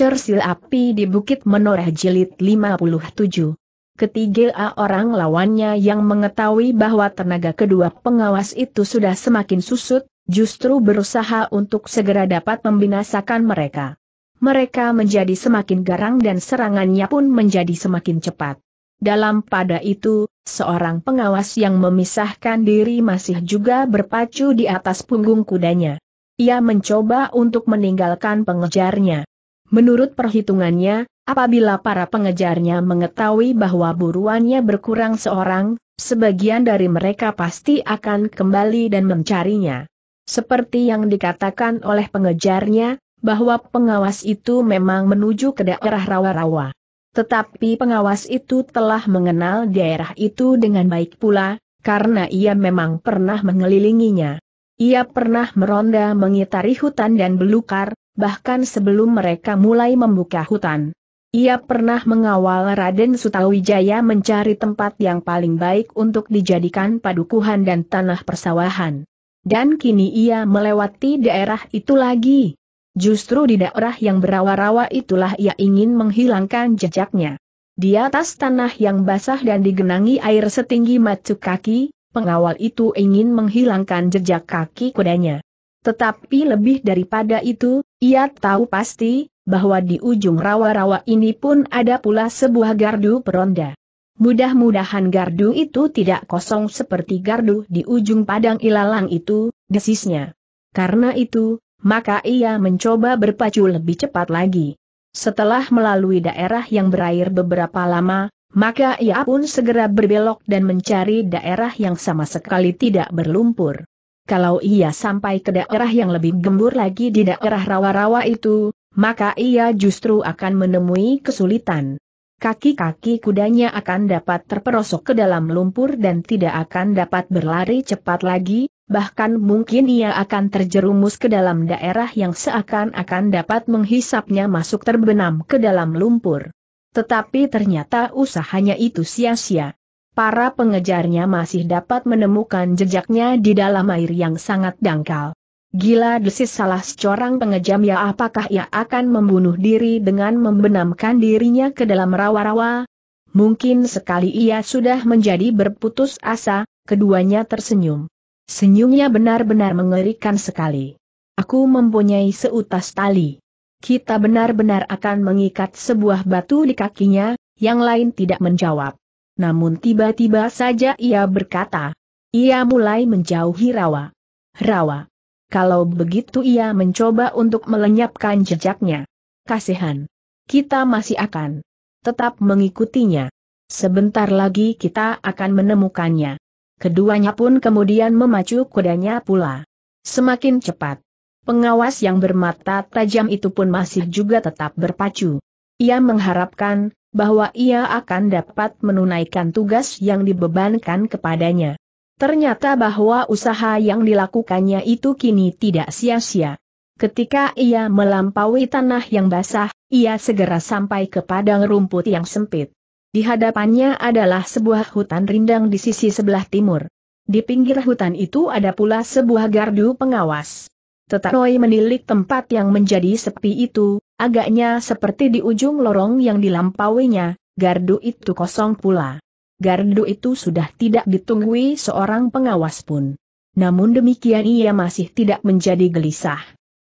Cersil Api di Bukit Menoreh Jilid 57 Ketiga orang lawannya yang mengetahui bahwa tenaga kedua pengawas itu sudah semakin susut, justru berusaha untuk segera dapat membinasakan mereka. Mereka menjadi semakin garang dan serangannya pun menjadi semakin cepat. Dalam pada itu, seorang pengawas yang memisahkan diri masih juga berpacu di atas punggung kudanya. Ia mencoba untuk meninggalkan pengejarnya. Menurut perhitungannya, apabila para pengejarnya mengetahui bahwa buruannya berkurang seorang, sebagian dari mereka pasti akan kembali dan mencarinya. Seperti yang dikatakan oleh pengejarnya, bahwa pengawas itu memang menuju ke daerah rawa-rawa. Tetapi pengawas itu telah mengenal daerah itu dengan baik pula, karena ia memang pernah mengelilinginya. Ia pernah meronda mengitari hutan dan belukar, bahkan sebelum mereka mulai membuka hutan. Ia pernah mengawal Raden Sutawijaya mencari tempat yang paling baik untuk dijadikan padukuhan dan tanah persawahan. Dan kini ia melewati daerah itu lagi. Justru di daerah yang berawa-rawa itulah ia ingin menghilangkan jejaknya. Di atas tanah yang basah dan digenangi air setinggi macu kaki, pengawal itu ingin menghilangkan jejak kaki kudanya. Tetapi lebih daripada itu, ia tahu pasti, bahwa di ujung rawa-rawa ini pun ada pula sebuah gardu peronda. Mudah-mudahan gardu itu tidak kosong seperti gardu di ujung padang ilalang itu, desisnya. Karena itu, maka ia mencoba berpacu lebih cepat lagi. Setelah melalui daerah yang berair beberapa lama, maka ia pun segera berbelok dan mencari daerah yang sama sekali tidak berlumpur. Kalau ia sampai ke daerah yang lebih gembur lagi di daerah rawa-rawa itu, maka ia justru akan menemui kesulitan. Kaki-kaki kudanya akan dapat terperosok ke dalam lumpur dan tidak akan dapat berlari cepat lagi, bahkan mungkin ia akan terjerumus ke dalam daerah yang seakan-akan dapat menghisapnya masuk terbenam ke dalam lumpur. Tetapi ternyata usahanya itu sia-sia para pengejarnya masih dapat menemukan jejaknya di dalam air yang sangat dangkal. Gila desis salah seorang pengejam ya apakah ia akan membunuh diri dengan membenamkan dirinya ke dalam rawa-rawa? Mungkin sekali ia sudah menjadi berputus asa, keduanya tersenyum. Senyumnya benar-benar mengerikan sekali. Aku mempunyai seutas tali. Kita benar-benar akan mengikat sebuah batu di kakinya, yang lain tidak menjawab. Namun tiba-tiba saja ia berkata, ia mulai menjauhi rawa. Rawa. Kalau begitu ia mencoba untuk melenyapkan jejaknya. Kasihan. Kita masih akan tetap mengikutinya. Sebentar lagi kita akan menemukannya. Keduanya pun kemudian memacu kudanya pula. Semakin cepat. Pengawas yang bermata tajam itu pun masih juga tetap berpacu. Ia mengharapkan, bahwa ia akan dapat menunaikan tugas yang dibebankan kepadanya. Ternyata bahwa usaha yang dilakukannya itu kini tidak sia-sia. Ketika ia melampaui tanah yang basah, ia segera sampai ke padang rumput yang sempit. Di hadapannya adalah sebuah hutan rindang di sisi sebelah timur. Di pinggir hutan itu ada pula sebuah gardu pengawas. Tetapi menilik tempat yang menjadi sepi itu, agaknya seperti di ujung lorong yang dilampauinya, gardu itu kosong pula. Gardu itu sudah tidak ditunggui seorang pengawas pun. Namun demikian ia masih tidak menjadi gelisah.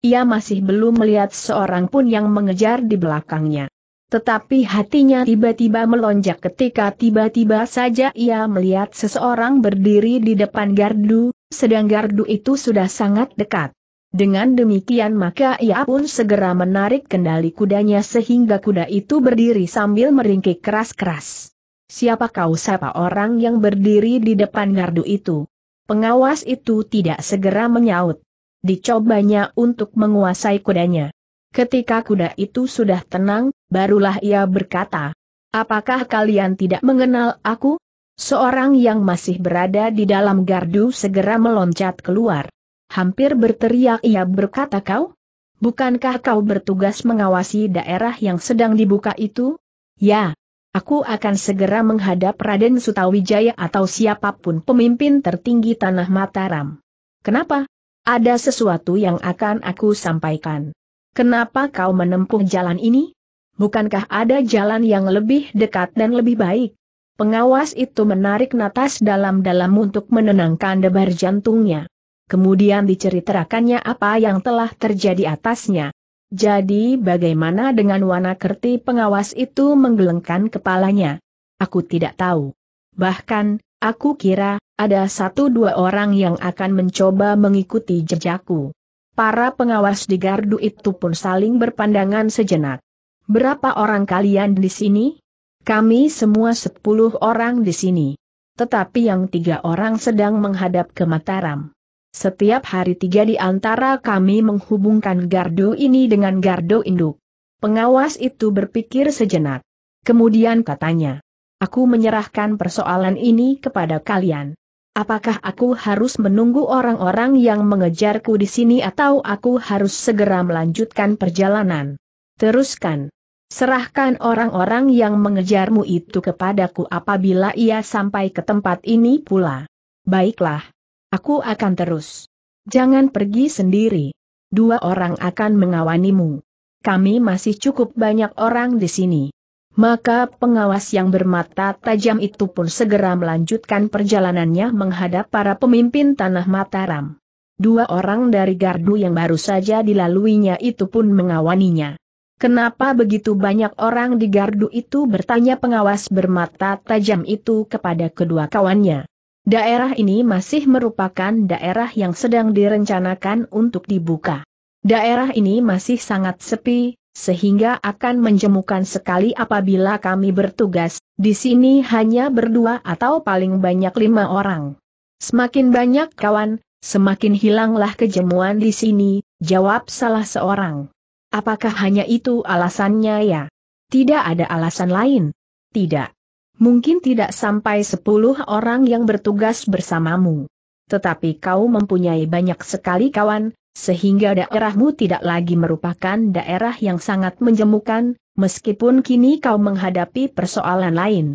Ia masih belum melihat seorang pun yang mengejar di belakangnya. Tetapi hatinya tiba-tiba melonjak ketika tiba-tiba saja ia melihat seseorang berdiri di depan gardu, sedang gardu itu sudah sangat dekat. Dengan demikian maka ia pun segera menarik kendali kudanya sehingga kuda itu berdiri sambil meringkik keras-keras. Siapa kau siapa orang yang berdiri di depan gardu itu? Pengawas itu tidak segera menyaut. Dicobanya untuk menguasai kudanya. Ketika kuda itu sudah tenang, barulah ia berkata, Apakah kalian tidak mengenal aku? Seorang yang masih berada di dalam gardu segera meloncat keluar. Hampir berteriak ia berkata kau? Bukankah kau bertugas mengawasi daerah yang sedang dibuka itu? Ya. Aku akan segera menghadap Raden Sutawijaya atau siapa pun pemimpin tertinggi Tanah Mataram. Kenapa? Ada sesuatu yang akan aku sampaikan. Kenapa kau menempuh jalan ini? Bukankah ada jalan yang lebih dekat dan lebih baik? Pengawas itu menarik natas dalam-dalam untuk menenangkan debar jantungnya. Kemudian diceritakannya apa yang telah terjadi atasnya. Jadi bagaimana dengan Wana Kerti pengawas itu menggelengkan kepalanya? Aku tidak tahu. Bahkan, aku kira, ada satu dua orang yang akan mencoba mengikuti jejakku. Para pengawas di gardu itu pun saling berpandangan sejenak. Berapa orang kalian di sini? Kami semua sepuluh orang di sini. Tetapi yang tiga orang sedang menghadap ke Mataram. Setiap hari tiga di antara kami menghubungkan gardu ini dengan gardu induk. Pengawas itu berpikir sejenak. Kemudian katanya, aku menyerahkan persoalan ini kepada kalian. Apakah aku harus menunggu orang-orang yang mengejarku di sini atau aku harus segera melanjutkan perjalanan? Teruskan. Serahkan orang-orang yang mengejarmu itu kepadaku apabila ia sampai ke tempat ini pula. Baiklah. Aku akan terus. Jangan pergi sendiri. Dua orang akan mengawanimu. Kami masih cukup banyak orang di sini. Maka pengawas yang bermata tajam itu pun segera melanjutkan perjalanannya menghadap para pemimpin tanah Mataram. Dua orang dari gardu yang baru saja dilaluinya itu pun mengawaninya. Kenapa begitu banyak orang di gardu itu bertanya pengawas bermata tajam itu kepada kedua kawannya. Daerah ini masih merupakan daerah yang sedang direncanakan untuk dibuka. Daerah ini masih sangat sepi, sehingga akan menjemukan sekali apabila kami bertugas, di sini hanya berdua atau paling banyak lima orang. Semakin banyak kawan, semakin hilanglah kejemuan di sini, jawab salah seorang. Apakah hanya itu alasannya ya? Tidak ada alasan lain. Tidak. Mungkin tidak sampai sepuluh orang yang bertugas bersamamu. Tetapi kau mempunyai banyak sekali kawan, sehingga daerahmu tidak lagi merupakan daerah yang sangat menjemukan, meskipun kini kau menghadapi persoalan lain.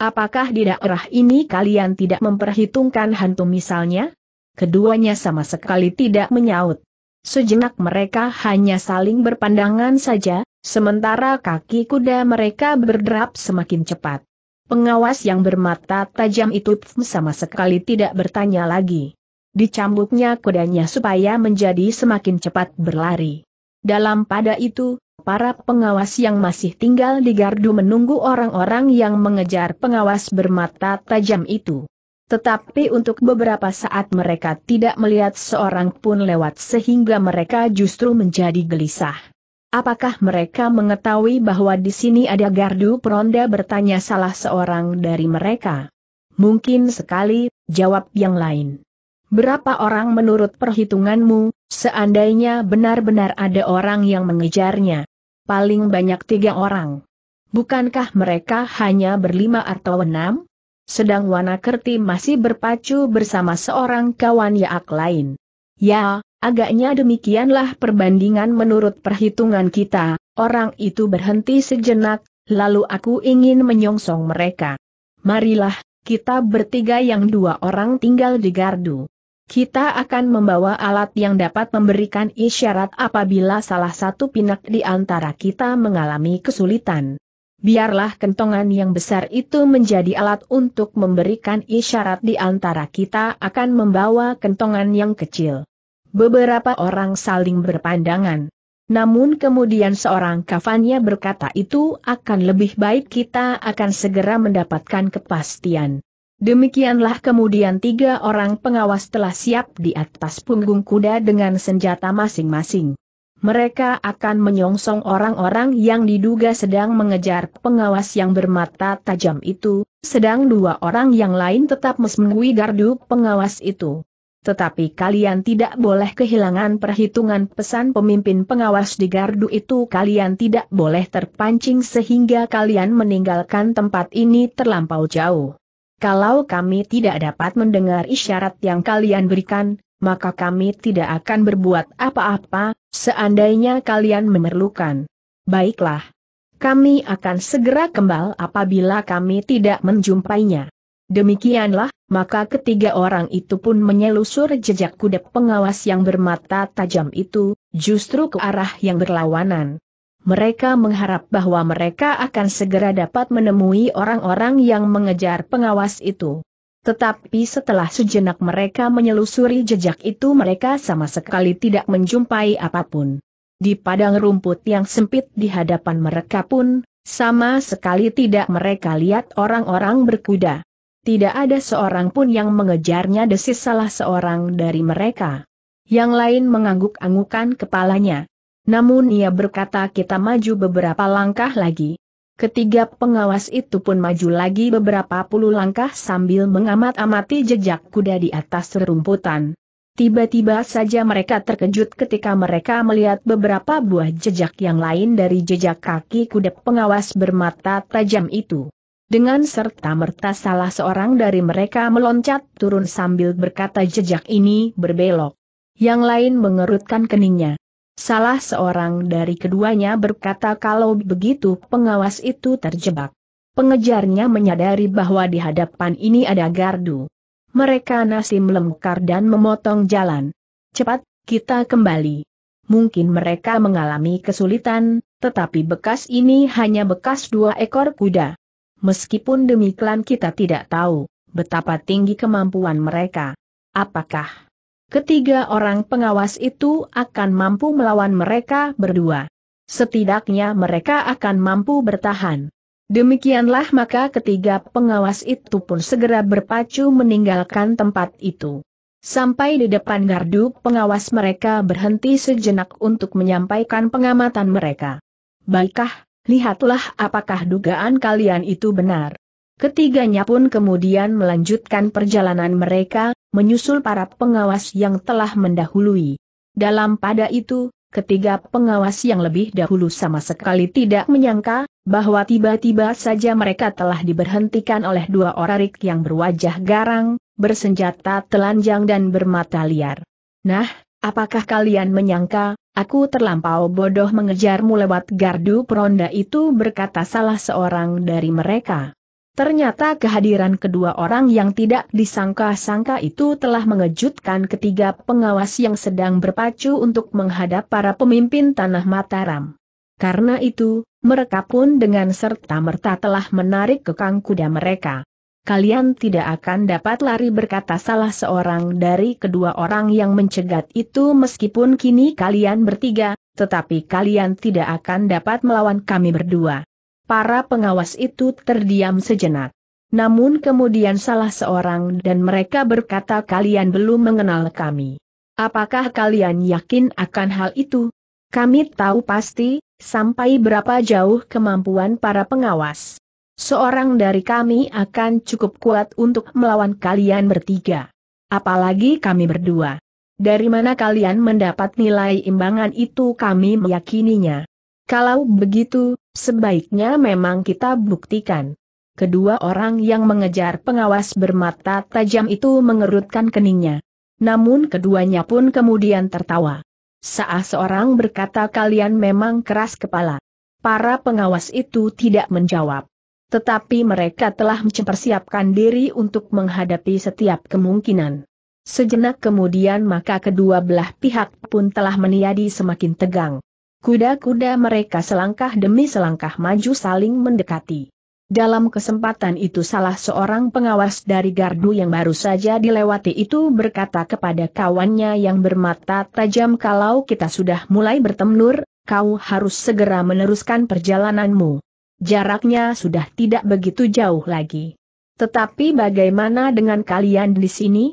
Apakah di daerah ini kalian tidak memperhitungkan hantu misalnya? Keduanya sama sekali tidak menyaut. Sejenak mereka hanya saling berpandangan saja, sementara kaki kuda mereka berderap semakin cepat. Pengawas yang bermata tajam itu sama sekali tidak bertanya lagi. Dicambuknya kudanya supaya menjadi semakin cepat berlari. Dalam pada itu, para pengawas yang masih tinggal di gardu menunggu orang-orang yang mengejar pengawas bermata tajam itu. Tetapi untuk beberapa saat mereka tidak melihat seorang pun lewat sehingga mereka justru menjadi gelisah. Apakah mereka mengetahui bahwa di sini ada gardu peronda bertanya salah seorang dari mereka? Mungkin sekali, jawab yang lain. Berapa orang menurut perhitunganmu, seandainya benar-benar ada orang yang mengejarnya? Paling banyak tiga orang. Bukankah mereka hanya berlima atau enam? Sedang Wanakerti masih berpacu bersama seorang kawan Yaak lain. Ya, Agaknya demikianlah perbandingan menurut perhitungan kita, orang itu berhenti sejenak, lalu aku ingin menyongsong mereka. Marilah, kita bertiga yang dua orang tinggal di gardu. Kita akan membawa alat yang dapat memberikan isyarat apabila salah satu pinak di antara kita mengalami kesulitan. Biarlah kentongan yang besar itu menjadi alat untuk memberikan isyarat di antara kita akan membawa kentongan yang kecil. Beberapa orang saling berpandangan. Namun kemudian seorang kafannya berkata itu akan lebih baik kita akan segera mendapatkan kepastian. Demikianlah kemudian tiga orang pengawas telah siap di atas punggung kuda dengan senjata masing-masing. Mereka akan menyongsong orang-orang yang diduga sedang mengejar pengawas yang bermata tajam itu, sedang dua orang yang lain tetap mesmengui gardu pengawas itu. Tetapi kalian tidak boleh kehilangan perhitungan pesan pemimpin pengawas di gardu itu kalian tidak boleh terpancing sehingga kalian meninggalkan tempat ini terlampau jauh. Kalau kami tidak dapat mendengar isyarat yang kalian berikan, maka kami tidak akan berbuat apa-apa, seandainya kalian memerlukan. Baiklah. Kami akan segera kembali apabila kami tidak menjumpainya. Demikianlah, maka ketiga orang itu pun menyelusur jejak kuda pengawas yang bermata tajam itu, justru ke arah yang berlawanan. Mereka mengharap bahwa mereka akan segera dapat menemui orang-orang yang mengejar pengawas itu. Tetapi setelah sejenak mereka menyelusuri jejak itu mereka sama sekali tidak menjumpai apa pun. Di padang rumput yang sempit di hadapan mereka pun, sama sekali tidak mereka lihat orang-orang berkuda. Tidak ada seorang pun yang mengejarnya desis salah seorang dari mereka. Yang lain mengangguk-anggukan kepalanya. Namun ia berkata kita maju beberapa langkah lagi. Ketiga pengawas itu pun maju lagi beberapa puluh langkah sambil mengamat-amati jejak kuda di atas rerumputan. Tiba-tiba saja mereka terkejut ketika mereka melihat beberapa buah jejak yang lain dari jejak kaki kuda pengawas bermata tajam itu. Dengan serta-merta salah seorang dari mereka meloncat turun sambil berkata jejak ini berbelok. Yang lain mengerutkan keningnya. Salah seorang dari keduanya berkata kalau begitu pengawas itu terjebak. Pengejarnya menyadari bahwa di hadapan ini ada gardu. Mereka nasi melengkar dan memotong jalan. Cepat, kita kembali. Mungkin mereka mengalami kesulitan, tetapi bekas ini hanya bekas dua ekor kuda. Meskipun demikian kita tidak tahu betapa tinggi kemampuan mereka. Apakah ketiga orang pengawas itu akan mampu melawan mereka berdua? Setidaknya mereka akan mampu bertahan. Demikianlah maka ketiga pengawas itu pun segera berpacu meninggalkan tempat itu. Sampai di depan gardu pengawas mereka berhenti sejenak untuk menyampaikan pengamatan mereka. Baikkah, lihatlah apakah dugaan kalian itu benar. Ketiganya pun kemudian melanjutkan perjalanan mereka, menyusul para pengawas yang telah mendahului. Dalam pada itu, ketiga pengawas yang lebih dahulu sama sekali tidak menyangka, bahwa tiba-tiba saja mereka telah diberhentikan oleh dua orang yang berwajah garang, bersenjata telanjang dan bermata liar. Nah, apakah kalian menyangka, Aku terlampau bodoh mengejarmu lewat gardu peronda itu berkata salah seorang dari mereka. Ternyata kehadiran kedua orang yang tidak disangka-sangka itu telah mengejutkan ketiga pengawas yang sedang berpacu untuk menghadap para pemimpin tanah Mataram. Karena itu, mereka pun dengan serta-merta telah menarik kekang kuda mereka kalian tidak akan dapat lari berkata salah seorang dari kedua orang yang mencegat itu meskipun kini kalian bertiga, tetapi kalian tidak akan dapat melawan kami berdua. Para pengawas itu terdiam sejenak. Namun kemudian salah seorang dan mereka berkata kalian belum mengenal kami. Apakah kalian yakin akan hal itu? Kami tahu pasti, sampai berapa jauh kemampuan para pengawas seorang dari kami akan cukup kuat untuk melawan kalian bertiga. Apalagi kami berdua. Dari mana kalian mendapat nilai imbangan itu kami meyakininya. Kalau begitu, sebaiknya memang kita buktikan. Kedua orang yang mengejar pengawas bermata tajam itu mengerutkan keningnya. Namun keduanya pun kemudian tertawa. Saat seorang berkata kalian memang keras kepala. Para pengawas itu tidak menjawab tetapi mereka telah mempersiapkan diri untuk menghadapi setiap kemungkinan. Sejenak kemudian maka kedua belah pihak pun telah meniadi semakin tegang. Kuda-kuda mereka selangkah demi selangkah maju saling mendekati. Dalam kesempatan itu salah seorang pengawas dari gardu yang baru saja dilewati itu berkata kepada kawannya yang bermata tajam kalau kita sudah mulai bertemur, kau harus segera meneruskan perjalananmu jaraknya sudah tidak begitu jauh lagi. Tetapi bagaimana dengan kalian di sini?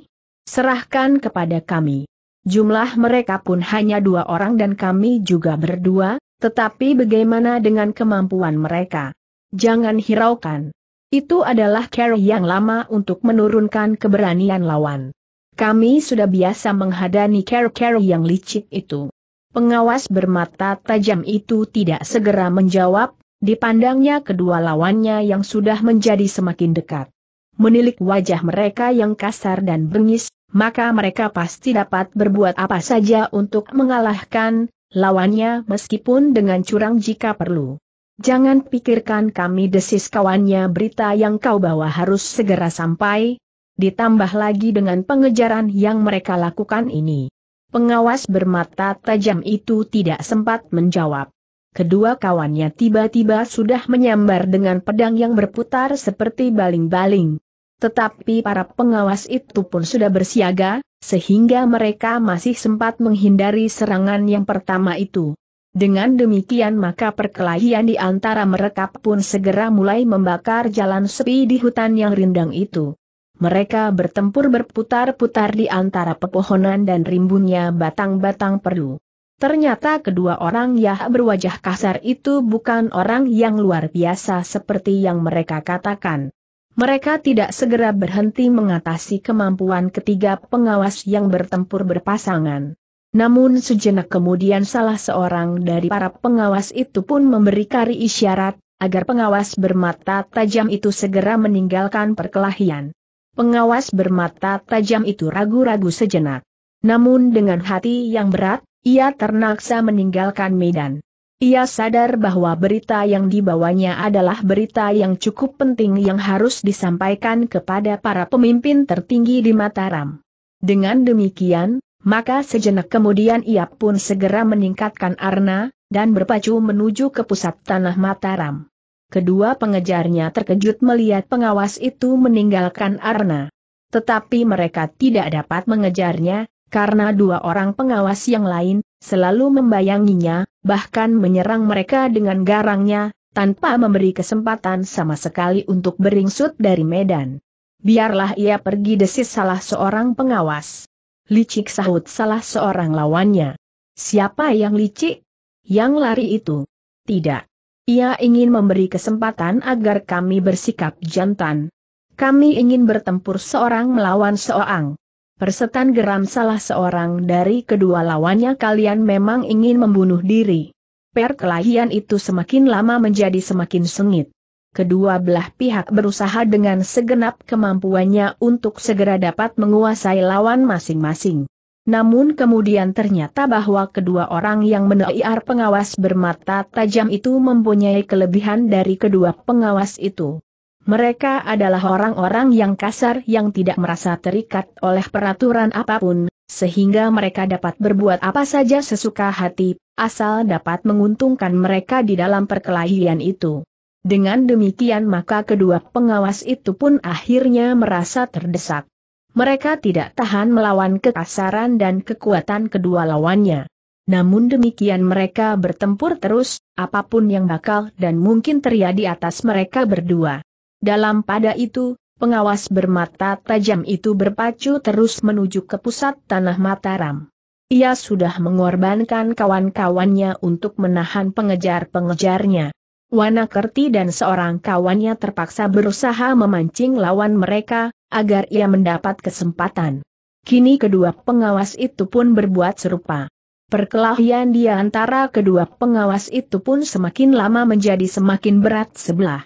Serahkan kepada kami. Jumlah mereka pun hanya dua orang dan kami juga berdua, tetapi bagaimana dengan kemampuan mereka? Jangan hiraukan. Itu adalah cara yang lama untuk menurunkan keberanian lawan. Kami sudah biasa menghadani cara-cara yang licik itu. Pengawas bermata tajam itu tidak segera menjawab, Dipandangnya kedua lawannya yang sudah menjadi semakin dekat. Menilik wajah mereka yang kasar dan bengis, maka mereka pasti dapat berbuat apa saja untuk mengalahkan lawannya meskipun dengan curang jika perlu. Jangan pikirkan kami desis kawannya berita yang kau bawa harus segera sampai, ditambah lagi dengan pengejaran yang mereka lakukan ini. Pengawas bermata tajam itu tidak sempat menjawab. Kedua kawannya tiba-tiba sudah menyambar dengan pedang yang berputar seperti baling-baling. Tetapi para pengawas itu pun sudah bersiaga, sehingga mereka masih sempat menghindari serangan yang pertama itu. Dengan demikian maka perkelahian di antara mereka pun segera mulai membakar jalan sepi di hutan yang rindang itu. Mereka bertempur berputar-putar di antara pepohonan dan rimbunnya batang-batang perdu. Ternyata kedua orang yang berwajah kasar itu bukan orang yang luar biasa seperti yang mereka katakan. Mereka tidak segera berhenti mengatasi kemampuan ketiga pengawas yang bertempur berpasangan. Namun sejenak kemudian salah seorang dari para pengawas itu pun memberi kari isyarat, agar pengawas bermata tajam itu segera meninggalkan perkelahian. Pengawas bermata tajam itu ragu-ragu sejenak. Namun dengan hati yang berat, ia ternaksa meninggalkan medan. Ia sadar bahwa berita yang dibawanya adalah berita yang cukup penting yang harus disampaikan kepada para pemimpin tertinggi di Mataram. Dengan demikian, maka sejenak kemudian ia pun segera meningkatkan arna, dan berpacu menuju ke pusat tanah Mataram. Kedua pengejarnya terkejut melihat pengawas itu meninggalkan arna. Tetapi mereka tidak dapat mengejarnya, karena dua orang pengawas yang lain, selalu membayanginya, bahkan menyerang mereka dengan garangnya, tanpa memberi kesempatan sama sekali untuk beringsut dari medan. Biarlah ia pergi desis salah seorang pengawas. Licik sahut salah seorang lawannya. Siapa yang licik? Yang lari itu? Tidak. Ia ingin memberi kesempatan agar kami bersikap jantan. Kami ingin bertempur seorang melawan seorang. Persetan geram salah seorang dari kedua lawannya kalian memang ingin membunuh diri. Perkelahian itu semakin lama menjadi semakin sengit kedua belah pihak berusaha dengan segenap kemampuannya untuk segera dapat menguasai lawan masing-masing. Namun kemudian ternyata bahwa kedua orang yang meneir pengawas bermata tajam itu mempunyai kelebihan dari kedua pengawas itu. Mereka adalah orang-orang yang kasar yang tidak merasa terikat oleh peraturan apa pun, sehingga mereka dapat berbuat apa saja sesuka hati, asal dapat menguntungkan mereka di dalam perkelahian itu. Dengan demikian maka kedua pengawas itu pun akhirnya merasa terdesak. Mereka tidak tahan melawan kekasaran dan kekuatan kedua lawannya. Namun demikian mereka bertempur terus, apa pun yang bakal dan mungkin terjadi atas mereka berdua. Dalam pada itu, pengawas bermata tajam itu berpacu terus menuju ke pusat tanah Mataram. Ia sudah mengorbankan kawan-kawannya untuk menahan pengejar-pengejarnya. Wanakerti dan seorang kawannya terpaksa berusaha memancing lawan mereka, agar ia mendapat kesempatan. Kini kedua pengawas itu pun berbuat serupa. Perkelahian di antara kedua pengawas itu pun semakin lama menjadi semakin berat sebelah.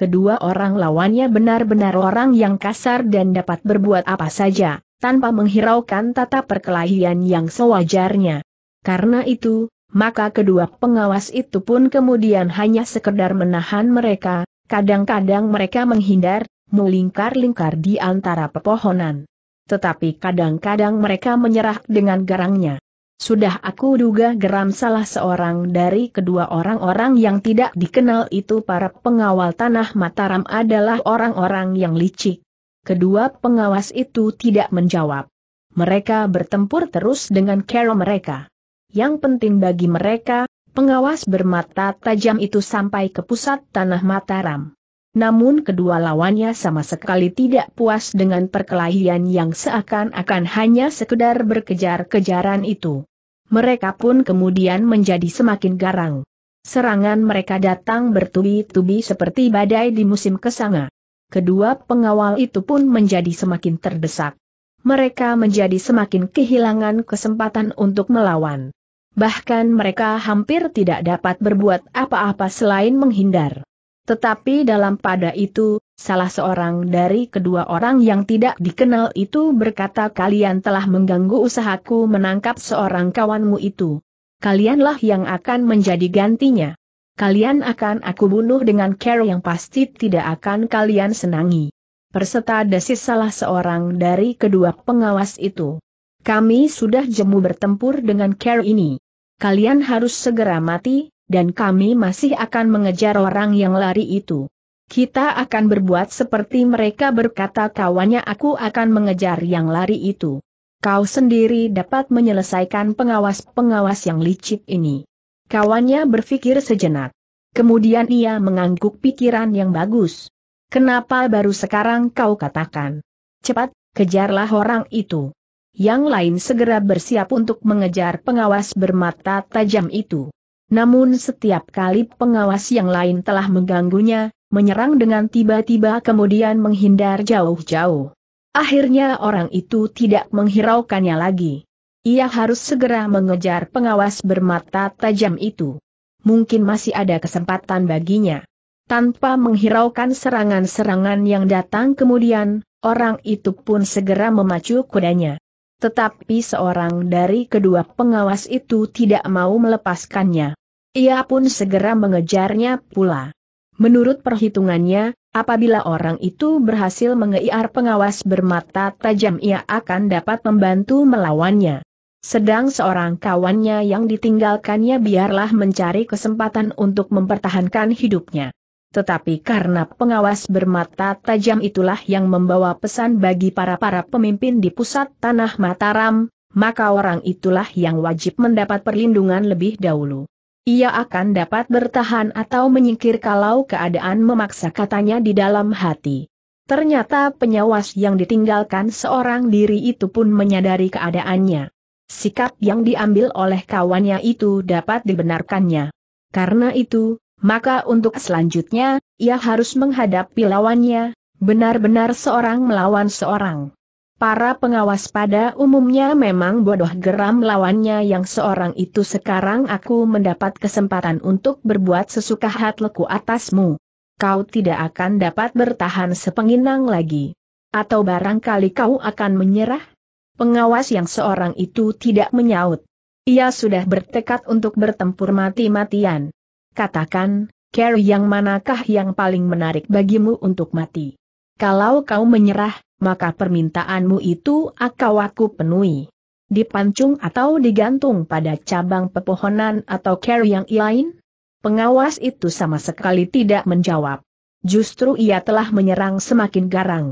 Kedua orang lawannya benar-benar orang yang kasar dan dapat berbuat apa saja, tanpa menghiraukan tata perkelahian yang sewajarnya. Karena itu, maka kedua pengawas itu pun kemudian hanya sekedar menahan mereka, kadang-kadang mereka menghindar, melingkar-lingkar di antara pepohonan. Tetapi kadang-kadang mereka menyerah dengan garangnya. Sudah aku duga geram salah seorang dari kedua orang-orang yang tidak dikenal itu para pengawal tanah Mataram adalah orang-orang yang licik. Kedua pengawas itu tidak menjawab. Mereka bertempur terus dengan cara mereka. Yang penting bagi mereka, pengawas bermata tajam itu sampai ke pusat tanah Mataram. Namun kedua lawannya sama sekali tidak puas dengan perkelahian yang seakan-akan hanya sekedar berkejar-kejaran itu. Mereka pun kemudian menjadi semakin garang. Serangan mereka datang bertubi-tubi seperti badai di musim kesanga. Kedua pengawal itu pun menjadi semakin terdesak. Mereka menjadi semakin kehilangan kesempatan untuk melawan. Bahkan mereka hampir tidak dapat berbuat apa-apa selain menghindar. Tetapi dalam pada itu, salah seorang dari kedua orang yang tidak dikenal itu berkata kalian telah mengganggu usahaku menangkap seorang kawanmu itu. Kalianlah yang akan menjadi gantinya. Kalian akan aku bunuh dengan cara yang pasti tidak akan kalian senangi. Perserta desis salah seorang dari kedua pengawas itu. Kami sudah jemu bertempur dengan cara ini. Kalian harus segera mati, dan kami masih akan mengejar orang yang lari itu. Kita akan berbuat seperti mereka berkata kawannya aku akan mengejar yang lari itu. Kau sendiri dapat menyelesaikan pengawas-pengawas yang licik ini. Kawannya berpikir sejenak. Kemudian ia mengangguk pikiran yang bagus. Kenapa baru sekarang kau katakan? Cepat, kejarlah orang itu. Yang lain segera bersiap untuk mengejar pengawas bermata tajam itu. Namun setiap kali pengawas yang lain telah mengganggunya, menyerang dengan tiba-tiba kemudian menghindar jauh-jauh. Akhirnya orang itu tidak menghiraukannya lagi. Ia harus segera mengejar pengawas bermata tajam itu. Mungkin masih ada kesempatan baginya. Tanpa menghiraukan serangan-serangan yang datang kemudian, orang itu pun segera memacu kudanya. Tetapi seorang dari kedua pengawas itu tidak mau melepaskannya. Ia pun segera mengejarnya pula. Menurut perhitungannya, apabila orang itu berhasil mengejar pengawas bermata tajam ia akan dapat membantu melawannya. Sedang seorang kawannya yang ditinggalkannya biarlah mencari kesempatan untuk mempertahankan hidupnya. Tetapi karena pengawas bermata tajam itulah yang membawa pesan bagi para-para pemimpin di pusat tanah Mataram, maka orang itulah yang wajib mendapat perlindungan lebih dahulu. Ia akan dapat bertahan atau menyingkir kalau keadaan memaksa katanya di dalam hati. Ternyata penyawas yang ditinggalkan seorang diri itu pun menyadari keadaannya. Sikap yang diambil oleh kawannya itu dapat dibenarkannya. Karena itu, maka untuk selanjutnya, ia harus menghadapi lawannya, benar-benar seorang melawan seorang. Para pengawas pada umumnya memang bodoh geram lawannya yang seorang itu sekarang aku mendapat kesempatan untuk berbuat sesuka hatiku atasmu. Kau tidak akan dapat bertahan sepenginang lagi. Atau barangkali kau akan menyerah? Pengawas yang seorang itu tidak menyaut. Ia sudah bertekad untuk bertempur mati-matian. Katakan, Carrie yang manakah yang paling menarik bagimu untuk mati? Kalau kau menyerah, maka permintaanmu itu akan aku penuhi. Dipancung atau digantung pada cabang pepohonan atau carry yang lain? Pengawas itu sama sekali tidak menjawab. Justru ia telah menyerang semakin garang.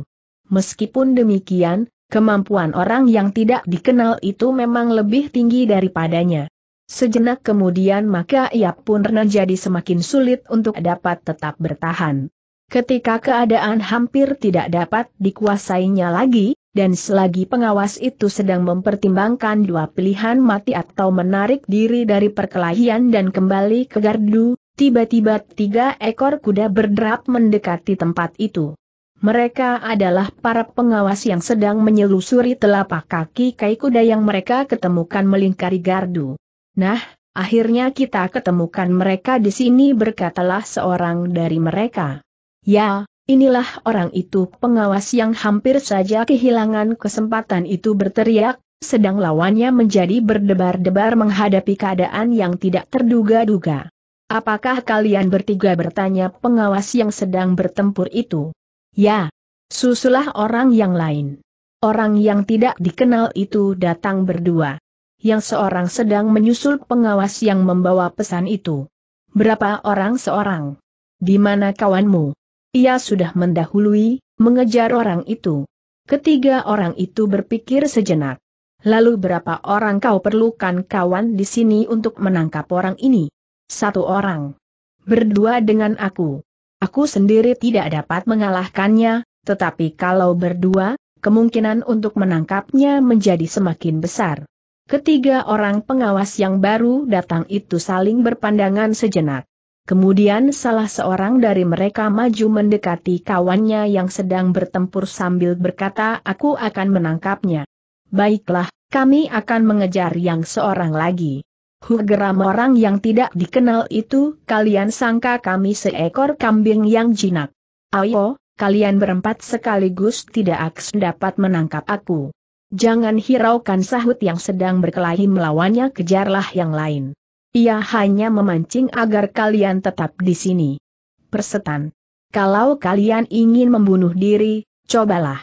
Meskipun demikian, kemampuan orang yang tidak dikenal itu memang lebih tinggi daripadanya. Sejenak kemudian maka ia pun jadi semakin sulit untuk dapat tetap bertahan. Ketika keadaan hampir tidak dapat dikuasainya lagi, dan selagi pengawas itu sedang mempertimbangkan dua pilihan mati atau menarik diri dari perkelahian dan kembali ke gardu, tiba-tiba tiga ekor kuda berderap mendekati tempat itu. Mereka adalah para pengawas yang sedang menyelusuri telapak kaki kai kuda yang mereka ketemukan melingkari gardu. Nah, akhirnya kita ketemukan mereka di sini berkatalah seorang dari mereka. Ya, inilah orang itu pengawas yang hampir saja kehilangan kesempatan itu berteriak, sedang lawannya menjadi berdebar-debar menghadapi keadaan yang tidak terduga-duga. Apakah kalian bertiga bertanya pengawas yang sedang bertempur itu? Ya, susulah orang yang lain. Orang yang tidak dikenal itu datang berdua. Yang seorang sedang menyusul pengawas yang membawa pesan itu. Berapa orang seorang? Di mana kawanmu? Ia sudah mendahului, mengejar orang itu. Ketiga orang itu berpikir sejenak. Lalu berapa orang kau perlukan kawan di sini untuk menangkap orang ini? Satu orang. Berdua dengan aku. Aku sendiri tidak dapat mengalahkannya, tetapi kalau berdua, kemungkinan untuk menangkapnya menjadi semakin besar. Ketiga orang pengawas yang baru datang itu saling berpandangan sejenak. Kemudian salah seorang dari mereka maju mendekati kawannya yang sedang bertempur sambil berkata aku akan menangkapnya. Baiklah, kami akan mengejar yang seorang lagi. Huh geram orang yang tidak dikenal itu, kalian sangka kami seekor kambing yang jinak. Ayo, kalian berempat sekaligus tidak akan dapat menangkap aku. Jangan hiraukan sahut yang sedang berkelahi melawannya kejarlah yang lain. Ia hanya memancing agar kalian tetap di sini. Persetan. Kalau kalian ingin membunuh diri, cobalah.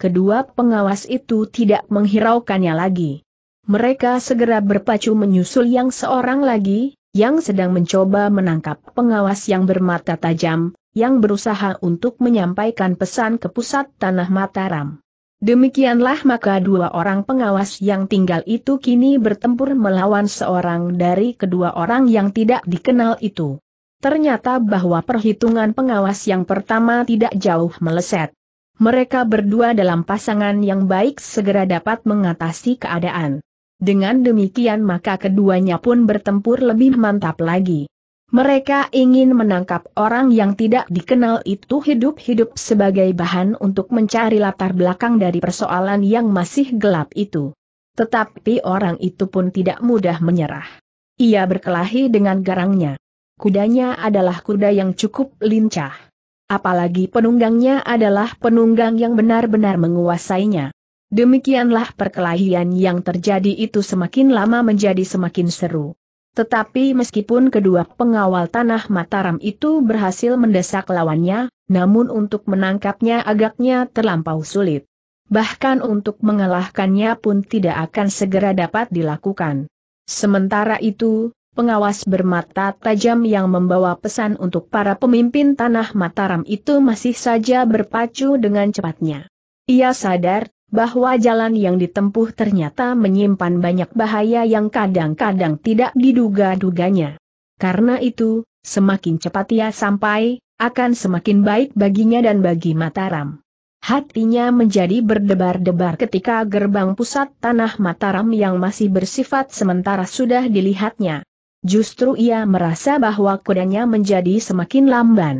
Kedua pengawas itu tidak menghiraukannya lagi. Mereka segera berpacu menyusul yang seorang lagi, yang sedang mencoba menangkap pengawas yang bermata tajam, yang berusaha untuk menyampaikan pesan ke pusat tanah Mataram. Demikianlah maka dua orang pengawas yang tinggal itu kini bertempur melawan seorang dari kedua orang yang tidak dikenal itu. Ternyata bahwa perhitungan pengawas yang pertama tidak jauh meleset. Mereka berdua dalam pasangan yang baik segera dapat mengatasi keadaan. Dengan demikian maka keduanya pun bertempur lebih mantap lagi. Mereka ingin menangkap orang yang tidak dikenal itu hidup-hidup sebagai bahan untuk mencari latar belakang dari persoalan yang masih gelap itu. Tetapi orang itu pun tidak mudah menyerah. Ia berkelahi dengan garangnya. Kudanya adalah kuda yang cukup lincah. Apalagi penunggangnya adalah penunggang yang benar-benar menguasainya. Demikianlah perkelahian yang terjadi itu semakin lama menjadi semakin seru. Tetapi meskipun kedua pengawal tanah Mataram itu berhasil mendesak lawannya, namun untuk menangkapnya agaknya terlampau sulit. Bahkan untuk mengalahkannya pun tidak akan segera dapat dilakukan. Sementara itu, pengawas bermata tajam yang membawa pesan untuk para pemimpin tanah Mataram itu masih saja berpacu dengan cepatnya. Ia sadar, bahwa jalan yang ditempuh ternyata menyimpan banyak bahaya yang kadang-kadang tidak diduga-duganya. Karena itu, semakin cepat ia sampai, akan semakin baik baginya dan bagi Mataram. Hatinya menjadi berdebar-debar ketika gerbang pusat tanah Mataram yang masih bersifat sementara sudah dilihatnya. Justru ia merasa bahwa kudanya menjadi semakin lamban.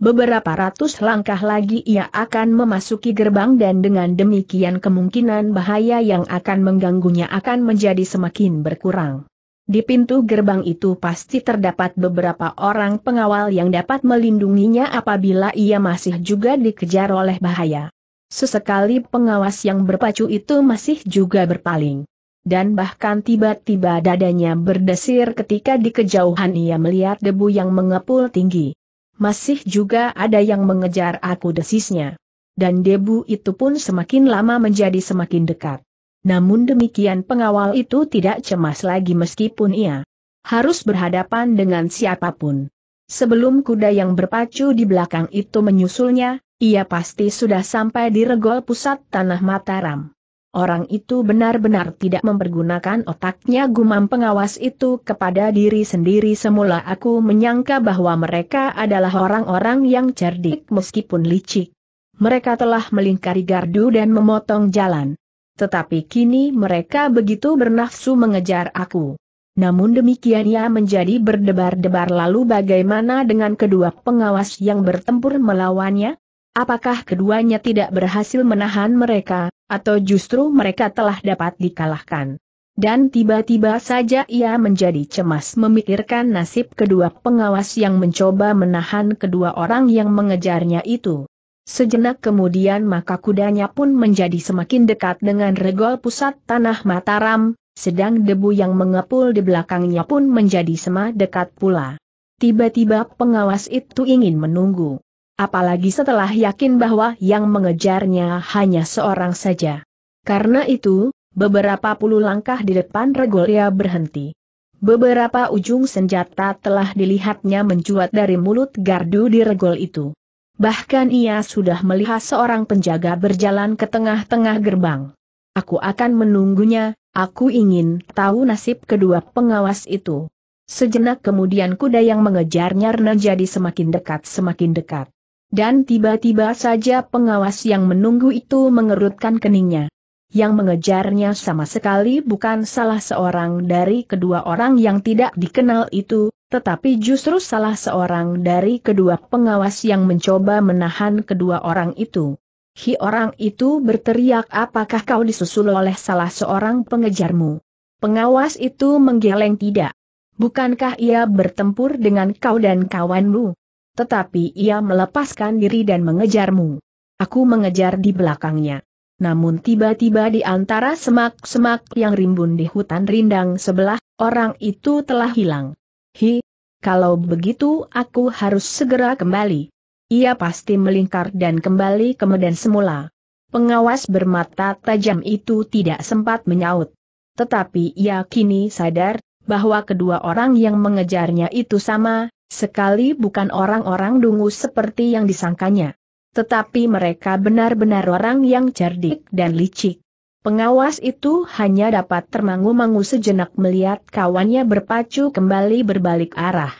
Beberapa ratus langkah lagi ia akan memasuki gerbang dan dengan demikian kemungkinan bahaya yang akan mengganggunya akan menjadi semakin berkurang. Di pintu gerbang itu pasti terdapat beberapa orang pengawal yang dapat melindunginya apabila ia masih juga dikejar oleh bahaya. Sesekali pengawas yang berpacu itu masih juga berpaling. Dan bahkan tiba-tiba dadanya berdesir ketika di kejauhan ia melihat debu yang mengepul tinggi. Masih juga ada yang mengejar aku desisnya. Dan debu itu pun semakin lama menjadi semakin dekat. Namun demikian pengawal itu tidak cemas lagi meskipun ia harus berhadapan dengan siapa pun. Sebelum kuda yang berpacu di belakang itu menyusulnya, ia pasti sudah sampai di regol pusat tanah Mataram. Orang itu benar-benar tidak mempergunakan otaknya gumam pengawas itu kepada diri sendiri semula aku menyangka bahwa mereka adalah orang-orang yang cerdik meskipun licik. Mereka telah melingkari gardu dan memotong jalan. Tetapi kini mereka begitu bernafsu mengejar aku. Namun demikian ia menjadi berdebar-debar lalu bagaimana dengan kedua pengawas yang bertempur melawannya? Apakah keduanya tidak berhasil menahan mereka, atau justru mereka telah dapat dikalahkan? Dan tiba-tiba saja ia menjadi cemas memikirkan nasib kedua pengawas yang mencoba menahan kedua orang yang mengejarnya itu. Sejenak kemudian maka kudanya pun menjadi semakin dekat dengan regol pusat tanah Mataram, sedang debu yang mengepul di belakangnya pun menjadi sema dekat pula. Tiba-tiba pengawas itu ingin menunggu apalagi setelah yakin bahwa yang mengejarnya hanya seorang saja. Karena itu, beberapa puluh langkah di depan Regolia berhenti. Beberapa ujung senjata telah dilihatnya mencuat dari mulut gardu di regol itu. Bahkan ia sudah melihat seorang penjaga berjalan ke tengah-tengah gerbang. Aku akan menunggunya, aku ingin tahu nasib kedua pengawas itu. Sejenak kemudian kuda yang mengejarnya Rena jadi semakin dekat semakin dekat. Dan tiba-tiba saja pengawas yang menunggu itu mengerutkan keningnya. Yang mengejarnya sama sekali bukan salah seorang dari kedua orang yang tidak dikenal itu, tetapi justru salah seorang dari kedua pengawas yang mencoba menahan kedua orang itu. Hi orang itu berteriak apakah kau disusul oleh salah seorang pengejarmu? Pengawas itu menggeleng tidak. Bukankah ia bertempur dengan kau dan kawanmu? Tetapi ia melepaskan diri dan mengejarmu. Aku mengejar di belakangnya. Namun tiba-tiba di antara semak-semak yang rimbun di hutan rindang sebelah, orang itu telah hilang. Hi, kalau begitu aku harus segera kembali. Ia pasti melingkar dan kembali ke medan semula. Pengawas bermata tajam itu tidak sempat menyaut. Tetapi ia kini sadar, bahwa kedua orang yang mengejarnya itu sama, sekali bukan orang-orang dungu seperti yang disangkanya. Tetapi mereka benar-benar orang yang cerdik dan licik. Pengawas itu hanya dapat termangu-mangu sejenak melihat kawannya berpacu kembali berbalik arah.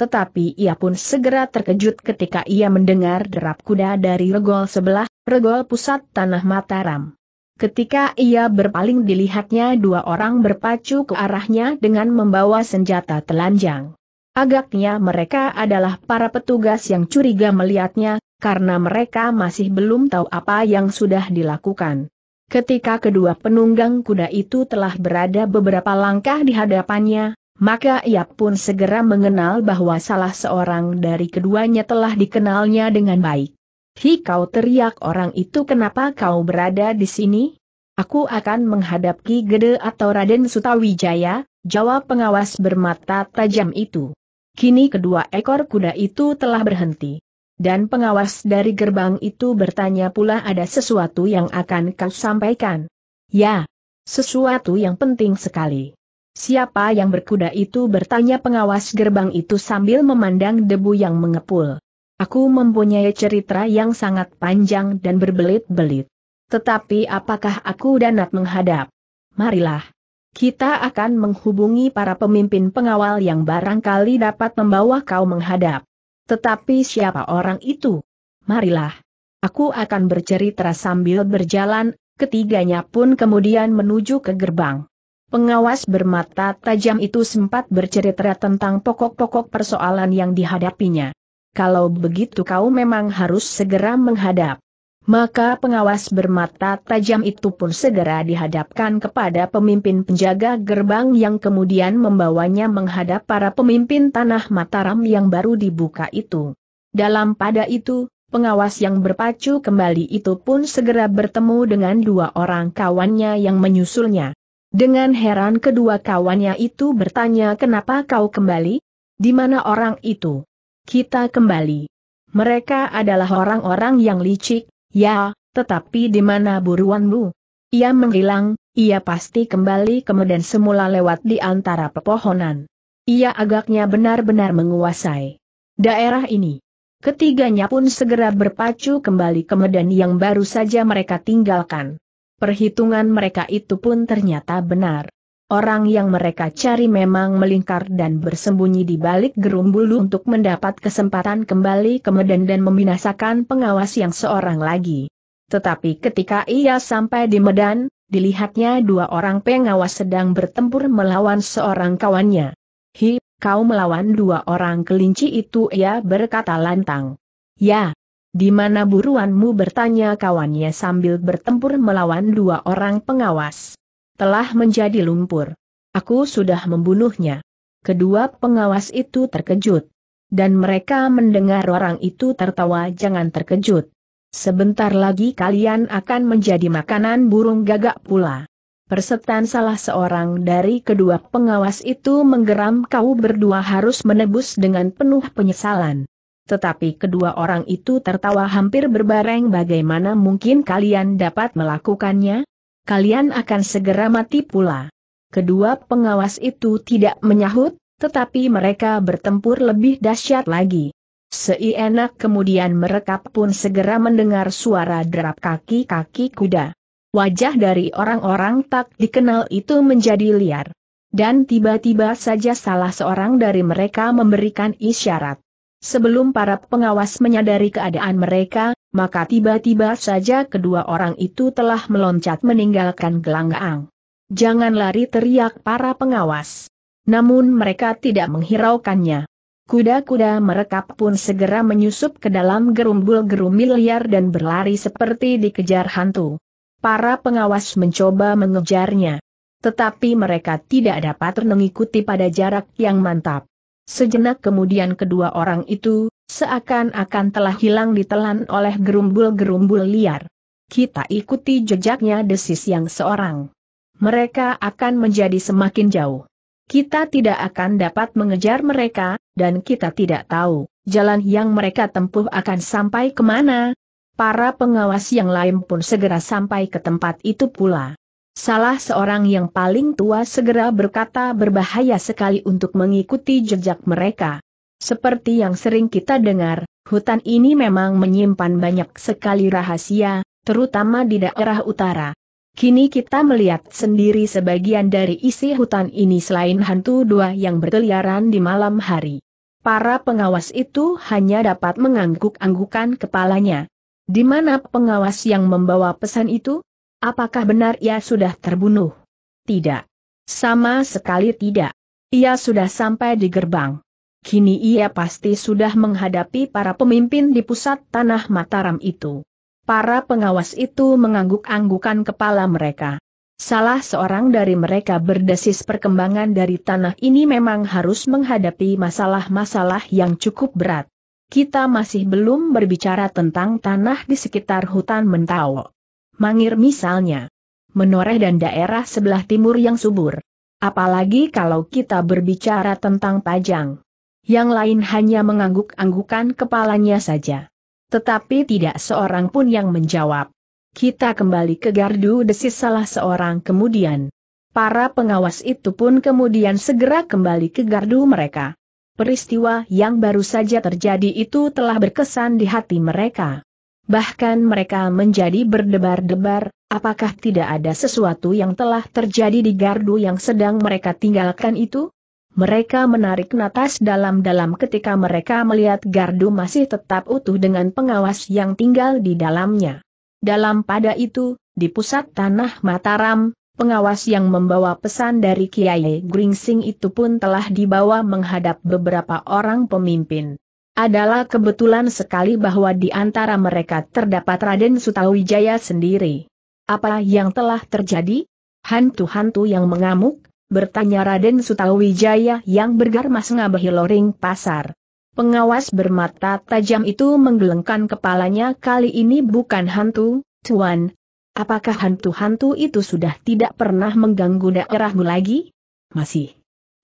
Tetapi ia pun segera terkejut ketika ia mendengar derap kuda dari regol sebelah, regol pusat tanah Mataram. Ketika ia berpaling dilihatnya dua orang berpacu ke arahnya dengan membawa senjata telanjang. Agaknya mereka adalah para petugas yang curiga melihatnya, karena mereka masih belum tahu apa yang sudah dilakukan. Ketika kedua penunggang kuda itu telah berada beberapa langkah di hadapannya, maka ia pun segera mengenal bahwa salah seorang dari keduanya telah dikenalnya dengan baik. Hi kau teriak orang itu kenapa kau berada di sini? Aku akan menghadap Ki Gede atau Raden Sutawijaya, jawab pengawas bermata tajam itu. Kini kedua ekor kuda itu telah berhenti. Dan pengawas dari gerbang itu bertanya pula ada sesuatu yang akan kau sampaikan. Ya, sesuatu yang penting sekali. Siapa yang berkuda itu bertanya pengawas gerbang itu sambil memandang debu yang mengepul. Aku mempunyai cerita yang sangat panjang dan berbelit-belit. Tetapi apakah aku danat menghadap? Marilah. Kita akan menghubungi para pemimpin pengawal yang barangkali dapat membawa kau menghadap. Tetapi siapa orang itu? Marilah. Aku akan bercerita sambil berjalan, ketiganya pun kemudian menuju ke gerbang. Pengawas bermata tajam itu sempat bercerita tentang pokok-pokok persoalan yang dihadapinya. Kalau begitu kau memang harus segera menghadap. Maka pengawas bermata tajam itu pun segera dihadapkan kepada pemimpin penjaga gerbang yang kemudian membawanya menghadap para pemimpin tanah Mataram yang baru dibuka itu. Dalam pada itu, pengawas yang berpacu kembali itu pun segera bertemu dengan dua orang kawannya yang menyusulnya. Dengan heran kedua kawannya itu bertanya kenapa kau kembali? Di mana orang itu? Kita kembali. Mereka adalah orang-orang yang licik, Ya, tetapi di mana buruanmu? Ia menghilang, ia pasti kembali ke medan semula lewat di antara pepohonan. Ia agaknya benar-benar menguasai daerah ini. Ketiganya pun segera berpacu kembali ke medan yang baru saja mereka tinggalkan. Perhitungan mereka itu pun ternyata benar. Orang yang mereka cari memang melingkar dan bersembunyi di balik gerumbulu untuk mendapat kesempatan kembali ke medan dan membinasakan pengawas yang seorang lagi. Tetapi ketika ia sampai di Medan, dilihatnya dua orang pengawas sedang bertempur melawan seorang kawannya. Hi, kau melawan dua orang kelinci itu ia berkata lantang. Ya, di mana buruanmu bertanya kawannya sambil bertempur melawan dua orang pengawas. Telah menjadi lumpur. Aku sudah membunuhnya. Kedua pengawas itu terkejut. Dan mereka mendengar orang itu tertawa jangan terkejut. Sebentar lagi kalian akan menjadi makanan burung gagak pula. Persetan salah seorang dari kedua pengawas itu menggeram kau berdua harus menebus dengan penuh penyesalan. Tetapi kedua orang itu tertawa hampir berbareng bagaimana mungkin kalian dapat melakukannya? Kalian akan segera mati pula. Kedua pengawas itu tidak menyahut, tetapi mereka bertempur lebih dahsyat lagi. Seenak kemudian mereka pun segera mendengar suara derap kaki-kaki kuda. Wajah dari orang-orang tak dikenal itu menjadi liar. Dan tiba-tiba saja salah seorang dari mereka memberikan isyarat. Sebelum para pengawas menyadari keadaan mereka, maka tiba-tiba saja kedua orang itu telah meloncat meninggalkan gelanggang. Jangan lari teriak para pengawas. Namun mereka tidak menghiraukannya. Kuda-kuda mereka pun segera menyusup ke dalam gerumbul-gerumil liar dan berlari seperti dikejar hantu. Para pengawas mencoba mengejarnya. Tetapi mereka tidak dapat mengikuti pada jarak yang mantap. Sejenak kemudian kedua orang itu, seakan-akan telah hilang ditelan oleh gerumbul-gerumbul liar. Kita ikuti jejaknya desis yang seorang. Mereka akan menjadi semakin jauh. Kita tidak akan dapat mengejar mereka, dan kita tidak tahu, jalan yang mereka tempuh akan sampai ke mana. Para pengawas yang lain pun segera sampai ke tempat itu pula. Salah seorang yang paling tua segera berkata berbahaya sekali untuk mengikuti jejak mereka. Seperti yang sering kita dengar, hutan ini memang menyimpan banyak sekali rahasia, terutama di daerah utara. Kini kita melihat sendiri sebagian dari isi hutan ini selain hantu dua yang berkeliaran di malam hari. Para pengawas itu hanya dapat mengangguk-anggukan kepalanya. Di mana pengawas yang membawa pesan itu? Apakah benar ia sudah terbunuh? Tidak. Sama sekali tidak. Ia sudah sampai di gerbang. Kini ia pasti sudah menghadapi para pemimpin di pusat tanah Mataram itu. Para pengawas itu mengangguk-anggukan kepala mereka. Salah seorang dari mereka berdesis perkembangan dari tanah ini memang harus menghadapi masalah-masalah yang cukup berat. Kita masih belum berbicara tentang tanah di sekitar hutan Mentau. Mangir misalnya. Menoreh dan daerah sebelah timur yang subur. Apalagi kalau kita berbicara tentang Pajang yang lain hanya mengangguk-anggukan kepalanya saja. Tetapi tidak seorang pun yang menjawab. Kita kembali ke gardu desis salah seorang kemudian. Para pengawas itu pun kemudian segera kembali ke gardu mereka. Peristiwa yang baru saja terjadi itu telah berkesan di hati mereka. Bahkan mereka menjadi berdebar-debar, apakah tidak ada sesuatu yang telah terjadi di gardu yang sedang mereka tinggalkan itu? Mereka menarik natas dalam-dalam ketika mereka melihat gardu masih tetap utuh dengan pengawas yang tinggal di dalamnya. Dalam pada itu, di pusat tanah Mataram, pengawas yang membawa pesan dari Kiai Gringsing itu pun telah dibawa menghadap beberapa orang pemimpin. Adalah kebetulan sekali bahwa di antara mereka terdapat Raden Sutawijaya sendiri. Apa yang telah terjadi? Hantu-hantu yang mengamuk, bertanya Raden Sutawijaya yang bergarmas ngabehi loring pasar. Pengawas bermata tajam itu menggelengkan kepalanya kali ini bukan hantu, Tuan. Apakah hantu-hantu itu sudah tidak pernah mengganggu daerahmu lagi? Masih.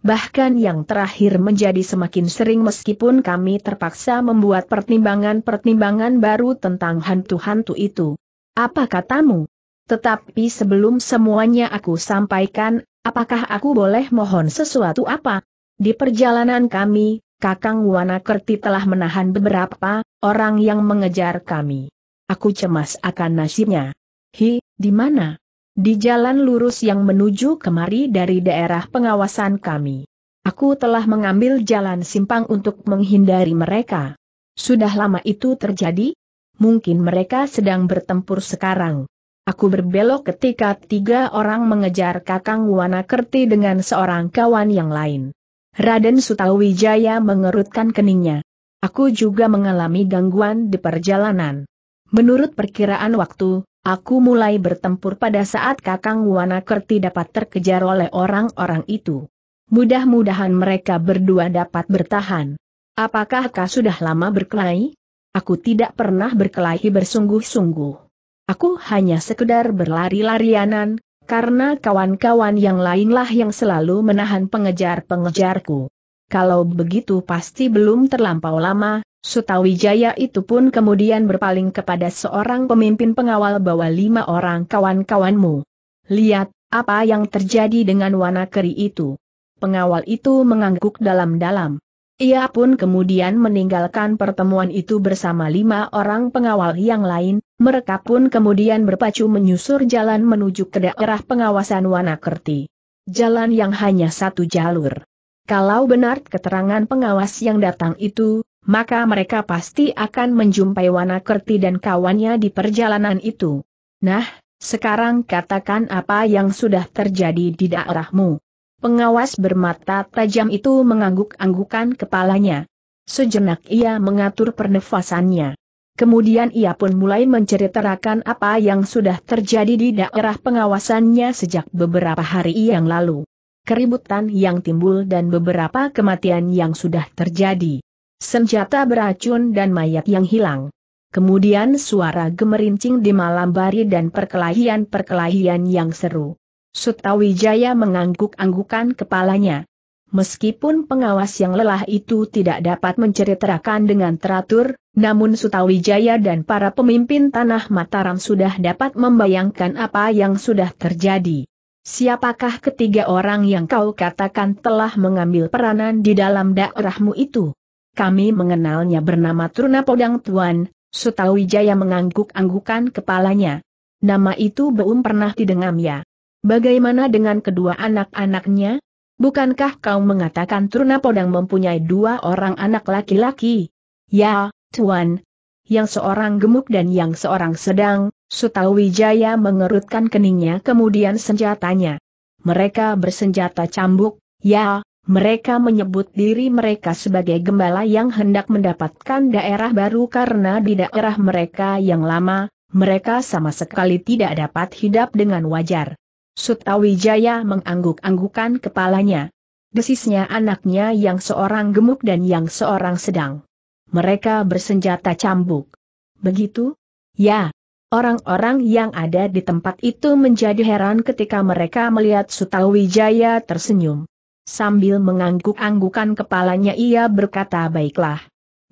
Bahkan yang terakhir menjadi semakin sering meskipun kami terpaksa membuat pertimbangan-pertimbangan baru tentang hantu-hantu itu. Apa katamu? Tetapi sebelum semuanya aku sampaikan, Apakah aku boleh mohon sesuatu apa? Di perjalanan kami, Kakang Wanakerti telah menahan beberapa orang yang mengejar kami. Aku cemas akan nasibnya. Hi, di mana? Di jalan lurus yang menuju kemari dari daerah pengawasan kami. Aku telah mengambil jalan simpang untuk menghindari mereka. Sudah lama itu terjadi? Mungkin mereka sedang bertempur sekarang. Aku berbelok ketika tiga orang mengejar Kakang Wanakerti dengan seorang kawan yang lain. Raden Sutawijaya mengerutkan keningnya. Aku juga mengalami gangguan di perjalanan. Menurut perkiraan waktu, aku mulai bertempur pada saat Kakang Wanakerti dapat terkejar oleh orang-orang itu. Mudah-mudahan mereka berdua dapat bertahan. Apakah kau sudah lama berkelahi? Aku tidak pernah berkelahi bersungguh-sungguh. Aku hanya sekedar berlari-larianan, karena kawan-kawan yang lainlah yang selalu menahan pengejar-pengejarku. Kalau begitu pasti belum terlampau lama, Sutawijaya itu pun kemudian berpaling kepada seorang pemimpin pengawal bawa lima orang kawan-kawanmu. Lihat, apa yang terjadi dengan Wanakeri itu. Pengawal itu mengangguk dalam-dalam. Ia pun kemudian meninggalkan pertemuan itu bersama lima orang pengawal yang lain, mereka pun kemudian berpacu menyusur jalan menuju ke daerah pengawasan Wanakerti. Jalan yang hanya satu jalur. Kalau benar keterangan pengawas yang datang itu, maka mereka pasti akan menjumpai Wanakerti dan kawannya di perjalanan itu. Nah, sekarang katakan apa yang sudah terjadi di daerahmu. Pengawas bermata tajam itu mengangguk-anggukan kepalanya. Sejenak ia mengatur pernefasannya. Kemudian ia pun mulai menceritakan apa yang sudah terjadi di daerah pengawasannya sejak beberapa hari yang lalu. Keributan yang timbul dan beberapa kematian yang sudah terjadi. Senjata beracun dan mayat yang hilang. Kemudian suara gemerincing di malam bari dan perkelahian-perkelahian yang seru. Sutawijaya mengangguk-anggukan kepalanya. Meskipun pengawas yang lelah itu tidak dapat menceritakan dengan teratur, namun Sutawijaya dan para pemimpin tanah Mataram sudah dapat membayangkan apa yang sudah terjadi. Siapakah ketiga orang yang kau katakan telah mengambil peranan di dalam daerahmu itu? Kami mengenalnya bernama Truna Podang Tuan, Sutawijaya mengangguk-anggukan kepalanya. Nama itu belum pernah didengamnya. Bagaimana dengan kedua anak-anaknya? Bukankah kau mengatakan Truna Podang mempunyai dua orang anak laki-laki? Ya, Tuan. Yang seorang gemuk dan yang seorang sedang, Sutawijaya mengerutkan keningnya kemudian senjatanya. Mereka bersenjata cambuk, ya, mereka menyebut diri mereka sebagai gembala yang hendak mendapatkan daerah baru karena di daerah mereka yang lama, mereka sama sekali tidak dapat hidup dengan wajar. Sutawijaya mengangguk-anggukan kepalanya. Desisnya anaknya yang seorang gemuk dan yang seorang sedang. Mereka bersenjata cambuk. Begitu? Ya. Orang-orang yang ada di tempat itu menjadi heran ketika mereka melihat Sutawijaya tersenyum. Sambil mengangguk-anggukan kepalanya ia berkata baiklah.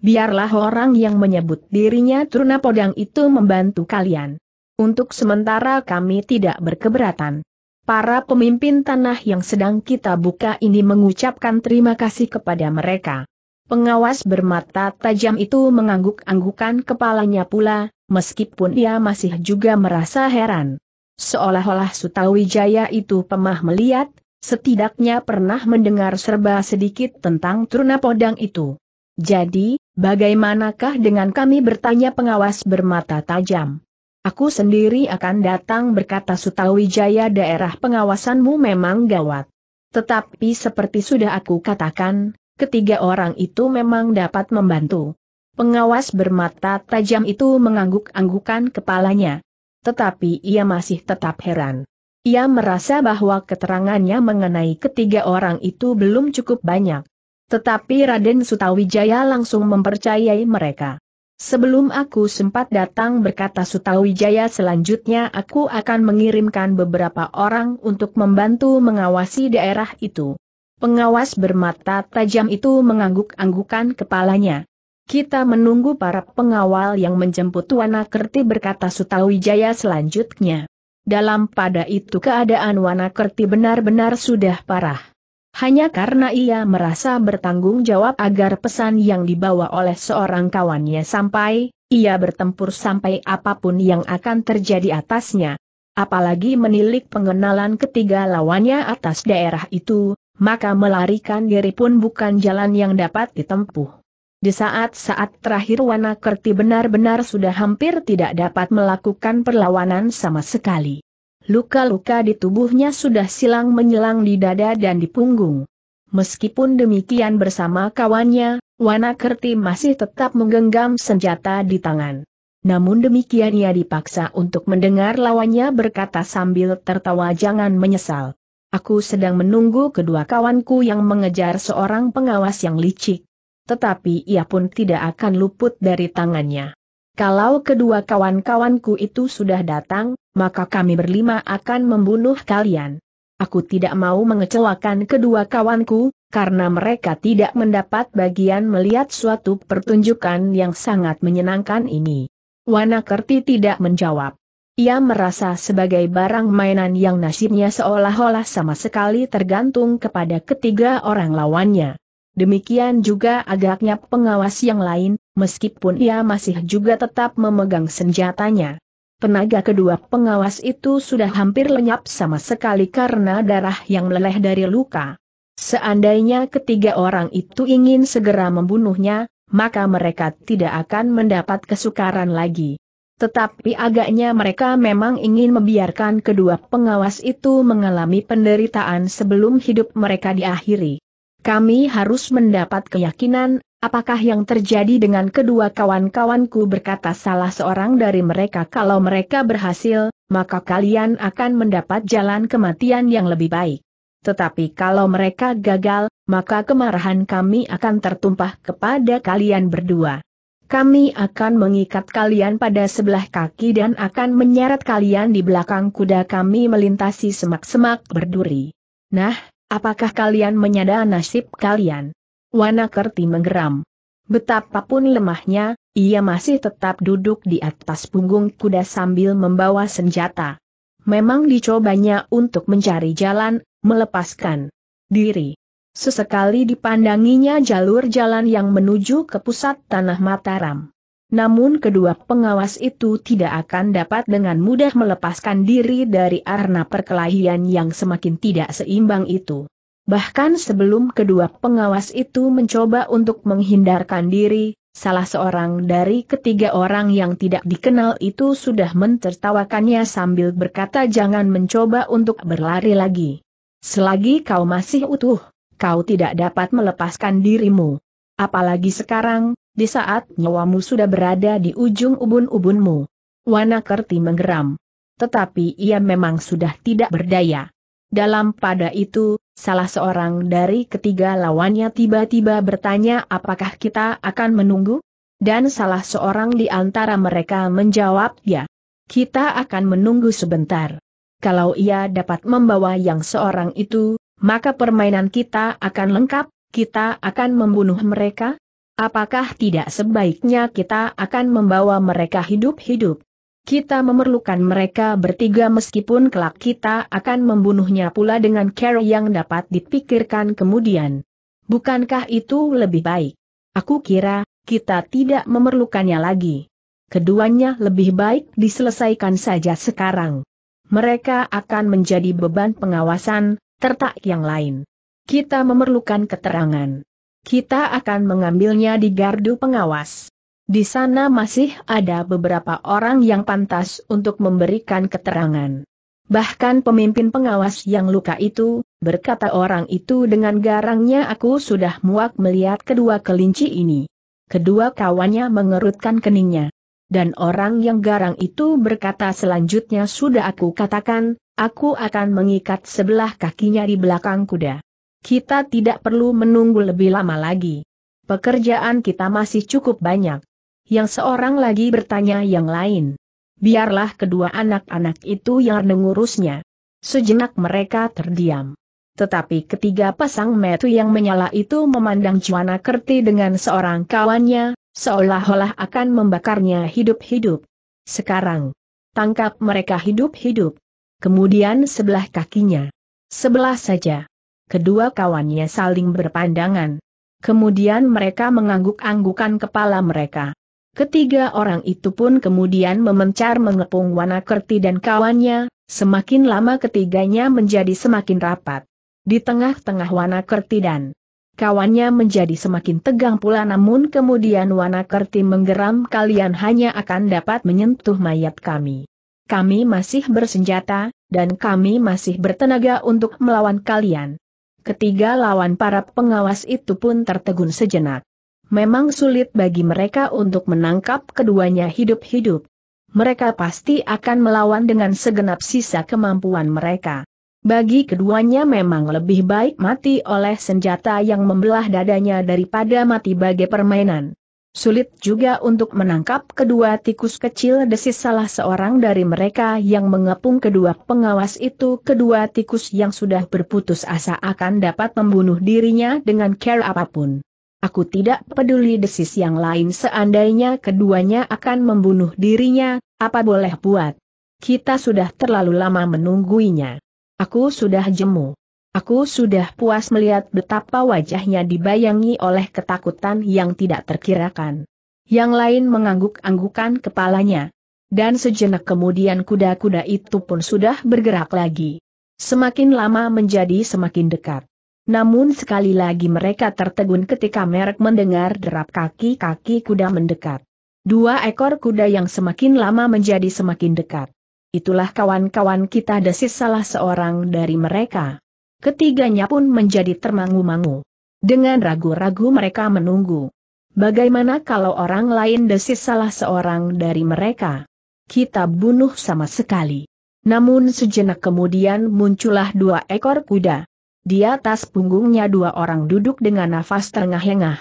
Biarlah orang yang menyebut dirinya Truna Podang itu membantu kalian. Untuk sementara kami tidak berkeberatan. Para pemimpin tanah yang sedang kita buka ini mengucapkan terima kasih kepada mereka. Pengawas bermata tajam itu mengangguk-anggukan kepalanya pula, meskipun ia masih juga merasa heran. Seolah-olah Sutawijaya itu pemah melihat, setidaknya pernah mendengar serba sedikit tentang Truna Podang itu. Jadi, bagaimanakah dengan kami bertanya pengawas bermata tajam? Aku sendiri akan datang berkata Sutawijaya daerah pengawasanmu memang gawat. Tetapi seperti sudah aku katakan, ketiga orang itu memang dapat membantu. Pengawas bermata tajam itu mengangguk-anggukan kepalanya. Tetapi ia masih tetap heran. Ia merasa bahwa keterangannya mengenai ketiga orang itu belum cukup banyak. Tetapi Raden Sutawijaya langsung mempercayai mereka. Sebelum aku sempat datang berkata Sutawijaya selanjutnya aku akan mengirimkan beberapa orang untuk membantu mengawasi daerah itu. Pengawas bermata tajam itu mengangguk-anggukan kepalanya. Kita menunggu para pengawal yang menjemput Wana Kerti berkata Sutawijaya selanjutnya. Dalam pada itu keadaan Wana Kerti benar-benar sudah parah. Hanya karena ia merasa bertanggung jawab agar pesan yang dibawa oleh seorang kawannya sampai, ia bertempur sampai apa pun yang akan terjadi atasnya. Apalagi menilik pengenalan ketiga lawannya atas daerah itu, maka melarikan diri pun bukan jalan yang dapat ditempuh. Di saat-saat terakhir Wana Kerti benar-benar sudah hampir tidak dapat melakukan perlawanan sama sekali. Luka-luka di tubuhnya sudah silang menyelang di dada dan di punggung. Meskipun demikian bersama kawannya, Wana Kerti masih tetap menggenggam senjata di tangan. Namun demikian ia dipaksa untuk mendengar lawannya berkata sambil tertawa jangan menyesal. Aku sedang menunggu kedua kawanku yang mengejar seorang pengawas yang licik. Tetapi ia pun tidak akan luput dari tangannya. Kalau kedua kawan-kawanku itu sudah datang, maka kami berlima akan membunuh kalian. Aku tidak mau mengecewakan kedua kawanku, karena mereka tidak mendapat bagian melihat suatu pertunjukan yang sangat menyenangkan ini. Wana Kerti tidak menjawab. Ia merasa sebagai barang mainan yang nasibnya seolah-olah sama sekali tergantung kepada ketiga orang lawannya. Demikian juga agaknya pengawas yang lain, meskipun ia masih juga tetap memegang senjatanya. Tenaga kedua pengawas itu sudah hampir lenyap sama sekali karena darah yang meleleh dari luka. Seandainya ketiga orang itu ingin segera membunuhnya, maka mereka tidak akan mendapat kesukaran lagi. Tetapi agaknya mereka memang ingin membiarkan kedua pengawas itu mengalami penderitaan sebelum hidup mereka diakhiri. Kami harus mendapat keyakinan, apakah yang terjadi dengan kedua kawan-kawanku berkata salah seorang dari mereka kalau mereka berhasil, maka kalian akan mendapat jalan kematian yang lebih baik. Tetapi kalau mereka gagal, maka kemarahan kami akan tertumpah kepada kalian berdua. Kami akan mengikat kalian pada sebelah kaki dan akan menyeret kalian di belakang kuda kami melintasi semak-semak berduri. Nah, apakah kalian menyadar nasib kalian? Wanakerti menggeram. Betapapun lemahnya, ia masih tetap duduk di atas punggung kuda sambil membawa senjata. Memang dicobanya untuk mencari jalan, melepaskan diri. Sesekali dipandanginya jalur jalan yang menuju ke pusat tanah Mataram. Namun kedua pengawas itu tidak akan dapat dengan mudah melepaskan diri dari arna perkelahian yang semakin tidak seimbang itu. Bahkan sebelum kedua pengawas itu mencoba untuk menghindarkan diri, salah seorang dari ketiga orang yang tidak dikenal itu sudah mentertawakannya sambil berkata jangan mencoba untuk berlari lagi. Selagi kau masih utuh, kau tidak dapat melepaskan dirimu. Apalagi sekarang, di saat nyawamu sudah berada di ujung ubun-ubunmu. Wanakerti menggeram. Tetapi ia memang sudah tidak berdaya. Dalam pada itu, salah seorang dari ketiga lawannya tiba-tiba bertanya apakah kita akan menunggu? Dan salah seorang di antara mereka menjawab ya. Kita akan menunggu sebentar. Kalau ia dapat membawa yang seorang itu, maka permainan kita akan lengkap, kita akan membunuh mereka? Apakah tidak sebaiknya kita akan membawa mereka hidup-hidup? Kita memerlukan mereka bertiga meskipun kelak kita akan membunuhnya pula dengan cara yang dapat dipikirkan kemudian. Bukankah itu lebih baik? Aku kira, kita tidak memerlukannya lagi. Keduanya lebih baik diselesaikan saja sekarang. Mereka akan menjadi beban pengawasan, tertak yang lain. Kita memerlukan keterangan. Kita akan mengambilnya di gardu pengawas. Di sana masih ada beberapa orang yang pantas untuk memberikan keterangan. Bahkan pemimpin pengawas yang luka itu, berkata orang itu dengan garangnya aku sudah muak melihat kedua kelinci ini. Kedua kawannya mengerutkan keningnya. Dan orang yang garang itu berkata selanjutnya sudah aku katakan, Aku akan mengikat sebelah kakinya di belakang kuda. Kita tidak perlu menunggu lebih lama lagi. Pekerjaan kita masih cukup banyak. Yang seorang lagi bertanya yang lain. Biarlah kedua anak-anak itu yang mengurusnya. Sejenak mereka terdiam. Tetapi ketiga pasang metu yang menyala itu memandang Juana Kerti dengan seorang kawannya, seolah-olah akan membakarnya hidup-hidup. Sekarang, tangkap mereka hidup-hidup kemudian sebelah kakinya. Sebelah saja. Kedua kawannya saling berpandangan. Kemudian mereka mengangguk-anggukan kepala mereka. Ketiga orang itu pun kemudian memencar mengepung Wanakerti dan kawannya, semakin lama ketiganya menjadi semakin rapat. Di tengah-tengah Wanakerti dan kawannya menjadi semakin tegang pula namun kemudian Wanakerti menggeram kalian hanya akan dapat menyentuh mayat kami kami masih bersenjata, dan kami masih bertenaga untuk melawan kalian. Ketiga lawan para pengawas itu pun tertegun sejenak. Memang sulit bagi mereka untuk menangkap keduanya hidup-hidup. Mereka pasti akan melawan dengan segenap sisa kemampuan mereka. Bagi keduanya memang lebih baik mati oleh senjata yang membelah dadanya daripada mati bagai permainan. Sulit juga untuk menangkap kedua tikus kecil desis salah seorang dari mereka yang mengepung kedua pengawas itu kedua tikus yang sudah berputus asa akan dapat membunuh dirinya dengan cara apa pun. Aku tidak peduli desis yang lain seandainya keduanya akan membunuh dirinya, apa boleh buat. Kita sudah terlalu lama menungguinya. Aku sudah jemu. Aku sudah puas melihat betapa wajahnya dibayangi oleh ketakutan yang tidak terkirakan. Yang lain mengangguk-anggukan kepalanya. Dan sejenak kemudian kuda-kuda itu pun sudah bergerak lagi. Semakin lama menjadi semakin dekat. Namun sekali lagi mereka tertegun ketika merek mendengar derap kaki-kaki kuda mendekat. Dua ekor kuda yang semakin lama menjadi semakin dekat. Itulah kawan-kawan kita desis salah seorang dari mereka. Ketiganya pun menjadi termangu-mangu. Dengan ragu-ragu mereka menunggu. Bagaimana kalau orang lain desis salah seorang dari mereka? Kita bunuh sama sekali. Namun sejenak kemudian muncullah dua ekor kuda. Di atas punggungnya dua orang duduk dengan nafas terengah-engah.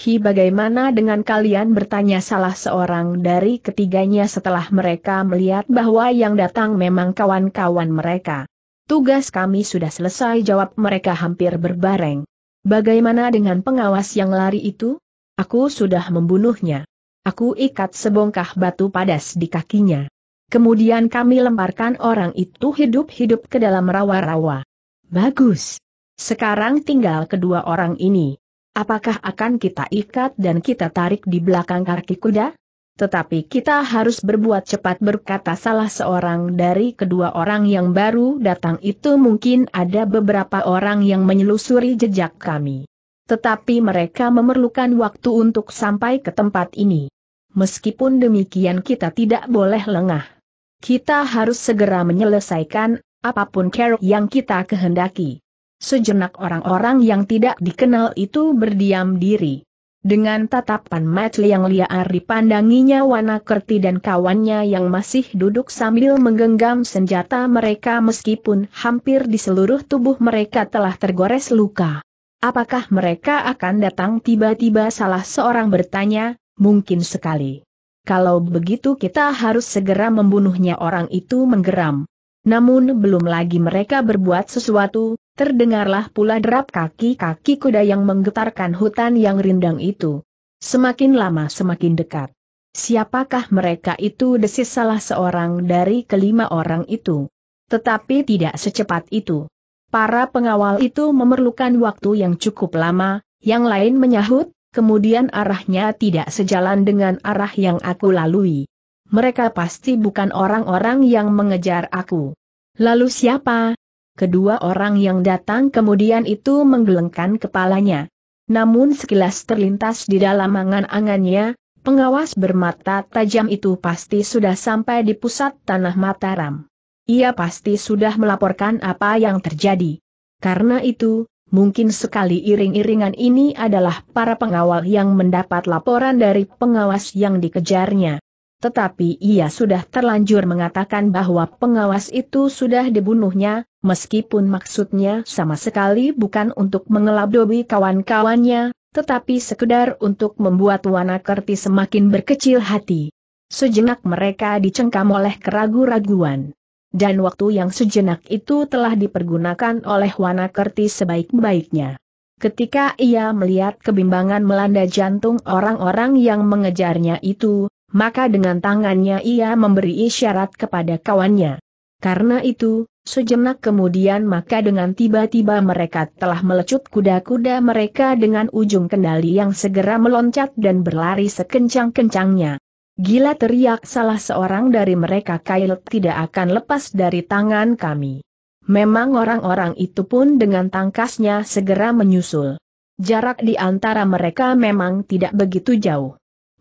Hi bagaimana dengan kalian bertanya salah seorang dari ketiganya setelah mereka melihat bahwa yang datang memang kawan-kawan mereka. Tugas kami sudah selesai jawab mereka hampir berbareng. Bagaimana dengan pengawas yang lari itu? Aku sudah membunuhnya. Aku ikat sebongkah batu padas di kakinya. Kemudian kami lemparkan orang itu hidup-hidup ke dalam rawa-rawa. Bagus. Sekarang tinggal kedua orang ini. Apakah akan kita ikat dan kita tarik di belakang kaki kuda? Tetapi kita harus berbuat cepat berkata salah seorang dari kedua orang yang baru datang itu mungkin ada beberapa orang yang menyelusuri jejak kami. Tetapi mereka memerlukan waktu untuk sampai ke tempat ini. Meskipun demikian kita tidak boleh lengah. Kita harus segera menyelesaikan apa pun cara yang kita kehendaki. Sejenak orang-orang yang tidak dikenal itu berdiam diri. Dengan tatapan mata yang liar dipandanginya Wana Kerti dan kawannya yang masih duduk sambil menggenggam senjata mereka meskipun hampir di seluruh tubuh mereka telah tergores luka. Apakah mereka akan datang tiba-tiba salah seorang bertanya, mungkin sekali. Kalau begitu kita harus segera membunuhnya orang itu menggeram. Namun belum lagi mereka berbuat sesuatu, terdengarlah pula derap kaki-kaki kuda yang menggetarkan hutan yang rindang itu. Semakin lama semakin dekat. Siapakah mereka itu desis salah seorang dari kelima orang itu. Tetapi tidak secepat itu. Para pengawal itu memerlukan waktu yang cukup lama, yang lain menyahut, kemudian arahnya tidak sejalan dengan arah yang aku lalui mereka pasti bukan orang-orang yang mengejar aku. Lalu siapa? Kedua orang yang datang kemudian itu menggelengkan kepalanya. Namun sekilas terlintas di dalam angan-angannya, pengawas bermata tajam itu pasti sudah sampai di pusat tanah Mataram. Ia pasti sudah melaporkan apa yang terjadi. Karena itu, mungkin sekali iring-iringan ini adalah para pengawal yang mendapat laporan dari pengawas yang dikejarnya tetapi ia sudah terlanjur mengatakan bahwa pengawas itu sudah dibunuhnya, meskipun maksudnya sama sekali bukan untuk mengelabui kawan-kawannya, tetapi sekedar untuk membuat Wanakerti semakin berkecil hati. Sejenak mereka dicengkam oleh keragu-raguan. Dan waktu yang sejenak itu telah dipergunakan oleh Wanakerti sebaik-baiknya. Ketika ia melihat kebimbangan melanda jantung orang-orang yang mengejarnya itu, maka dengan tangannya ia memberi isyarat kepada kawannya. Karena itu, sejenak kemudian maka dengan tiba-tiba mereka telah melecut kuda-kuda mereka dengan ujung kendali yang segera meloncat dan berlari sekencang-kencangnya. Gila teriak salah seorang dari mereka Kail tidak akan lepas dari tangan kami. Memang orang-orang itu pun dengan tangkasnya segera menyusul. Jarak di antara mereka memang tidak begitu jauh.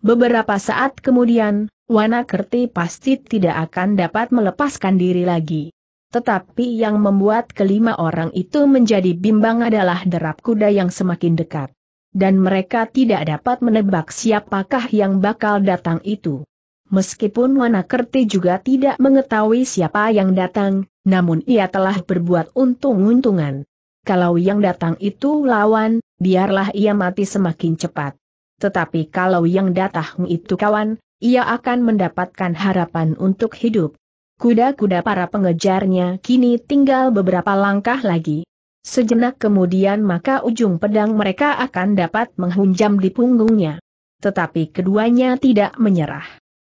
Beberapa saat kemudian, Wana Kerti pasti tidak akan dapat melepaskan diri lagi. Tetapi yang membuat kelima orang itu menjadi bimbang adalah derap kuda yang semakin dekat. Dan mereka tidak dapat menebak siapakah yang bakal datang itu. Meskipun Wana Kerti juga tidak mengetahui siapa yang datang, namun ia telah berbuat untung-untungan. Kalau yang datang itu lawan, biarlah ia mati semakin cepat tetapi kalau yang datang itu kawan, ia akan mendapatkan harapan untuk hidup. Kuda-kuda para pengejarnya kini tinggal beberapa langkah lagi. Sejenak kemudian maka ujung pedang mereka akan dapat menghunjam di punggungnya. Tetapi keduanya tidak menyerah.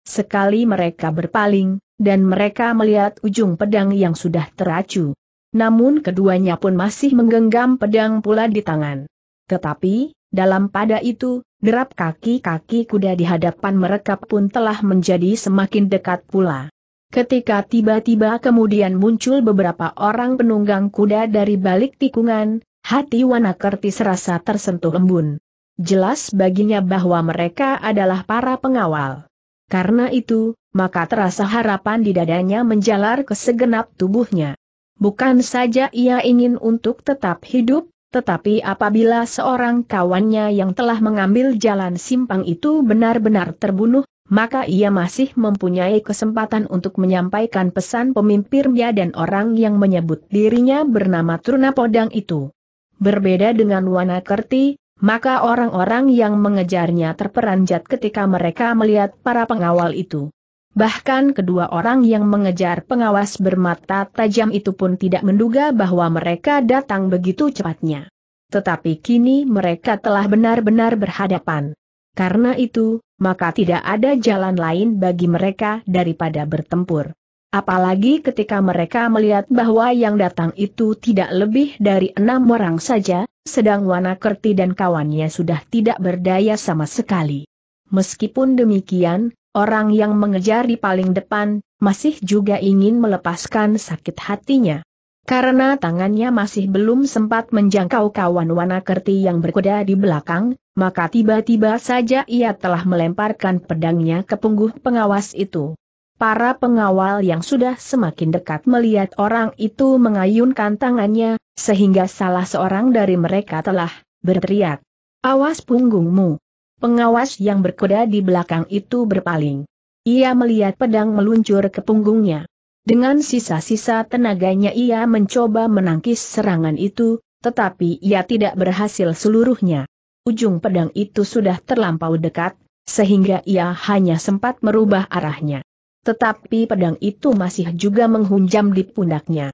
Sekali mereka berpaling, dan mereka melihat ujung pedang yang sudah teracu. Namun keduanya pun masih menggenggam pedang pula di tangan. Tetapi, dalam pada itu, derap kaki-kaki kuda di hadapan mereka pun telah menjadi semakin dekat pula. Ketika tiba-tiba kemudian muncul beberapa orang penunggang kuda dari balik tikungan, hati Wanakerti serasa tersentuh lembun. Jelas baginya bahwa mereka adalah para pengawal. Karena itu, maka terasa harapan di dadanya menjalar ke segenap tubuhnya. Bukan saja ia ingin untuk tetap hidup, tetapi apabila seorang kawannya yang telah mengambil jalan simpang itu benar-benar terbunuh, maka ia masih mempunyai kesempatan untuk menyampaikan pesan pemimpinnya dan orang yang menyebut dirinya bernama Truna Podang itu. Berbeda dengan Wana Kerti, maka orang-orang yang mengejarnya terperanjat ketika mereka melihat para pengawal itu. Bahkan kedua orang yang mengejar pengawas bermata tajam itu pun tidak menduga bahwa mereka datang begitu cepatnya. Tetapi kini mereka telah benar-benar berhadapan. Karena itu, maka tidak ada jalan lain bagi mereka daripada bertempur. Apalagi ketika mereka melihat bahwa yang datang itu tidak lebih dari enam orang saja, sedang Wanakerti dan kawannya sudah tidak berdaya sama sekali. Meskipun demikian, orang yang mengejar di paling depan, masih juga ingin melepaskan sakit hatinya. Karena tangannya masih belum sempat menjangkau kawan Wanakerti yang berkuda di belakang, maka tiba-tiba saja ia telah melemparkan pedangnya ke punggung pengawas itu. Para pengawal yang sudah semakin dekat melihat orang itu mengayunkan tangannya, sehingga salah seorang dari mereka telah berteriak. Awas punggungmu. Pengawas yang berkuda di belakang itu berpaling. Ia melihat pedang meluncur ke punggungnya. Dengan sisa-sisa tenaganya ia mencoba menangkis serangan itu, tetapi ia tidak berhasil seluruhnya. Ujung pedang itu sudah terlampau dekat, sehingga ia hanya sempat merubah arahnya tetapi pedang itu masih juga menghunjam di pundaknya.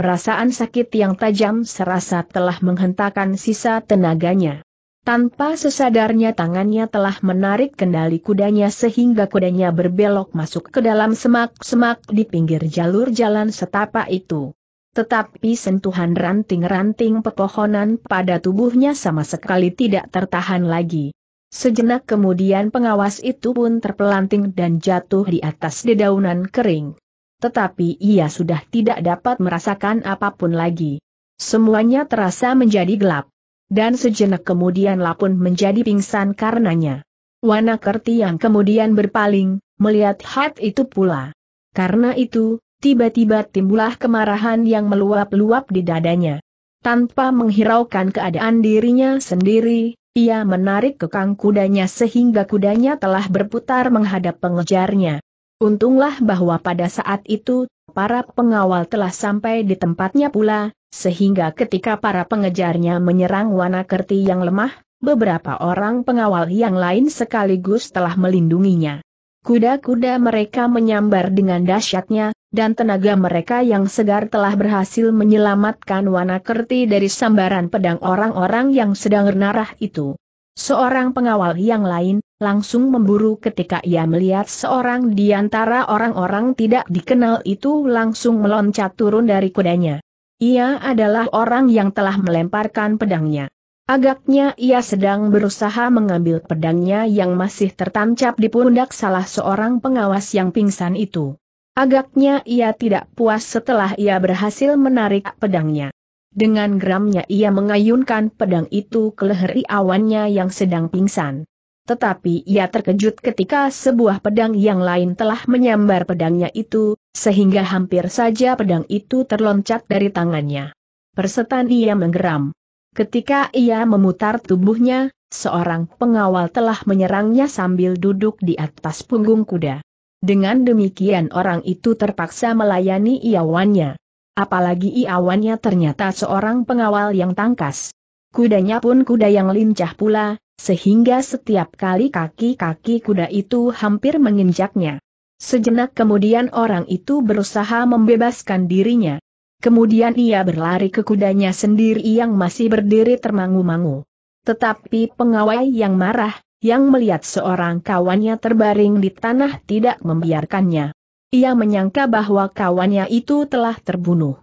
Perasaan sakit yang tajam serasa telah menghentakkan sisa tenaganya. Tanpa sesadarnya tangannya telah menarik kendali kudanya sehingga kudanya berbelok masuk ke dalam semak-semak di pinggir jalur jalan setapak itu. Tetapi sentuhan ranting-ranting pepohonan pada tubuhnya sama sekali tidak tertahan lagi. Sejenak kemudian pengawas itu pun terpelanting dan jatuh di atas dedaunan kering. Tetapi ia sudah tidak dapat merasakan apa pun lagi. Semuanya terasa menjadi gelap. Dan sejenak kemudian lapun menjadi pingsan karenanya. Wana Kerti yang kemudian berpaling, melihat hat itu pula. Karena itu, tiba-tiba timbullah kemarahan yang meluap-luap di dadanya. Tanpa menghiraukan keadaan dirinya sendiri, ia menarik kekang kudanya sehingga kudanya telah berputar menghadap pengejarnya. Untunglah bahwa pada saat itu, para pengawal telah sampai di tempatnya pula, sehingga ketika para pengejarnya menyerang Wanakerti yang lemah, beberapa orang pengawal yang lain sekaligus telah melindunginya. Kuda-kuda mereka menyambar dengan dahsyatnya, dan tenaga mereka yang segar telah berhasil menyelamatkan Wanakerti dari sambaran pedang orang-orang yang sedang renarah itu. Seorang pengawal yang lain, langsung memburu ketika ia melihat seorang di antara orang-orang tidak dikenal itu langsung meloncat turun dari kudanya. Ia adalah orang yang telah melemparkan pedangnya. Agaknya ia sedang berusaha mengambil pedangnya yang masih tertancap di pundak salah seorang pengawas yang pingsan itu. Agaknya ia tidak puas setelah ia berhasil menarik pedangnya. Dengan geramnya ia mengayunkan pedang itu ke leher awannya yang sedang pingsan. Tetapi ia terkejut ketika sebuah pedang yang lain telah menyambar pedangnya itu, sehingga hampir saja pedang itu terloncat dari tangannya. Persetan ia menggeram. Ketika ia memutar tubuhnya, seorang pengawal telah menyerangnya sambil duduk di atas punggung kuda. Dengan demikian orang itu terpaksa melayani iawannya. Apalagi iawannya ternyata seorang pengawal yang tangkas. Kudanya pun kuda yang lincah pula, sehingga setiap kali kaki-kaki kuda itu hampir menginjaknya. Sejenak kemudian orang itu berusaha membebaskan dirinya. Kemudian ia berlari ke kudanya sendiri yang masih berdiri termangu-mangu. Tetapi pengawai yang marah, yang melihat seorang kawannya terbaring di tanah tidak membiarkannya. Ia menyangka bahwa kawannya itu telah terbunuh.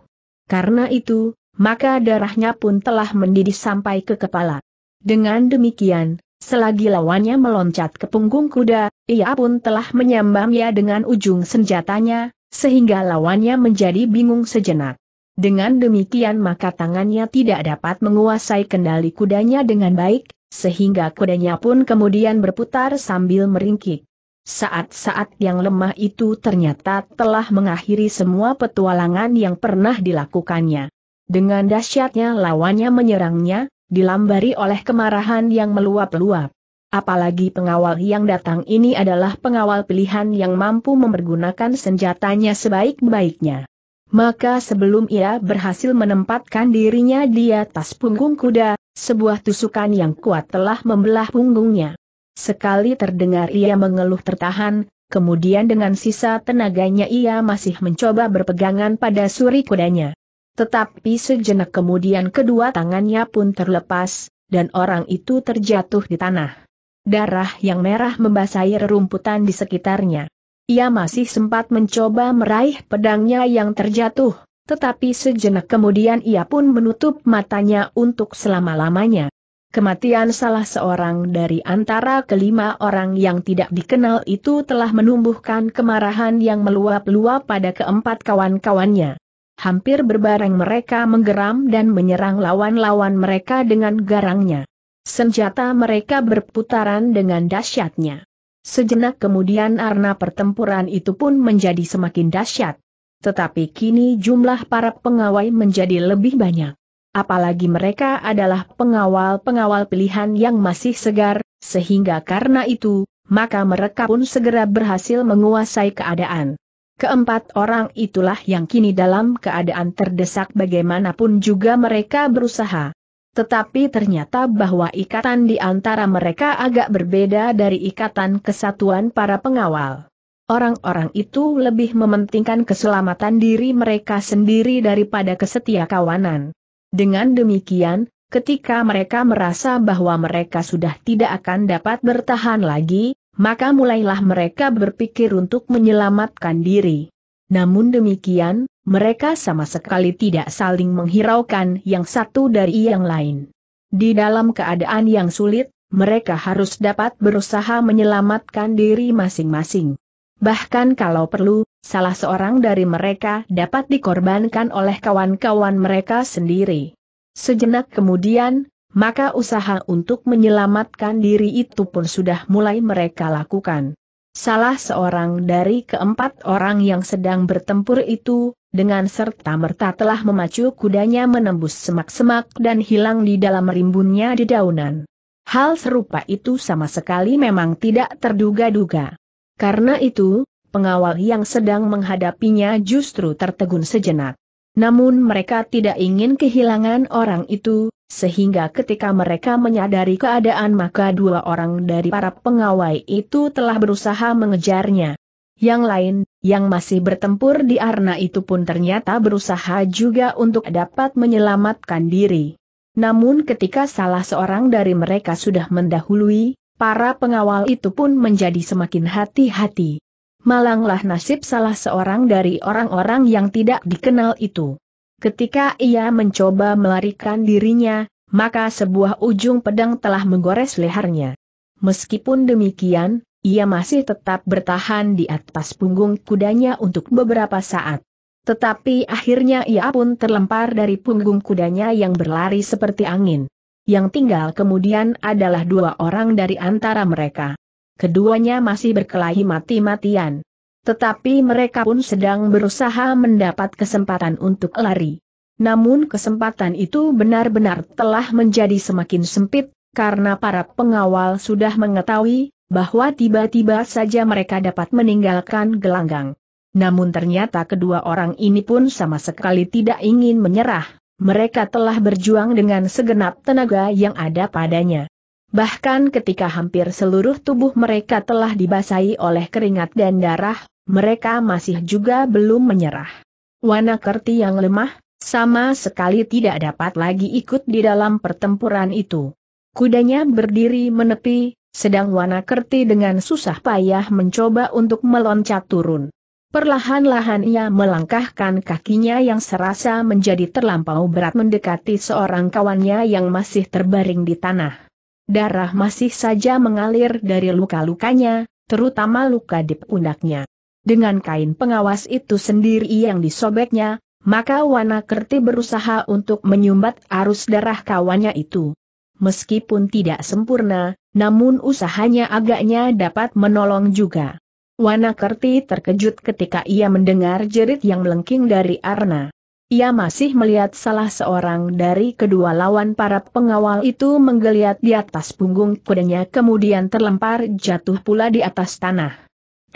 Karena itu, maka darahnya pun telah mendidih sampai ke kepala. Dengan demikian, selagi lawannya meloncat ke punggung kuda, ia pun telah menyambamnya dengan ujung senjatanya, sehingga lawannya menjadi bingung sejenak. Dengan demikian maka tangannya tidak dapat menguasai kendali kudanya dengan baik, sehingga kudanya pun kemudian berputar sambil meringkik. Saat-saat yang lemah itu ternyata telah mengakhiri semua petualangan yang pernah dilakukannya. Dengan dahsyatnya lawannya menyerangnya, dilambari oleh kemarahan yang meluap-luap. Apalagi pengawal yang datang ini adalah pengawal pilihan yang mampu mempergunakan senjatanya sebaik-baiknya. Maka sebelum ia berhasil menempatkan dirinya di atas punggung kuda, sebuah tusukan yang kuat telah membelah punggungnya. Sekali terdengar ia mengeluh tertahan, kemudian dengan sisa tenaganya ia masih mencoba berpegangan pada suri kudanya. Tetapi sejenak kemudian kedua tangannya pun terlepas, dan orang itu terjatuh di tanah. Darah yang merah membasahi rerumputan di sekitarnya. Ia masih sempat mencoba meraih pedangnya yang terjatuh, tetapi sejenak kemudian ia pun menutup matanya untuk selama-lamanya. Kematian salah seorang dari antara kelima orang yang tidak dikenal itu telah menumbuhkan kemarahan yang meluap-luap pada keempat kawan-kawannya. Hampir berbareng mereka menggeram dan menyerang lawan-lawan mereka dengan garangnya. Senjata mereka berputaran dengan dahsyatnya. Sejenak kemudian arna pertempuran itu pun menjadi semakin dahsyat. Tetapi kini jumlah para pengawai menjadi lebih banyak. Apalagi mereka adalah pengawal-pengawal pilihan yang masih segar, sehingga karena itu, maka mereka pun segera berhasil menguasai keadaan. Keempat orang itulah yang kini dalam keadaan terdesak bagaimanapun juga mereka berusaha tetapi ternyata bahwa ikatan di antara mereka agak berbeda dari ikatan kesatuan para pengawal. Orang-orang itu lebih mementingkan keselamatan diri mereka sendiri daripada kesetia kawanan. Dengan demikian, ketika mereka merasa bahwa mereka sudah tidak akan dapat bertahan lagi, maka mulailah mereka berpikir untuk menyelamatkan diri. Namun demikian, mereka sama sekali tidak saling menghiraukan yang satu dari yang lain. Di dalam keadaan yang sulit, mereka harus dapat berusaha menyelamatkan diri masing-masing. Bahkan kalau perlu, salah seorang dari mereka dapat dikorbankan oleh kawan-kawan mereka sendiri. Sejenak kemudian, maka usaha untuk menyelamatkan diri itu pun sudah mulai mereka lakukan. Salah seorang dari keempat orang yang sedang bertempur itu, dengan serta-merta telah memacu kudanya menembus semak-semak dan hilang di dalam rimbunnya di daunan. Hal serupa itu sama sekali memang tidak terduga-duga. Karena itu, pengawal yang sedang menghadapinya justru tertegun sejenak. Namun mereka tidak ingin kehilangan orang itu, sehingga ketika mereka menyadari keadaan maka dua orang dari para pengawai itu telah berusaha mengejarnya. Yang lain, yang masih bertempur di arna itu pun ternyata berusaha juga untuk dapat menyelamatkan diri. Namun ketika salah seorang dari mereka sudah mendahului, para pengawal itu pun menjadi semakin hati-hati. Malanglah nasib salah seorang dari orang-orang yang tidak dikenal itu. Ketika ia mencoba melarikan dirinya, maka sebuah ujung pedang telah menggores lehernya. Meskipun demikian, ia masih tetap bertahan di atas punggung kudanya untuk beberapa saat. Tetapi akhirnya ia pun terlempar dari punggung kudanya yang berlari seperti angin. Yang tinggal kemudian adalah dua orang dari antara mereka. Keduanya masih berkelahi mati-matian. Tetapi mereka pun sedang berusaha mendapat kesempatan untuk lari. Namun kesempatan itu benar-benar telah menjadi semakin sempit, karena para pengawal sudah mengetahui bahwa tiba-tiba saja mereka dapat meninggalkan gelanggang. Namun ternyata kedua orang ini pun sama sekali tidak ingin menyerah, mereka telah berjuang dengan segenap tenaga yang ada padanya. Bahkan ketika hampir seluruh tubuh mereka telah dibasahi oleh keringat dan darah, mereka masih juga belum menyerah. Wana Kerti yang lemah, sama sekali tidak dapat lagi ikut di dalam pertempuran itu. Kudanya berdiri menepi, sedang Wana Kerti dengan susah payah mencoba untuk meloncat turun. Perlahan-lahan ia melangkahkan kakinya yang serasa menjadi terlampau berat mendekati seorang kawannya yang masih terbaring di tanah. Darah masih saja mengalir dari luka-lukanya, terutama luka di pundaknya. Dengan kain pengawas itu sendiri yang disobeknya, maka Wana Kerti berusaha untuk menyumbat arus darah kawannya itu. Meskipun tidak sempurna, namun usahanya agaknya dapat menolong juga. Wana Kerti terkejut ketika ia mendengar jerit yang melengking dari Arna. Ia masih melihat salah seorang dari kedua lawan para pengawal itu menggeliat di atas punggung kudanya kemudian terlempar jatuh pula di atas tanah.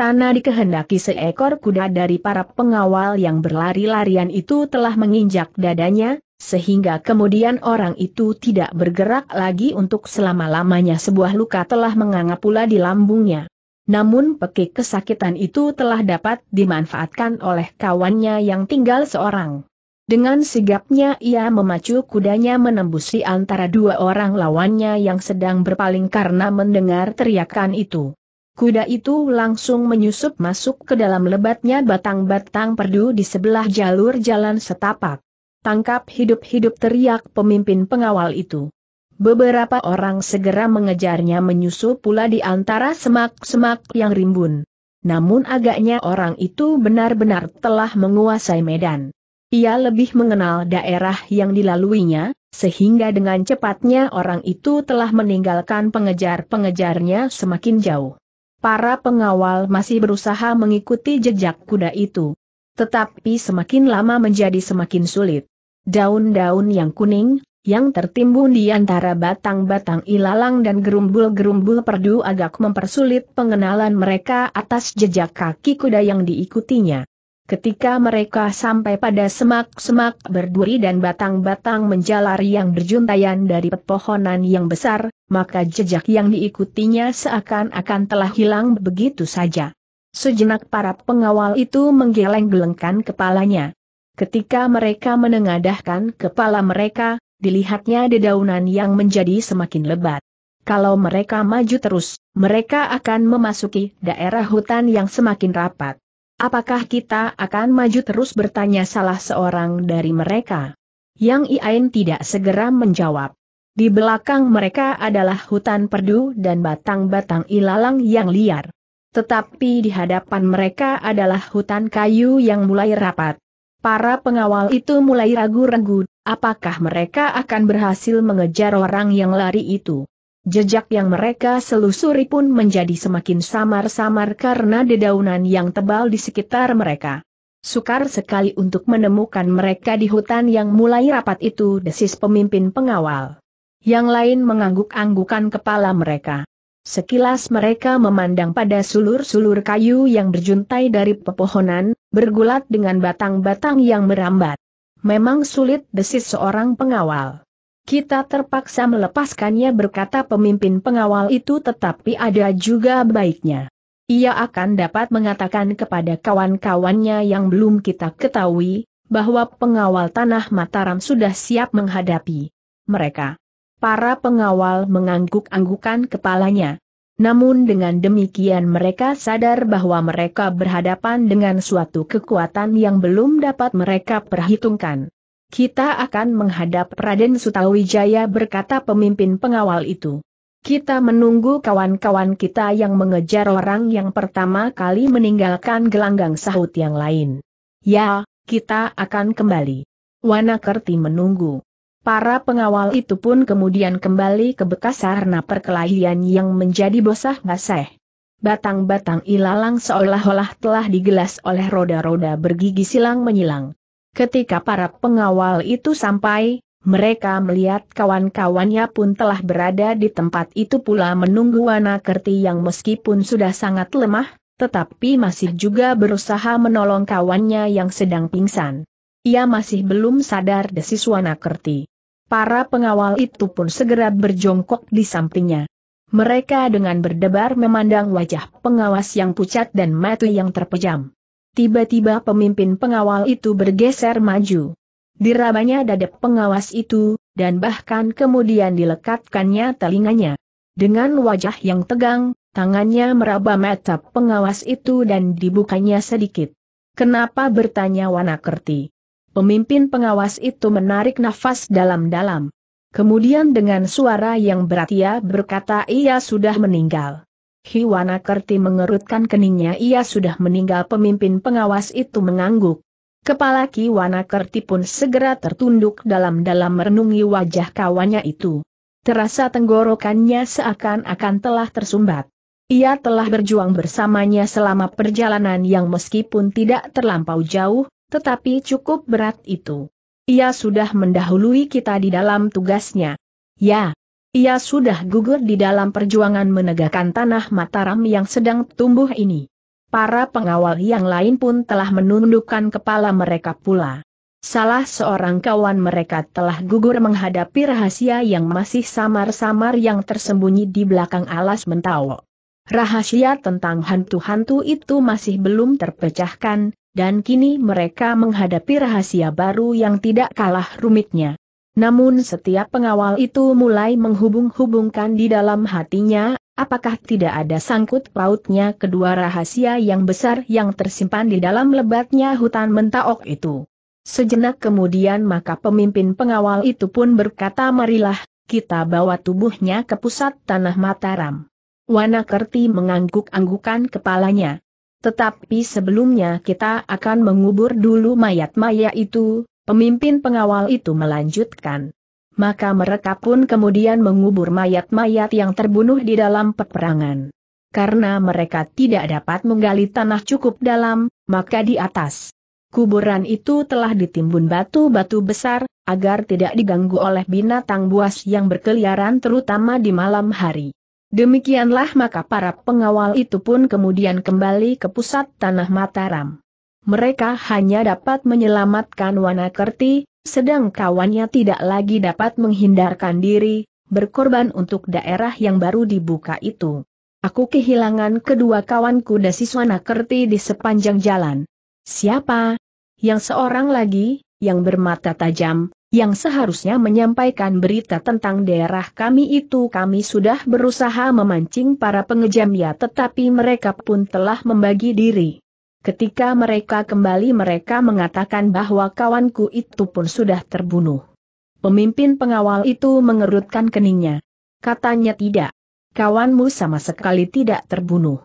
Tanah dikehendaki seekor kuda dari para pengawal yang berlari-larian itu telah menginjak dadanya, sehingga kemudian orang itu tidak bergerak lagi untuk selama-lamanya sebuah luka telah menganga pula di lambungnya. Namun pekik kesakitan itu telah dapat dimanfaatkan oleh kawannya yang tinggal seorang. Dengan sigapnya ia memacu kudanya menembus di antara dua orang lawannya yang sedang berpaling karena mendengar teriakan itu. Kuda itu langsung menyusup masuk ke dalam lebatnya batang-batang perdu di sebelah jalur jalan setapak. Tangkap hidup-hidup teriak pemimpin pengawal itu. Beberapa orang segera mengejarnya menyusul pula di antara semak-semak yang rimbun. Namun agaknya orang itu benar-benar telah menguasai medan. Ia lebih mengenal daerah yang dilaluinya, sehingga dengan cepatnya orang itu telah meninggalkan pengejar-pengejarnya semakin jauh. Para pengawal masih berusaha mengikuti jejak kuda itu. Tetapi semakin lama menjadi semakin sulit. Daun-daun yang kuning, yang tertimbun di antara batang-batang ilalang dan gerumbul-gerumbul perdu agak mempersulit pengenalan mereka atas jejak kaki kuda yang diikutinya. Ketika mereka sampai pada semak-semak berduri dan batang-batang menjalar yang berjuntayan dari pepohonan yang besar, maka jejak yang diikutinya seakan-akan telah hilang begitu saja. Sejenak para pengawal itu menggeleng-gelengkan kepalanya. Ketika mereka menengadahkan kepala mereka, dilihatnya dedaunan yang menjadi semakin lebat. Kalau mereka maju terus, mereka akan memasuki daerah hutan yang semakin rapat. Apakah kita akan maju terus bertanya salah seorang dari mereka? Yang Iain tidak segera menjawab. Di belakang mereka adalah hutan perdu dan batang-batang ilalang yang liar. Tetapi di hadapan mereka adalah hutan kayu yang mulai rapat. Para pengawal itu mulai ragu-ragu, apakah mereka akan berhasil mengejar orang yang lari itu. Jejak yang mereka selusuri pun menjadi semakin samar-samar karena dedaunan yang tebal di sekitar mereka. Sukar sekali untuk menemukan mereka di hutan yang mulai rapat itu desis pemimpin pengawal. Yang lain mengangguk-anggukan kepala mereka. Sekilas mereka memandang pada sulur-sulur kayu yang berjuntai dari pepohonan, bergulat dengan batang-batang yang merambat. Memang sulit desis seorang pengawal. Kita terpaksa melepaskannya berkata pemimpin pengawal itu tetapi ada juga baiknya. Ia akan dapat mengatakan kepada kawan-kawannya yang belum kita ketahui, bahwa pengawal tanah Mataram sudah siap menghadapi mereka. Para pengawal mengangguk-anggukan kepalanya. Namun dengan demikian mereka sadar bahwa mereka berhadapan dengan suatu kekuatan yang belum dapat mereka perhitungkan. Kita akan menghadap Raden Sutawijaya berkata pemimpin pengawal itu. Kita menunggu kawan-kawan kita yang mengejar orang yang pertama kali meninggalkan gelanggang sahut yang lain. Ya, kita akan kembali. Wana Kerti menunggu. Para pengawal itu pun kemudian kembali ke bekas sarana perkelahian yang menjadi bosah ngaseh. Batang-batang ilalang seolah-olah telah digelas oleh roda-roda bergigi silang menyilang. Ketika para pengawal itu sampai, mereka melihat kawan-kawannya pun telah berada di tempat itu pula menunggu Wana Kerti yang meskipun sudah sangat lemah, tetapi masih juga berusaha menolong kawannya yang sedang pingsan. Ia masih belum sadar desis Wana Kerti. Para pengawal itu pun segera berjongkok di sampingnya. Mereka dengan berdebar memandang wajah pengawas yang pucat dan mata yang terpejam. Tiba-tiba pemimpin pengawal itu bergeser maju. Dirabanya dada pengawas itu, dan bahkan kemudian dilekatkannya telinganya. Dengan wajah yang tegang, tangannya meraba mata pengawas itu dan dibukanya sedikit. Kenapa bertanya Wanakerti? Pemimpin pengawas itu menarik nafas dalam-dalam. Kemudian dengan suara yang berat ia berkata ia sudah meninggal. Hiwana Kerti mengerutkan keningnya ia sudah meninggal pemimpin pengawas itu mengangguk. Kepala Kiwana Kerti pun segera tertunduk dalam-dalam merenungi wajah kawannya itu. Terasa tenggorokannya seakan-akan telah tersumbat. Ia telah berjuang bersamanya selama perjalanan yang meskipun tidak terlampau jauh, tetapi cukup berat itu. Ia sudah mendahului kita di dalam tugasnya. Ya, ia sudah gugur di dalam perjuangan menegakkan tanah Mataram yang sedang tumbuh ini. Para pengawal yang lain pun telah menundukkan kepala mereka pula. salah seorang kawan mereka telah gugur menghadapi rahasia yang masih samar-samar yang tersembunyi di belakang alas mentawok. Rahasia tentang hantu-hantu itu masih belum terpecahkan, dan kini mereka menghadapi rahasia baru yang tidak kalah rumitnya. Namun setiap pengawal itu mulai menghubung-hubungkan di dalam hatinya, apakah tidak ada sangkut pautnya kedua rahasia yang besar yang tersimpan di dalam lebatnya hutan mentaok itu. Sejenak kemudian maka pemimpin pengawal itu pun berkata marilah, kita bawa tubuhnya ke pusat tanah Mataram. Wana Kerti mengangguk-anggukan kepalanya. Tetapi sebelumnya kita akan mengubur dulu mayat-mayat itu, pemimpin pengawal itu melanjutkan. Maka mereka pun kemudian mengubur mayat-mayat yang terbunuh di dalam peperangan. Karena mereka tidak dapat menggali tanah cukup dalam, maka di atas Kuburan itu telah ditimbun batu-batu besar, agar tidak diganggu oleh binatang buas yang berkeliaran terutama di malam hari. Demikianlah maka para pengawal itu pun kemudian kembali ke pusat tanah Mataram. Mereka hanya dapat menyelamatkan Wanakerti, sedang kawannya tidak lagi dapat menghindarkan diri, berkorban untuk daerah yang baru dibuka itu. Aku kehilangan kedua kawanku Dasis Wanakerti di sepanjang jalan. Siapa? Yang seorang lagi, yang bermata tajam, yang seharusnya menyampaikan berita tentang daerah kami itu kami sudah berusaha memancing para pengejam ya tetapi mereka pun telah membagi diri. Ketika mereka kembali mereka mengatakan bahwa kawanku itu pun sudah terbunuh. Pemimpin pengawal itu mengerutkan keningnya. Katanya tidak. Kawanmu sama sekali tidak terbunuh.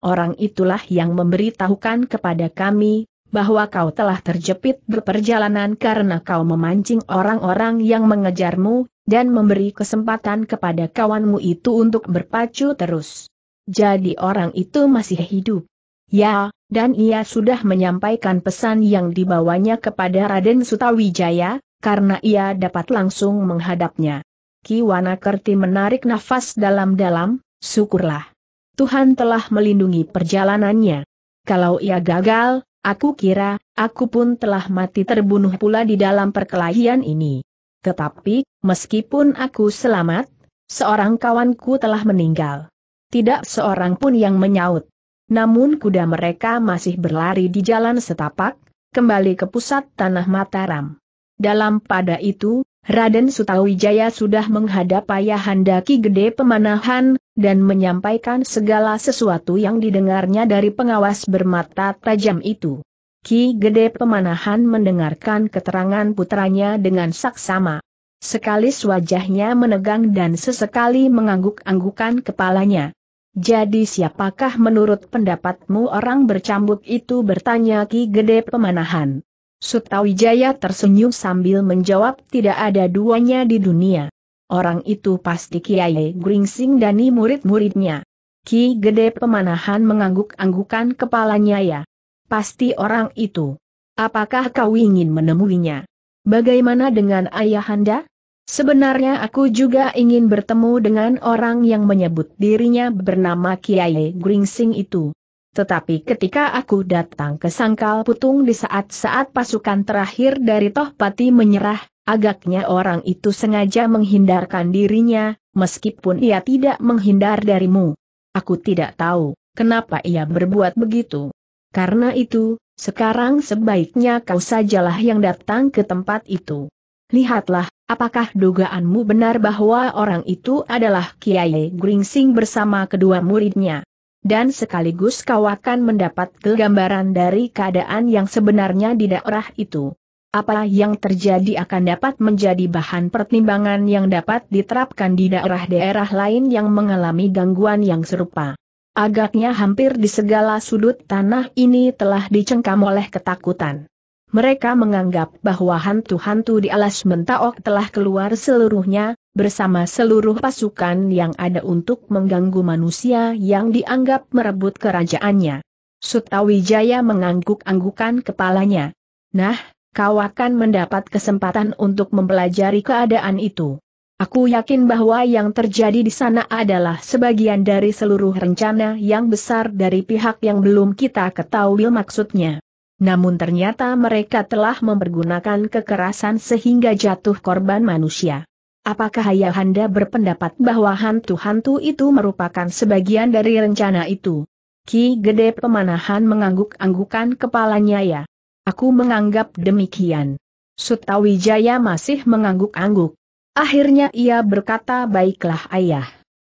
Orang itulah yang memberitahukan kepada kami, bahwa kau telah terjepit berperjalanan karena kau memancing orang-orang yang mengejarmu, dan memberi kesempatan kepada kawanmu itu untuk berpacu terus. Jadi orang itu masih hidup. Ya, dan ia sudah menyampaikan pesan yang dibawanya kepada Raden Sutawijaya, karena ia dapat langsung menghadapnya. Kiwana Kerti menarik nafas dalam-dalam, syukurlah. Tuhan telah melindungi perjalanannya. Kalau ia gagal, Aku kira, aku pun telah mati terbunuh pula di dalam perkelahian ini. Tetapi, meskipun aku selamat, seorang kawanku telah meninggal. Tidak seorang pun yang menyaut. Namun kuda mereka masih berlari di jalan setapak, kembali ke pusat tanah Mataram. Dalam pada itu, Raden Sutawijaya sudah menghadap Ayahanda Ki Gede Pemanahan, dan menyampaikan segala sesuatu yang didengarnya dari pengawas bermata tajam itu. Ki Gede Pemanahan mendengarkan keterangan putranya dengan saksama. Sekalis wajahnya menegang dan sesekali mengangguk-anggukan kepalanya. Jadi siapakah menurut pendapatmu orang bercambuk itu bertanya Ki Gede Pemanahan. Sutawijaya tersenyum sambil menjawab tidak ada duanya di dunia. Orang itu pasti Kiai Gringsing dani murid-muridnya. Ki Gede Pemanahan mengangguk-anggukan kepalanya ya. Pasti orang itu. Apakah kau ingin menemuinya? Bagaimana dengan ayahanda? Sebenarnya aku juga ingin bertemu dengan orang yang menyebut dirinya bernama Kiai Gringsing itu. Tetapi ketika aku datang ke Sangkal Putung di saat-saat pasukan terakhir dari Tohpati menyerah, agaknya orang itu sengaja menghindarkan dirinya, meskipun ia tidak menghindar darimu. Aku tidak tahu, kenapa ia berbuat begitu. Karena itu, sekarang sebaiknya kau sajalah yang datang ke tempat itu. Lihatlah, apakah dugaanmu benar bahwa orang itu adalah Kiai Gringsing bersama kedua muridnya dan sekaligus kau akan mendapat gambaran dari keadaan yang sebenarnya di daerah itu. Apa yang terjadi akan dapat menjadi bahan pertimbangan yang dapat diterapkan di daerah-daerah lain yang mengalami gangguan yang serupa. Agaknya hampir di segala sudut tanah ini telah dicengkam oleh ketakutan. Mereka menganggap bahwa hantu-hantu di alas mentaok telah keluar seluruhnya, bersama seluruh pasukan yang ada untuk mengganggu manusia yang dianggap merebut kerajaannya. Sutawijaya mengangguk-anggukan kepalanya. Nah, kau akan mendapat kesempatan untuk mempelajari keadaan itu. Aku yakin bahwa yang terjadi di sana adalah sebagian dari seluruh rencana yang besar dari pihak yang belum kita ketahui maksudnya. Namun ternyata mereka telah mempergunakan kekerasan sehingga jatuh korban manusia. Apakah Ayahanda berpendapat bahwa hantu-hantu itu merupakan sebagian dari rencana itu? Ki Gede Pemanahan mengangguk-anggukan kepalanya ya. Aku menganggap demikian. Sutawijaya masih mengangguk-angguk. Akhirnya ia berkata baiklah ayah.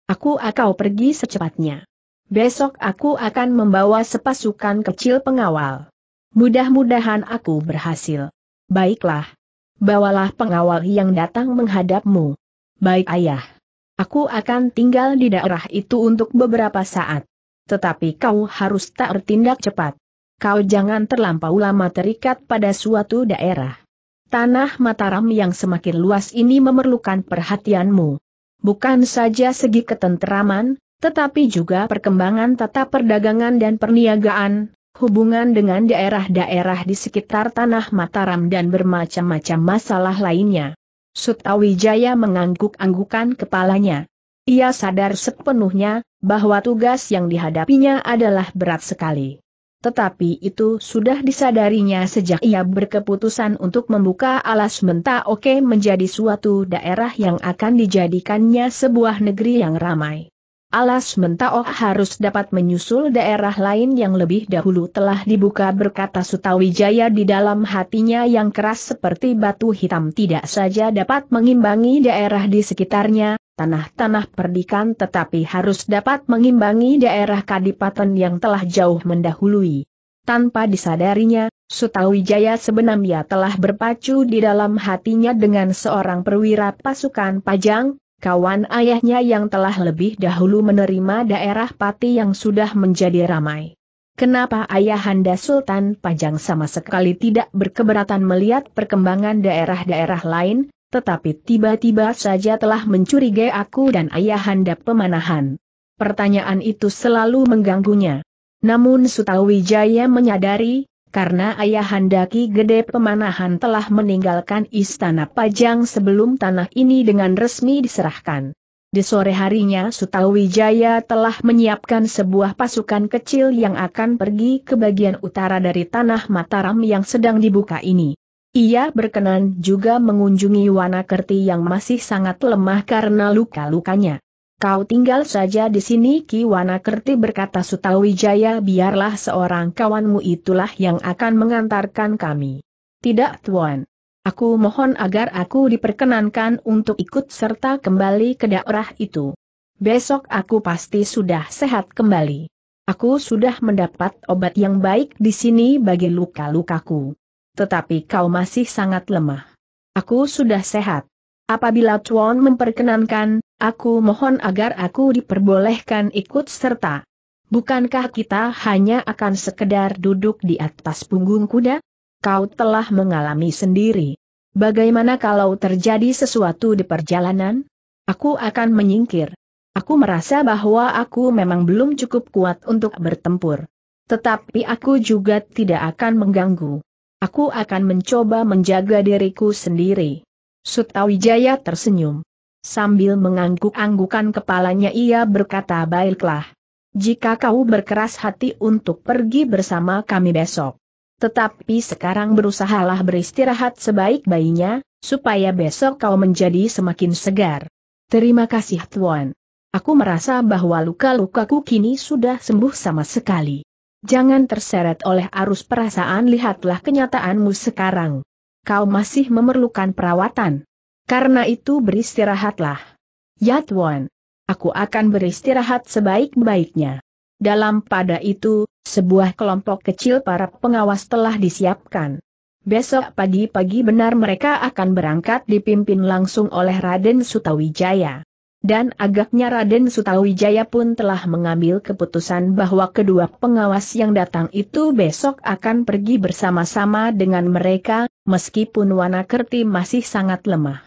Aku akan pergi secepatnya. Besok aku akan membawa sepasukan kecil pengawal. Mudah-mudahan aku berhasil. Baiklah. Bawalah pengawal yang datang menghadapmu. Baik ayah. Aku akan tinggal di daerah itu untuk beberapa saat. Tetapi kau harus tak bertindak cepat. Kau jangan terlampau lama terikat pada suatu daerah. Tanah Mataram yang semakin luas ini memerlukan perhatianmu. Bukan saja segi ketenteraman, tetapi juga perkembangan tata perdagangan dan perniagaan, hubungan dengan daerah-daerah di sekitar Tanah Mataram dan bermacam-macam masalah lainnya. Sutawijaya mengangguk-anggukan kepalanya. Ia sadar sepenuhnya, bahwa tugas yang dihadapinya adalah berat sekali tetapi itu sudah disadarinya sejak ia berkeputusan untuk membuka alas menta oke menjadi suatu daerah yang akan dijadikannya sebuah negeri yang ramai. Alas Mentaok harus dapat menyusul daerah lain yang lebih dahulu telah dibuka berkata Sutawijaya di dalam hatinya yang keras seperti batu hitam tidak saja dapat mengimbangi daerah di sekitarnya, tanah-tanah perdikan tetapi harus dapat mengimbangi daerah kadipaten yang telah jauh mendahului. Tanpa disadarinya, Sutawijaya sebenarnya telah berpacu di dalam hatinya dengan seorang perwira pasukan Pajang, kawan ayahnya yang telah lebih dahulu menerima daerah Pati yang sudah menjadi ramai. Kenapa ayahanda Sultan Pajang sama sekali tidak berkeberatan melihat perkembangan daerah-daerah lain, tetapi tiba-tiba saja telah mencurigai aku dan ayahanda pemanahan. Pertanyaan itu selalu mengganggunya. Namun Sutawijaya menyadari, karena ayahanda Ki Gede Pemanahan telah meninggalkan istana Pajang sebelum tanah ini dengan resmi diserahkan. Di sore harinya Sutawijaya telah menyiapkan sebuah pasukan kecil yang akan pergi ke bagian utara dari tanah Mataram yang sedang dibuka ini. Ia berkenan juga mengunjungi Wanakerti yang masih sangat lemah karena luka-lukanya. Kau tinggal saja di sini Ki Wanakerti berkata Sutawijaya biarlah seorang kawanmu itulah yang akan mengantarkan kami. Tidak Tuan. Aku mohon agar aku diperkenankan untuk ikut serta kembali ke daerah itu. Besok aku pasti sudah sehat kembali. Aku sudah mendapat obat yang baik di sini bagi luka-lukaku tetapi kau masih sangat lemah. Aku sudah sehat. Apabila Tuan memperkenankan, aku mohon agar aku diperbolehkan ikut serta. Bukankah kita hanya akan sekedar duduk di atas punggung kuda? Kau telah mengalami sendiri. Bagaimana kalau terjadi sesuatu di perjalanan? Aku akan menyingkir. Aku merasa bahwa aku memang belum cukup kuat untuk bertempur. Tetapi aku juga tidak akan mengganggu. Aku akan mencoba menjaga diriku sendiri. Sutawijaya tersenyum. Sambil mengangguk-anggukan kepalanya ia berkata baiklah. Jika kau berkeras hati untuk pergi bersama kami besok. Tetapi sekarang berusahalah beristirahat sebaik-baiknya, supaya besok kau menjadi semakin segar. Terima kasih Tuan. Aku merasa bahwa luka-lukaku kini sudah sembuh sama sekali. Jangan terseret oleh arus perasaan lihatlah kenyataanmu sekarang. Kau masih memerlukan perawatan. Karena itu beristirahatlah. Ya Tuan. Aku akan beristirahat sebaik-baiknya. Dalam pada itu, sebuah kelompok kecil para pengawas telah disiapkan. Besok pagi-pagi benar mereka akan berangkat dipimpin langsung oleh Raden Sutawijaya. Dan agaknya Raden Sutawijaya pun telah mengambil keputusan bahwa kedua pengawas yang datang itu besok akan pergi bersama-sama dengan mereka, meskipun Wanakerti masih sangat lemah.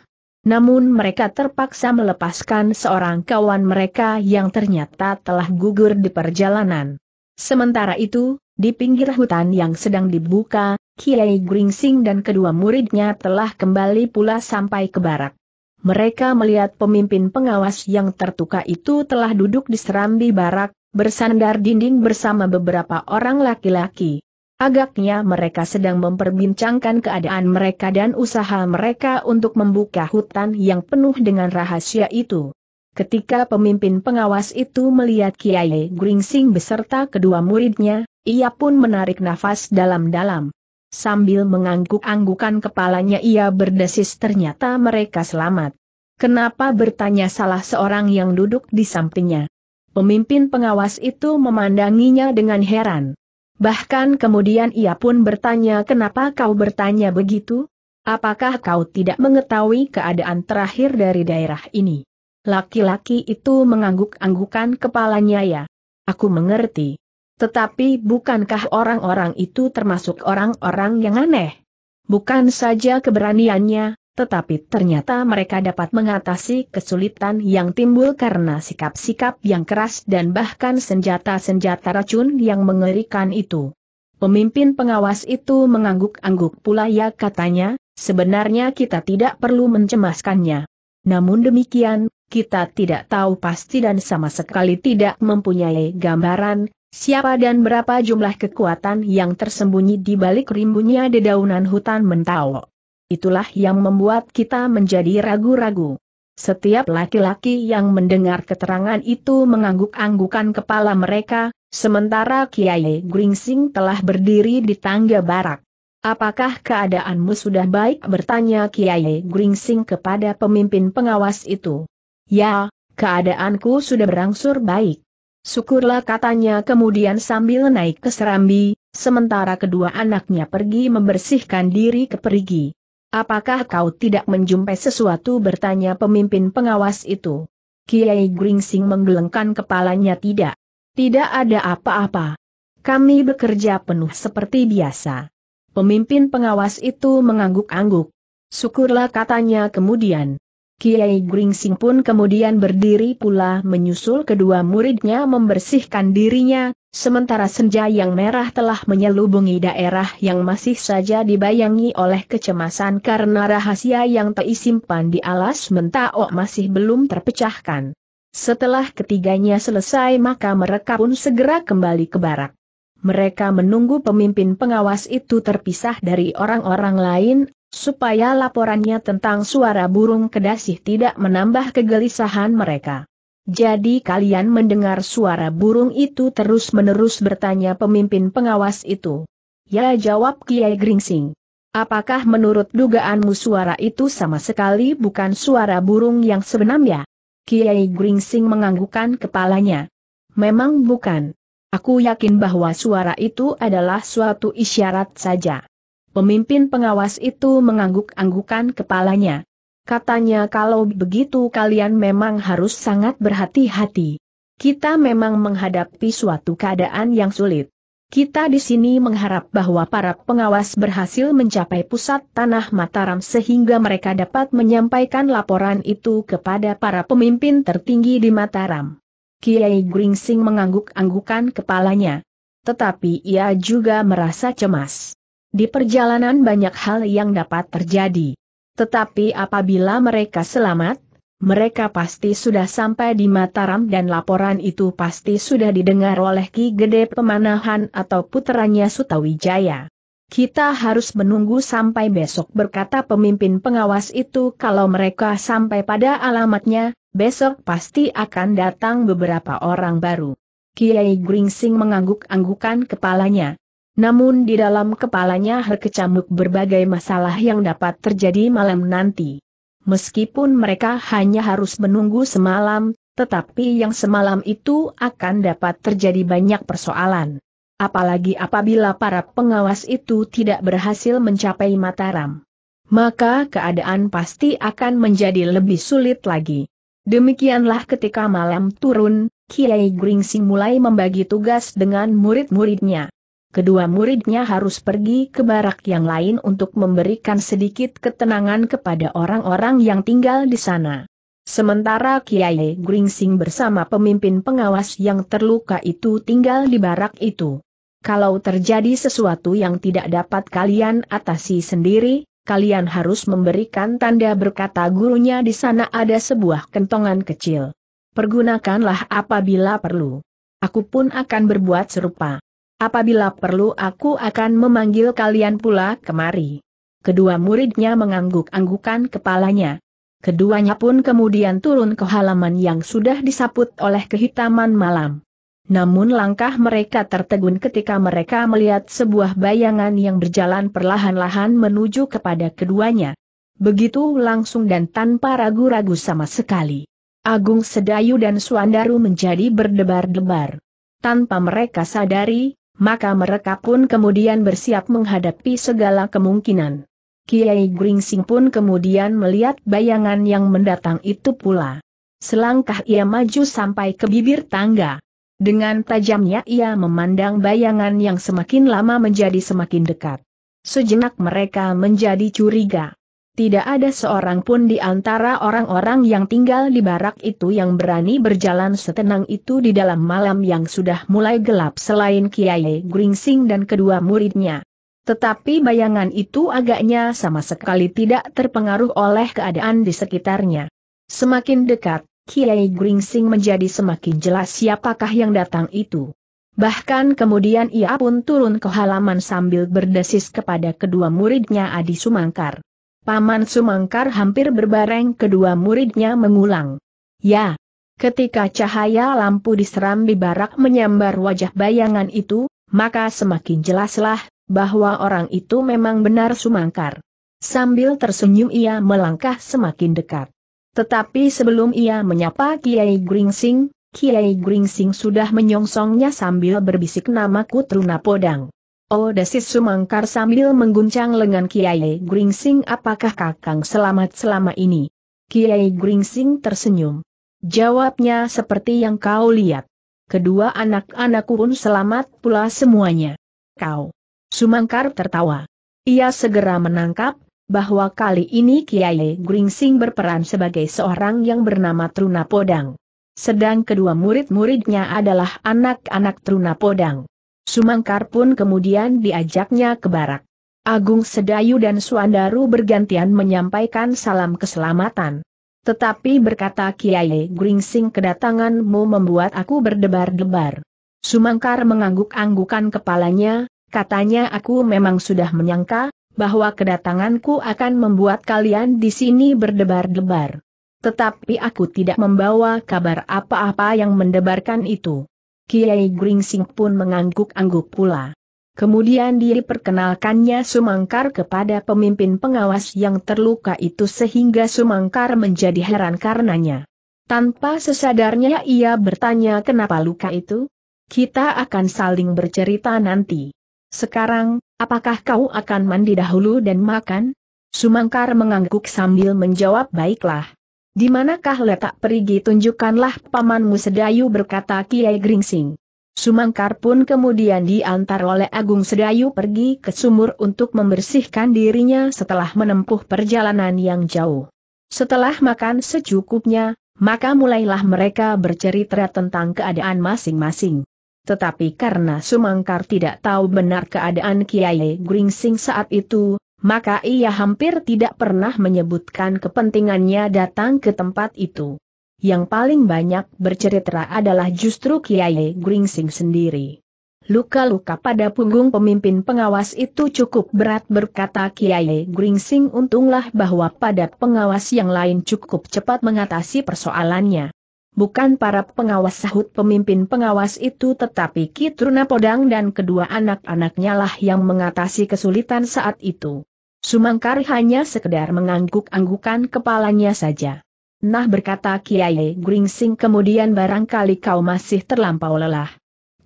Namun mereka terpaksa melepaskan seorang kawan mereka yang ternyata telah gugur di perjalanan. Sementara itu, di pinggir hutan yang sedang dibuka, Kiai Gringsing dan kedua muridnya telah kembali pula sampai ke barak. Mereka melihat pemimpin pengawas yang tertuka itu telah duduk di serambi barak, bersandar dinding bersama beberapa orang laki-laki. Agaknya mereka sedang memperbincangkan keadaan mereka dan usaha mereka untuk membuka hutan yang penuh dengan rahasia itu. Ketika pemimpin pengawas itu melihat Kiai Gringsing beserta kedua muridnya, ia pun menarik nafas dalam-dalam. Sambil mengangguk-anggukan kepalanya ia berdesis ternyata mereka selamat. Kenapa bertanya salah seorang yang duduk di sampingnya? Pemimpin pengawas itu memandanginya dengan heran. Bahkan kemudian ia pun bertanya kenapa kau bertanya begitu? Apakah kau tidak mengetahui keadaan terakhir dari daerah ini? Laki-laki itu mengangguk-anggukan kepalanya ya. Aku mengerti. Tetapi bukankah orang-orang itu termasuk orang-orang yang aneh? Bukan saja keberaniannya, tetapi ternyata mereka dapat mengatasi kesulitan yang timbul karena sikap-sikap yang keras dan bahkan senjata-senjata racun yang mengerikan itu. Pemimpin pengawas itu mengangguk-angguk pula ya katanya, sebenarnya kita tidak perlu mencemaskannya. Namun demikian, kita tidak tahu pasti dan sama sekali tidak mempunyai gambaran, siapa dan berapa jumlah kekuatan yang tersembunyi di balik rimbunnya dedaunan hutan mentau. Itulah yang membuat kita menjadi ragu-ragu. Setiap laki-laki yang mendengar keterangan itu mengangguk-anggukan kepala mereka, sementara Kiai Gringsing telah berdiri di tangga barak. Apakah keadaanmu sudah baik? bertanya Kiai Gringsing kepada pemimpin pengawas itu. Ya, keadaanku sudah berangsur baik. Syukurlah katanya kemudian sambil naik ke serambi, sementara kedua anaknya pergi membersihkan diri ke perigi. Apakah kau tidak menjumpai sesuatu bertanya pemimpin pengawas itu? Kiai Gringsing menggelengkan kepalanya tidak. Tidak ada apa-apa. Kami bekerja penuh seperti biasa. Pemimpin pengawas itu mengangguk-angguk. Syukurlah katanya kemudian. Kiai Gringsing pun kemudian berdiri pula menyusul kedua muridnya membersihkan dirinya, sementara senja yang merah telah menyelubungi daerah yang masih saja dibayangi oleh kecemasan karena rahasia yang terisimpan di alas mentaok masih belum terpecahkan. Setelah ketiganya selesai maka mereka pun segera kembali ke barak. Mereka menunggu pemimpin pengawas itu terpisah dari orang-orang lain, supaya laporannya tentang suara burung kedasih tidak menambah kegelisahan mereka. Jadi kalian mendengar suara burung itu terus-menerus bertanya pemimpin pengawas itu. Ya jawab Kiai Gringsing. Apakah menurut dugaanmu suara itu sama sekali bukan suara burung yang sebenarnya? Kiai Gringsing menganggukkan kepalanya. Memang bukan. Aku yakin bahwa suara itu adalah suatu isyarat saja. Pemimpin pengawas itu mengangguk-anggukan kepalanya. Katanya kalau begitu kalian memang harus sangat berhati-hati. Kita memang menghadapi suatu keadaan yang sulit. Kita di sini mengharap bahwa para pengawas berhasil mencapai pusat tanah Mataram sehingga mereka dapat menyampaikan laporan itu kepada para pemimpin tertinggi di Mataram. Kiai Gringsing mengangguk-anggukan kepalanya. Tetapi ia juga merasa cemas. Di perjalanan banyak hal yang dapat terjadi. Tetapi apabila mereka selamat, mereka pasti sudah sampai di Mataram dan laporan itu pasti sudah didengar oleh Ki Gede Pemanahan atau puteranya Sutawijaya. Kita harus menunggu sampai besok berkata pemimpin pengawas itu kalau mereka sampai pada alamatnya, besok pasti akan datang beberapa orang baru. Kiai Gringsing mengangguk-anggukan kepalanya. Namun di dalam kepalanya berkecamuk berbagai masalah yang dapat terjadi malam nanti. Meskipun mereka hanya harus menunggu semalam, tetapi yang semalam itu akan dapat terjadi banyak persoalan. Apalagi apabila para pengawas itu tidak berhasil mencapai Mataram. Maka keadaan pasti akan menjadi lebih sulit lagi. Demikianlah ketika malam turun, Kiai Gringsing mulai membagi tugas dengan murid-muridnya kedua muridnya harus pergi ke barak yang lain untuk memberikan sedikit ketenangan kepada orang-orang yang tinggal di sana. Sementara Kiai Gringsing bersama pemimpin pengawas yang terluka itu tinggal di barak itu. Kalau terjadi sesuatu yang tidak dapat kalian atasi sendiri, kalian harus memberikan tanda berkata gurunya di sana ada sebuah kentongan kecil. Pergunakanlah apabila perlu. Aku pun akan berbuat serupa. Apabila perlu aku akan memanggil kalian pula kemari. Kedua muridnya mengangguk-anggukan kepalanya. Keduanya pun kemudian turun ke halaman yang sudah disaput oleh kehitaman malam. Namun langkah mereka tertegun ketika mereka melihat sebuah bayangan yang berjalan perlahan-lahan menuju kepada keduanya. Begitu langsung dan tanpa ragu-ragu sama sekali. Agung Sedayu dan Suandaru menjadi berdebar-debar. Tanpa mereka sadari, maka mereka pun kemudian bersiap menghadapi segala kemungkinan. Kiai Gringsing pun kemudian melihat bayangan yang mendatang itu pula. Selangkah ia maju sampai ke bibir tangga. Dengan tajamnya ia memandang bayangan yang semakin lama menjadi semakin dekat. Sejenak mereka menjadi curiga. Tidak ada seorang pun di antara orang-orang yang tinggal di barak itu yang berani berjalan setenang itu di dalam malam yang sudah mulai gelap selain Kiai Gringsing dan kedua muridnya. Tetapi bayangan itu agaknya sama sekali tidak terpengaruh oleh keadaan di sekitarnya. Semakin dekat, Kiai Gringsing menjadi semakin jelas siapakah yang datang itu. Bahkan kemudian ia pun turun ke halaman sambil berdesis kepada kedua muridnya Adi Sumangkar. Paman Sumangkar hampir berbareng kedua muridnya mengulang. Ya, ketika cahaya lampu di serambi barak menyambar wajah bayangan itu, maka semakin jelaslah bahwa orang itu memang benar Sumangkar. Sambil tersenyum ia melangkah semakin dekat. Tetapi sebelum ia menyapa Kiai Gringsing, Kiai Gringsing sudah menyongsongnya sambil berbisik nama Kutruna Podang. Oh desis Sumangkar sambil mengguncang lengan Kiai Gringsing apakah kakang selamat selama ini? Kiai Gringsing tersenyum. Jawabnya seperti yang kau lihat. Kedua anak-anakku pun selamat pula semuanya. Kau. Sumangkar tertawa. Ia segera menangkap, bahwa kali ini Kiai Gringsing berperan sebagai seorang yang bernama Truna Podang. Sedang kedua murid-muridnya adalah anak-anak Truna Podang. Sumangkar pun kemudian diajaknya ke barak. Agung Sedayu dan Suandaru bergantian menyampaikan salam keselamatan. Tetapi berkata Kiai Gringsing kedatanganmu membuat aku berdebar-debar. Sumangkar mengangguk-anggukan kepalanya, katanya aku memang sudah menyangka, bahwa kedatanganku akan membuat kalian di sini berdebar-debar. Tetapi aku tidak membawa kabar apa-apa yang mendebarkan itu. Kiai Gringsing pun mengangguk-angguk pula. Kemudian diperkenalkannya Sumangkar kepada pemimpin pengawas yang terluka itu sehingga Sumangkar menjadi heran karenanya. Tanpa sesadarnya ia bertanya kenapa luka itu? Kita akan saling bercerita nanti. Sekarang, apakah kau akan mandi dahulu dan makan? Sumangkar mengangguk sambil menjawab baiklah. Di manakah letak perigi tunjukkanlah pamanmu sedayu berkata Kiai Gringsing. Sumangkar pun kemudian diantar oleh Agung Sedayu pergi ke sumur untuk membersihkan dirinya setelah menempuh perjalanan yang jauh. Setelah makan secukupnya, maka mulailah mereka bercerita tentang keadaan masing-masing. Tetapi karena Sumangkar tidak tahu benar keadaan Kiai Gringsing saat itu, maka ia hampir tidak pernah menyebutkan kepentingannya datang ke tempat itu. Yang paling banyak bercerita adalah justru Kiai Gringsing sendiri. Luka-luka pada punggung pemimpin pengawas itu cukup berat berkata Kiai Gringsing untunglah bahwa pada pengawas yang lain cukup cepat mengatasi persoalannya bukan para pengawas sahut pemimpin pengawas itu tetapi Kitruna Podang dan kedua anak-anaknya lah yang mengatasi kesulitan saat itu. Sumangkar hanya sekedar mengangguk-anggukan kepalanya saja. Nah berkata Kiai Gringsing kemudian barangkali kau masih terlampau lelah.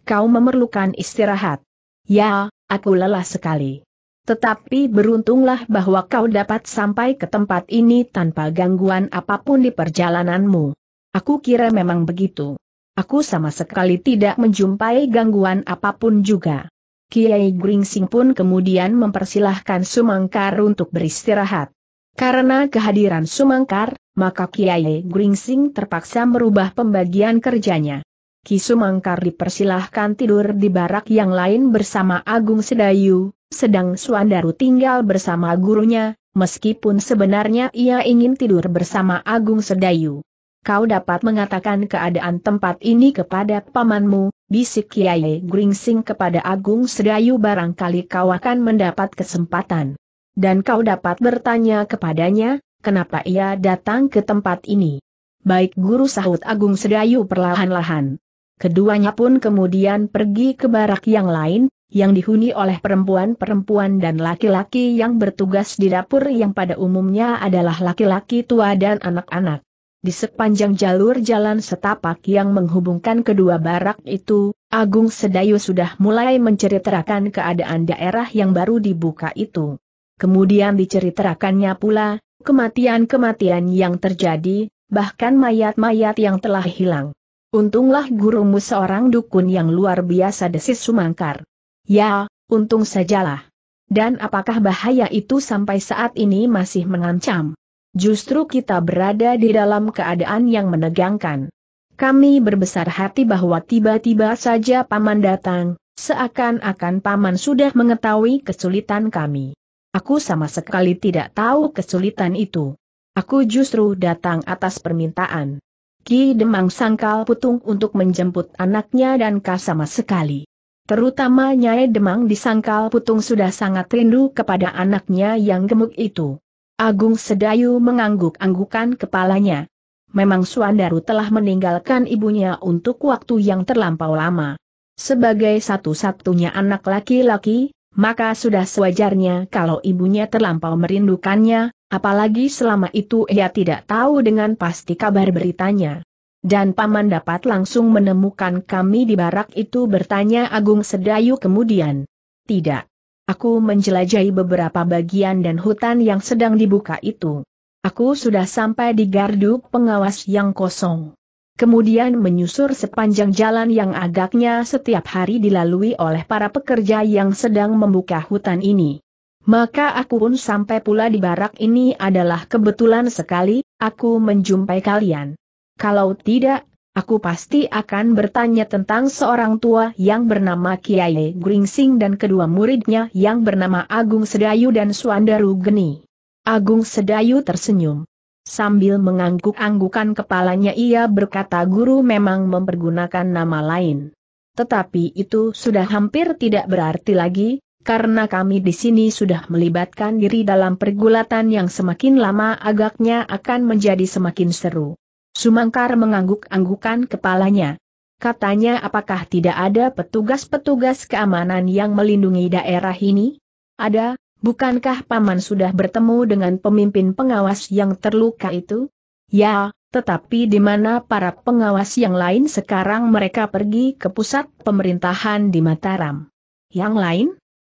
Kau memerlukan istirahat. Ya, aku lelah sekali. Tetapi beruntunglah bahwa kau dapat sampai ke tempat ini tanpa gangguan apa pun di perjalananmu. Aku kira memang begitu. Aku sama sekali tidak menjumpai gangguan apa pun juga. Kiai Gringsing pun kemudian mempersilahkan Sumangkar untuk beristirahat. Karena kehadiran Sumangkar, maka Kiai Gringsing terpaksa merubah pembagian kerjanya. Ki Sumangkar dipersilahkan tidur di barak yang lain bersama Agung Sedayu, sedang Suandaru tinggal bersama gurunya, meskipun sebenarnya ia ingin tidur bersama Agung Sedayu kau dapat mengatakan keadaan tempat ini kepada pamanmu, bisik Kiai Gringsing kepada Agung Sedayu barangkali kau akan mendapat kesempatan. Dan kau dapat bertanya kepadanya, kenapa ia datang ke tempat ini. Baik guru sahut Agung Sedayu perlahan-lahan. Keduanya pun kemudian pergi ke barak yang lain, yang dihuni oleh perempuan-perempuan dan laki-laki yang bertugas di dapur yang pada umumnya adalah laki-laki tua dan anak-anak. Di sepanjang jalur jalan setapak yang menghubungkan kedua barak itu, Agung Sedayu sudah mulai menceritakan keadaan daerah yang baru dibuka itu. Kemudian diceritakannya pula, kematian-kematian yang terjadi, bahkan mayat-mayat yang telah hilang. Untunglah gurumu seorang dukun yang luar biasa desis Sumangkar. Ya, untung sajalah. Dan apakah bahaya itu sampai saat ini masih mengancam? Justru kita berada di dalam keadaan yang menegangkan. Kami berbesar hati bahwa tiba-tiba saja paman datang, seakan-akan paman sudah mengetahui kesulitan kami. Aku sama sekali tidak tahu kesulitan itu. Aku justru datang atas permintaan. Ki Demang sangkal putung untuk menjemput anaknya dan Ka sama sekali. Terutama Nyai Demang disangkal putung sudah sangat rindu kepada anaknya yang gemuk itu. Agung Sedayu mengangguk-anggukan kepalanya. Memang Suandaru telah meninggalkan ibunya untuk waktu yang terlampau lama. Sebagai satu-satunya anak laki-laki, maka sudah sewajarnya kalau ibunya terlampau merindukannya, apalagi selama itu ia tidak tahu dengan pasti kabar beritanya. Dan paman dapat langsung menemukan kami di barak itu bertanya Agung Sedayu kemudian. Tidak. Aku menjelajahi beberapa bagian dan hutan yang sedang dibuka itu. Aku sudah sampai di gardu pengawas yang kosong. Kemudian menyusur sepanjang jalan yang agaknya setiap hari dilalui oleh para pekerja yang sedang membuka hutan ini. Maka aku pun sampai pula di barak ini adalah kebetulan sekali, aku menjumpai kalian. Kalau tidak, aku pasti akan bertanya tentang seorang tua yang bernama Kiai Gringsing dan kedua muridnya yang bernama Agung Sedayu dan Suandaru Geni. Agung Sedayu tersenyum. Sambil mengangguk-anggukan kepalanya ia berkata guru memang mempergunakan nama lain. Tetapi itu sudah hampir tidak berarti lagi, karena kami di sini sudah melibatkan diri dalam pergulatan yang semakin lama agaknya akan menjadi semakin seru. Sumangkar mengangguk-anggukan kepalanya. Katanya apakah tidak ada petugas-petugas keamanan yang melindungi daerah ini? Ada, bukankah Paman sudah bertemu dengan pemimpin pengawas yang terluka itu? Ya, tetapi di mana para pengawas yang lain sekarang mereka pergi ke pusat pemerintahan di Mataram? Yang lain?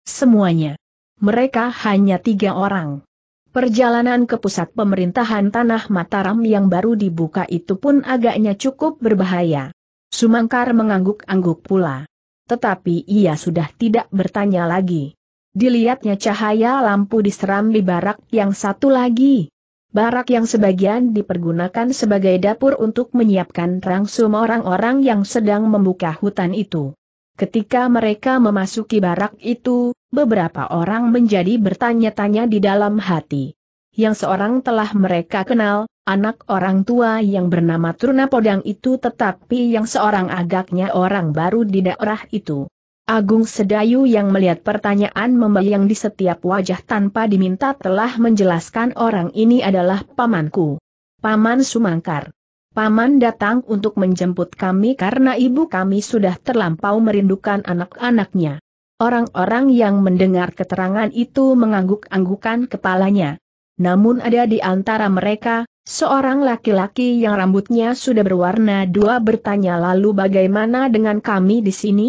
Semuanya. Mereka hanya tiga orang. Perjalanan ke pusat pemerintahan Tanah Mataram yang baru dibuka itu pun agaknya cukup berbahaya. Sumangkar mengangguk-angguk pula. Tetapi ia sudah tidak bertanya lagi. Dilihatnya cahaya lampu diseram di barak yang satu lagi. Barak yang sebagian dipergunakan sebagai dapur untuk menyiapkan rangsum orang-orang yang sedang membuka hutan itu. Ketika mereka memasuki barak itu, beberapa orang menjadi bertanya-tanya di dalam hati. Yang seorang telah mereka kenal, anak orang tua yang bernama Truna Podang itu tetapi yang seorang agaknya orang baru di daerah itu. Agung Sedayu yang melihat pertanyaan membayang di setiap wajah tanpa diminta telah menjelaskan orang ini adalah pamanku. Paman Sumangkar. Paman datang untuk menjemput kami karena ibu kami sudah terlampau merindukan anak-anaknya. Orang-orang yang mendengar keterangan itu mengangguk-anggukan kepalanya. Namun ada di antara mereka, seorang laki-laki yang rambutnya sudah berwarna dua bertanya lalu bagaimana dengan kami di sini?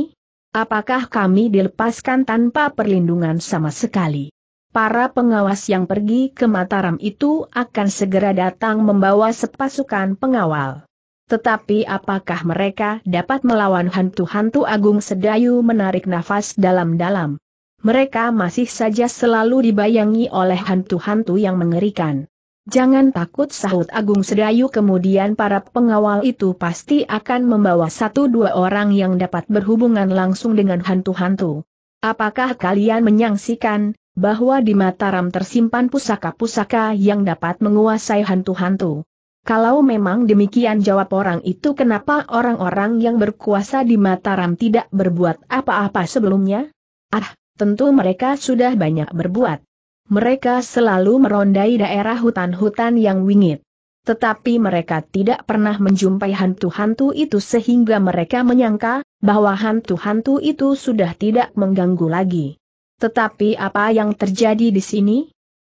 Apakah kami dilepaskan tanpa perlindungan sama sekali? para pengawas yang pergi ke Mataram itu akan segera datang membawa sepasukan pengawal. Tetapi apakah mereka dapat melawan hantu-hantu Agung Sedayu menarik nafas dalam-dalam? Mereka masih saja selalu dibayangi oleh hantu-hantu yang mengerikan. Jangan takut sahut Agung Sedayu kemudian para pengawal itu pasti akan membawa satu dua orang yang dapat berhubungan langsung dengan hantu-hantu. Apakah kalian menyangsikan, bahwa di Mataram tersimpan pusaka-pusaka yang dapat menguasai hantu-hantu. Kalau memang demikian jawab orang itu kenapa orang-orang yang berkuasa di Mataram tidak berbuat apa-apa sebelumnya? Ah, tentu mereka sudah banyak berbuat. Mereka selalu merondai daerah hutan-hutan yang wingit. Tetapi mereka tidak pernah menjumpai hantu-hantu itu sehingga mereka menyangka bahwa hantu-hantu itu sudah tidak mengganggu lagi. Tetapi apa yang terjadi di sini?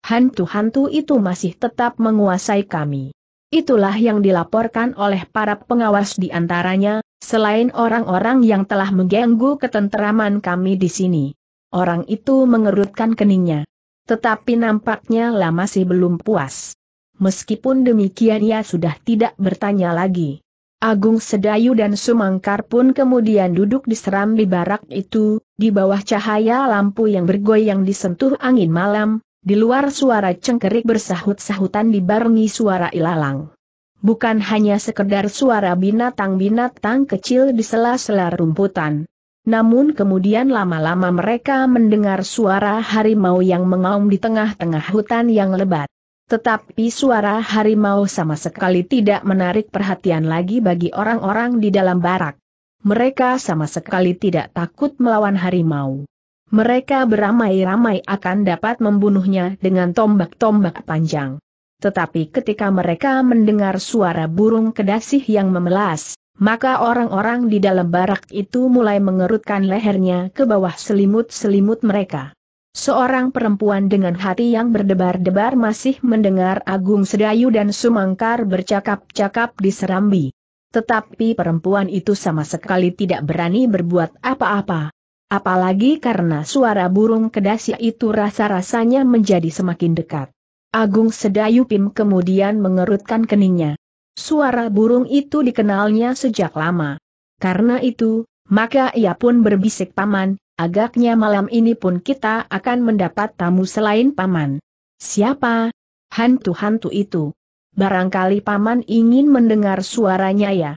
Hantu-hantu itu masih tetap menguasai kami. Itulah yang dilaporkan oleh para pengawas di antaranya, selain orang-orang yang telah mengganggu ketenteraman kami di sini. Orang itu mengerutkan keningnya. Tetapi nampaknya lah masih belum puas. Meskipun demikian ia sudah tidak bertanya lagi. Agung Sedayu dan Sumangkar pun kemudian duduk di serambi barak itu, di bawah cahaya lampu yang bergoyang disentuh angin malam, di luar suara cengkerik bersahut-sahutan dibarengi suara ilalang. Bukan hanya sekedar suara binatang-binatang kecil di sela-sela rumputan. Namun kemudian lama-lama mereka mendengar suara harimau yang mengaum di tengah-tengah hutan yang lebat. Tetapi suara harimau sama sekali tidak menarik perhatian lagi bagi orang-orang di dalam barak. Mereka sama sekali tidak takut melawan harimau. Mereka beramai-ramai akan dapat membunuhnya dengan tombak-tombak panjang. Tetapi ketika mereka mendengar suara burung kedasih yang memelas, maka orang-orang di dalam barak itu mulai mengerutkan lehernya ke bawah selimut-selimut mereka. Seorang perempuan dengan hati yang berdebar-debar masih mendengar Agung Sedayu dan Sumangkar bercakap-cakap di serambi. Tetapi perempuan itu sama sekali tidak berani berbuat apa-apa apalagi karena suara burung kedasi itu rasa-rasanya menjadi semakin dekat. Agung Sedayu Pim kemudian mengerutkan keningnya. Suara burung itu dikenalnya sejak lama. Karena itu, maka ia pun berbisik paman, agaknya malam ini pun kita akan mendapat tamu selain paman. Siapa? Hantu-hantu itu. Barangkali paman ingin mendengar suaranya ya.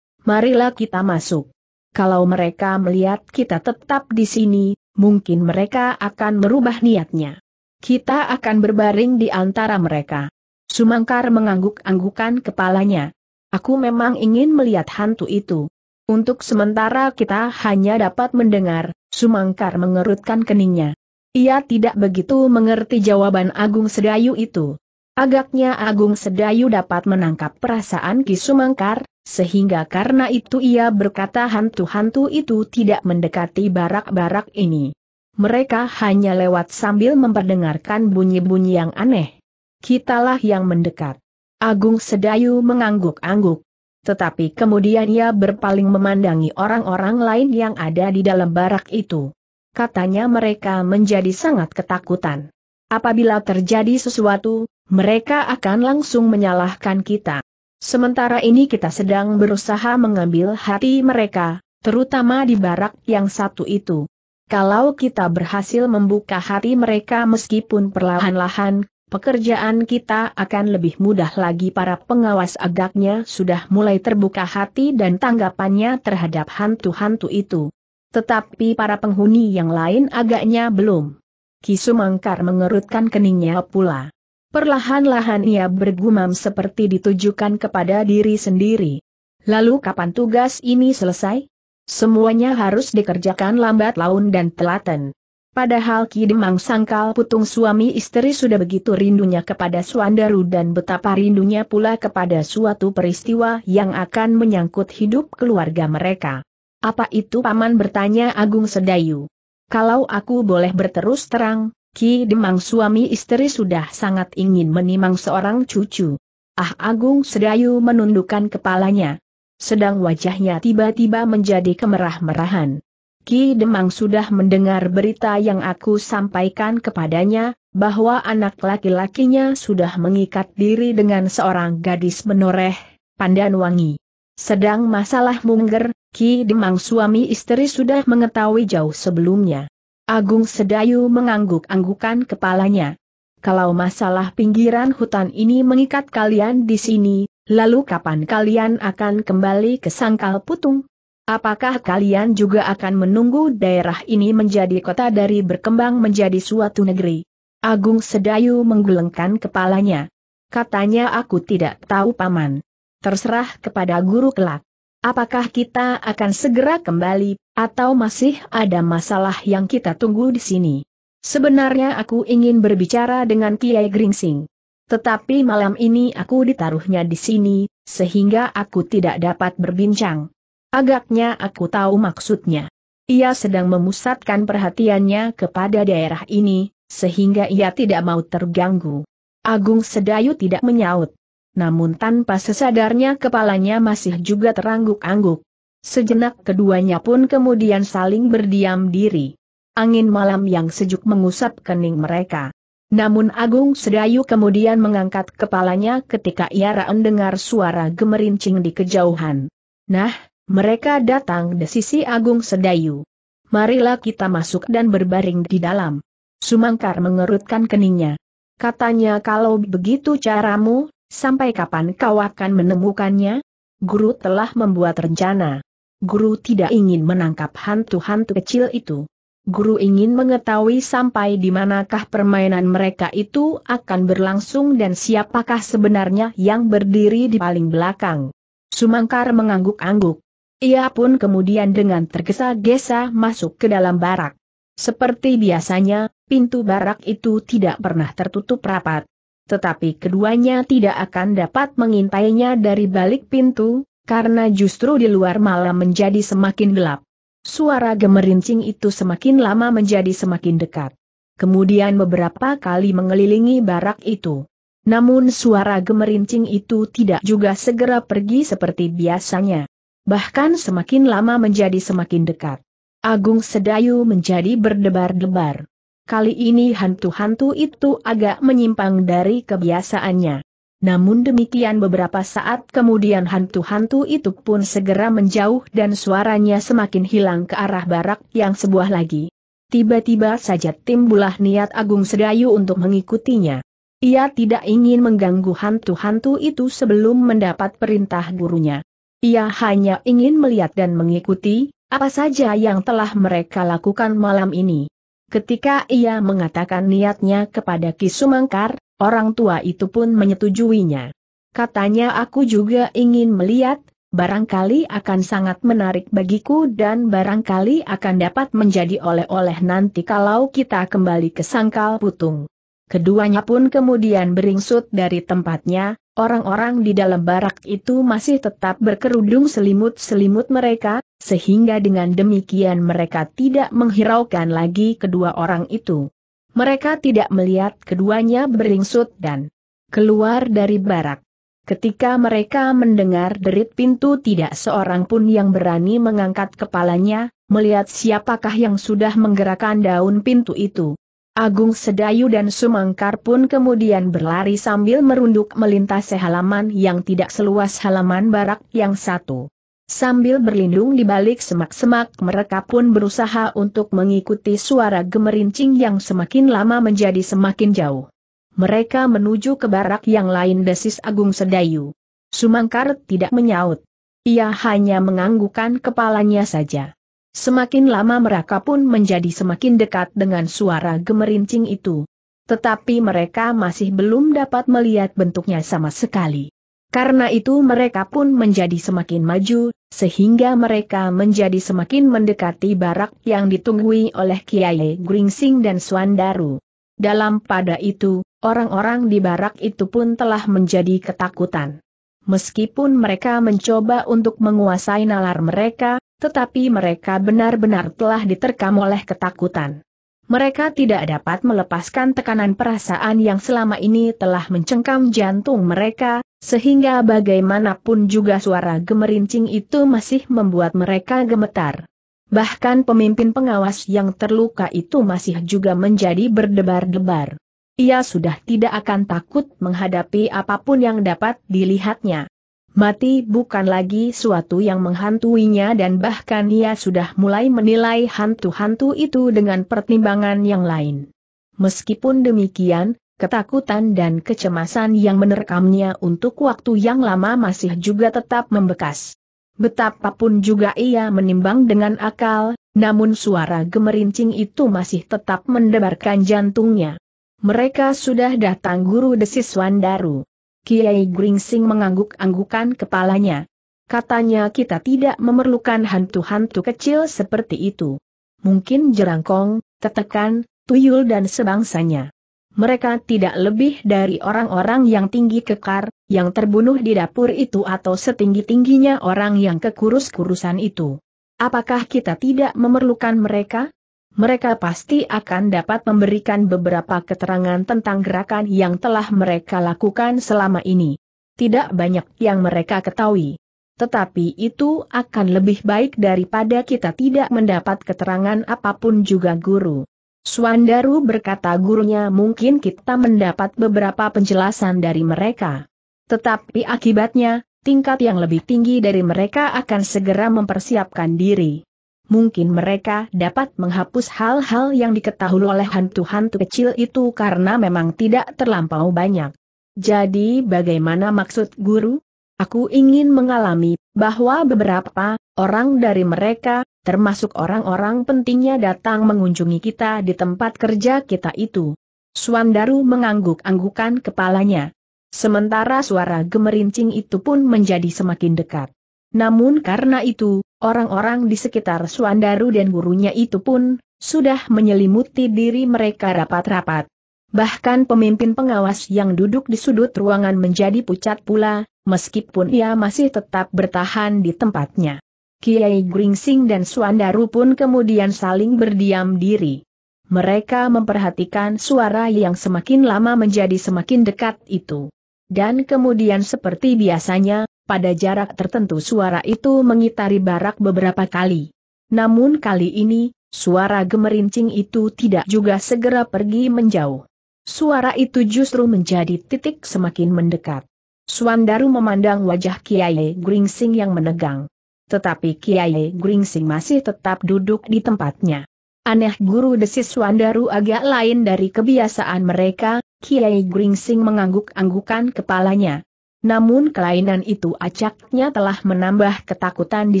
Marilah kita masuk. Kalau mereka melihat kita tetap di sini, mungkin mereka akan merubah niatnya. Kita akan berbaring di antara mereka. Sumangkar mengangguk-anggukan kepalanya. Aku memang ingin melihat hantu itu. Untuk sementara kita hanya dapat mendengar, Sumangkar mengerutkan keningnya. Ia tidak begitu mengerti jawaban Agung Sedayu itu. Agaknya Agung Sedayu dapat menangkap perasaan Ki Sumangkar, sehingga karena itu ia berkata hantu-hantu itu tidak mendekati barak-barak ini. Mereka hanya lewat sambil memperdengarkan bunyi-bunyi yang aneh. Kitalah yang mendekat. Agung Sedayu mengangguk-angguk. Tetapi kemudian ia berpaling memandangi orang-orang lain yang ada di dalam barak itu. Katanya mereka menjadi sangat ketakutan. Apabila terjadi sesuatu, mereka akan langsung menyalahkan kita. Sementara ini kita sedang berusaha mengambil hati mereka, terutama di barak yang satu itu. Kalau kita berhasil membuka hati mereka meskipun perlahan-lahan, pekerjaan kita akan lebih mudah lagi para pengawas agaknya sudah mulai terbuka hati dan tanggapannya terhadap hantu-hantu itu. Tetapi para penghuni yang lain agaknya belum. Kisumangkar mengerutkan keningnya pula. Perlahan-lahan ia bergumam seperti ditujukan kepada diri sendiri. Lalu kapan tugas ini selesai? Semuanya harus dikerjakan lambat laun dan telaten. Padahal Ki Demang Sangkal Putung suami istri sudah begitu rindunya kepada Suandaru dan betapa rindunya pula kepada suatu peristiwa yang akan menyangkut hidup keluarga mereka. Apa itu Paman bertanya Agung Sedayu? Kalau aku boleh berterus terang, Ki Demang suami istri sudah sangat ingin menimang seorang cucu. Ah Agung Sedayu menundukkan kepalanya. Sedang wajahnya tiba-tiba menjadi kemerah-merahan. Ki Demang sudah mendengar berita yang aku sampaikan kepadanya, bahwa anak laki-lakinya sudah mengikat diri dengan seorang gadis menoreh, pandan wangi. Sedang masalah mungger, Ki Demang suami istri sudah mengetahui jauh sebelumnya. Agung Sedayu mengangguk-anggukan kepalanya. Kalau masalah pinggiran hutan ini mengikat kalian di sini, lalu kapan kalian akan kembali ke Sangkal Putung? Apakah kalian juga akan menunggu daerah ini menjadi kota dari berkembang menjadi suatu negeri? Agung Sedayu menggulengkan kepalanya. Katanya aku tidak tahu paman. Terserah kepada guru kelak. Apakah kita akan segera kembali, atau masih ada masalah yang kita tunggu di sini? Sebenarnya aku ingin berbicara dengan Kiai Gringsing. Tetapi malam ini aku ditaruhnya di sini, sehingga aku tidak dapat berbincang. Agaknya aku tahu maksudnya. Ia sedang memusatkan perhatiannya kepada daerah ini, sehingga ia tidak mau terganggu. Agung Sedayu tidak menyaut namun tanpa sesadarnya kepalanya masih juga terangguk-angguk. Sejenak keduanya pun kemudian saling berdiam diri. Angin malam yang sejuk mengusap kening mereka. Namun Agung Sedayu kemudian mengangkat kepalanya ketika ia mendengar suara gemerincing di kejauhan. Nah, mereka datang di sisi Agung Sedayu. Marilah kita masuk dan berbaring di dalam. Sumangkar mengerutkan keningnya. Katanya kalau begitu caramu, Sampai kapan kau akan menemukannya? Guru telah membuat rencana. Guru tidak ingin menangkap hantu-hantu kecil itu. Guru ingin mengetahui sampai di manakah permainan mereka itu akan berlangsung dan siapakah sebenarnya yang berdiri di paling belakang. Sumangkar mengangguk-angguk. Ia pun kemudian dengan tergesa-gesa masuk ke dalam barak. Seperti biasanya, pintu barak itu tidak pernah tertutup rapat tetapi keduanya tidak akan dapat mengintainya dari balik pintu, karena justru di luar malam menjadi semakin gelap. Suara gemerincing itu semakin lama menjadi semakin dekat. Kemudian beberapa kali mengelilingi barak itu. Namun suara gemerincing itu tidak juga segera pergi seperti biasanya. Bahkan semakin lama menjadi semakin dekat. Agung Sedayu menjadi berdebar-debar. Kali ini hantu-hantu itu agak menyimpang dari kebiasaannya. Namun demikian beberapa saat kemudian hantu-hantu itu pun segera menjauh dan suaranya semakin hilang ke arah barak yang sebuah lagi. Tiba-tiba saja timbullah niat Agung Sedayu untuk mengikutinya. Ia tidak ingin mengganggu hantu-hantu itu sebelum mendapat perintah gurunya. Ia hanya ingin melihat dan mengikuti, apa saja yang telah mereka lakukan malam ini. Ketika ia mengatakan niatnya kepada Kisumangkar, orang tua itu pun menyetujuinya. Katanya aku juga ingin melihat, barangkali akan sangat menarik bagiku dan barangkali akan dapat menjadi oleh-oleh nanti kalau kita kembali ke Sangkal Putung. Keduanya pun kemudian beringsut dari tempatnya, orang-orang di dalam barak itu masih tetap berkerudung selimut-selimut mereka, sehingga dengan demikian mereka tidak menghiraukan lagi kedua orang itu. Mereka tidak melihat keduanya beringsut dan keluar dari barak. Ketika mereka mendengar derit pintu tidak seorang pun yang berani mengangkat kepalanya, melihat siapakah yang sudah menggerakkan daun pintu itu. Agung Sedayu dan Sumangkar pun kemudian berlari sambil merunduk melintasi halaman yang tidak seluas halaman barak yang satu. Sambil berlindung di balik semak-semak mereka pun berusaha untuk mengikuti suara gemerincing yang semakin lama menjadi semakin jauh. Mereka menuju ke barak yang lain desis Agung Sedayu. Sumangkar tidak menyaut. Ia hanya menganggukkan kepalanya saja. Semakin lama mereka pun menjadi semakin dekat dengan suara gemerincing itu. Tetapi mereka masih belum dapat melihat bentuknya sama sekali. Karena itu mereka pun menjadi semakin maju, sehingga mereka menjadi semakin mendekati barak yang ditunggui oleh Kiai Gringsing dan Swandaru. Dalam pada itu, orang-orang di barak itu pun telah menjadi ketakutan. Meskipun mereka mencoba untuk menguasai nalar mereka, tetapi mereka benar-benar telah diterkam oleh ketakutan. Mereka tidak dapat melepaskan tekanan perasaan yang selama ini telah mencengkam jantung mereka, sehingga bagaimanapun juga suara gemerincing itu masih membuat mereka gemetar. Bahkan pemimpin pengawas yang terluka itu masih juga menjadi berdebar-debar. Ia sudah tidak akan takut menghadapi apa pun yang dapat dilihatnya. Mati bukan lagi suatu yang menghantuinya dan bahkan ia sudah mulai menilai hantu-hantu itu dengan pertimbangan yang lain. Meskipun demikian, ketakutan dan kecemasan yang menerkamnya untuk waktu yang lama masih juga tetap membekas. Betapapun juga ia menimbang dengan akal, namun suara gemerincing itu masih tetap mendebarkan jantungnya. Mereka sudah datang guru desis Wandaru. Kiai Gringsing mengangguk-anggukan kepalanya. Katanya kita tidak memerlukan hantu-hantu kecil seperti itu. Mungkin jerangkong, tetekan, tuyul dan sebangsanya. Mereka tidak lebih dari orang-orang yang tinggi kekar, yang terbunuh di dapur itu atau setinggi-tingginya orang yang kekurus-kurusan itu. Apakah kita tidak memerlukan mereka? Mereka pasti akan dapat memberikan beberapa keterangan tentang gerakan yang telah mereka lakukan selama ini. Tidak banyak yang mereka ketahui. Tetapi itu akan lebih baik daripada kita tidak mendapat keterangan apa pun juga guru. Swandaru berkata gurunya mungkin kita mendapat beberapa penjelasan dari mereka. Tetapi akibatnya, tingkat yang lebih tinggi dari mereka akan segera mempersiapkan diri. Mungkin mereka dapat menghapus hal-hal yang diketahui oleh hantu-hantu kecil itu karena memang tidak terlampau banyak. Jadi bagaimana maksud guru? Aku ingin mengalami bahwa beberapa orang dari mereka, termasuk orang-orang pentingnya datang mengunjungi kita di tempat kerja kita itu. Swandaru mengangguk-anggukan kepalanya. Sementara suara gemerincing itu pun menjadi semakin dekat. Namun karena itu, orang-orang di sekitar Swandaru dan gurunya itu pun, sudah menyelimuti diri mereka rapat-rapat. Bahkan pemimpin pengawas yang duduk di sudut ruangan menjadi pucat pula, meskipun ia masih tetap bertahan di tempatnya. Kiai Gringsing dan Swandaru pun kemudian saling berdiam diri. Mereka memperhatikan suara yang semakin lama menjadi semakin dekat itu. Dan kemudian seperti biasanya, pada jarak tertentu suara itu mengitari barak beberapa kali. Namun kali ini, suara gemerincing itu tidak juga segera pergi menjauh. Suara itu justru menjadi titik semakin mendekat. Swandaru memandang wajah Kiai Gringsing yang menegang. Tetapi Kiai Gringsing masih tetap duduk di tempatnya. Aneh guru desis Swandaru agak lain dari kebiasaan mereka, Kiai Gringsing mengangguk-anggukan kepalanya. Namun kelainan itu acaknya telah menambah ketakutan di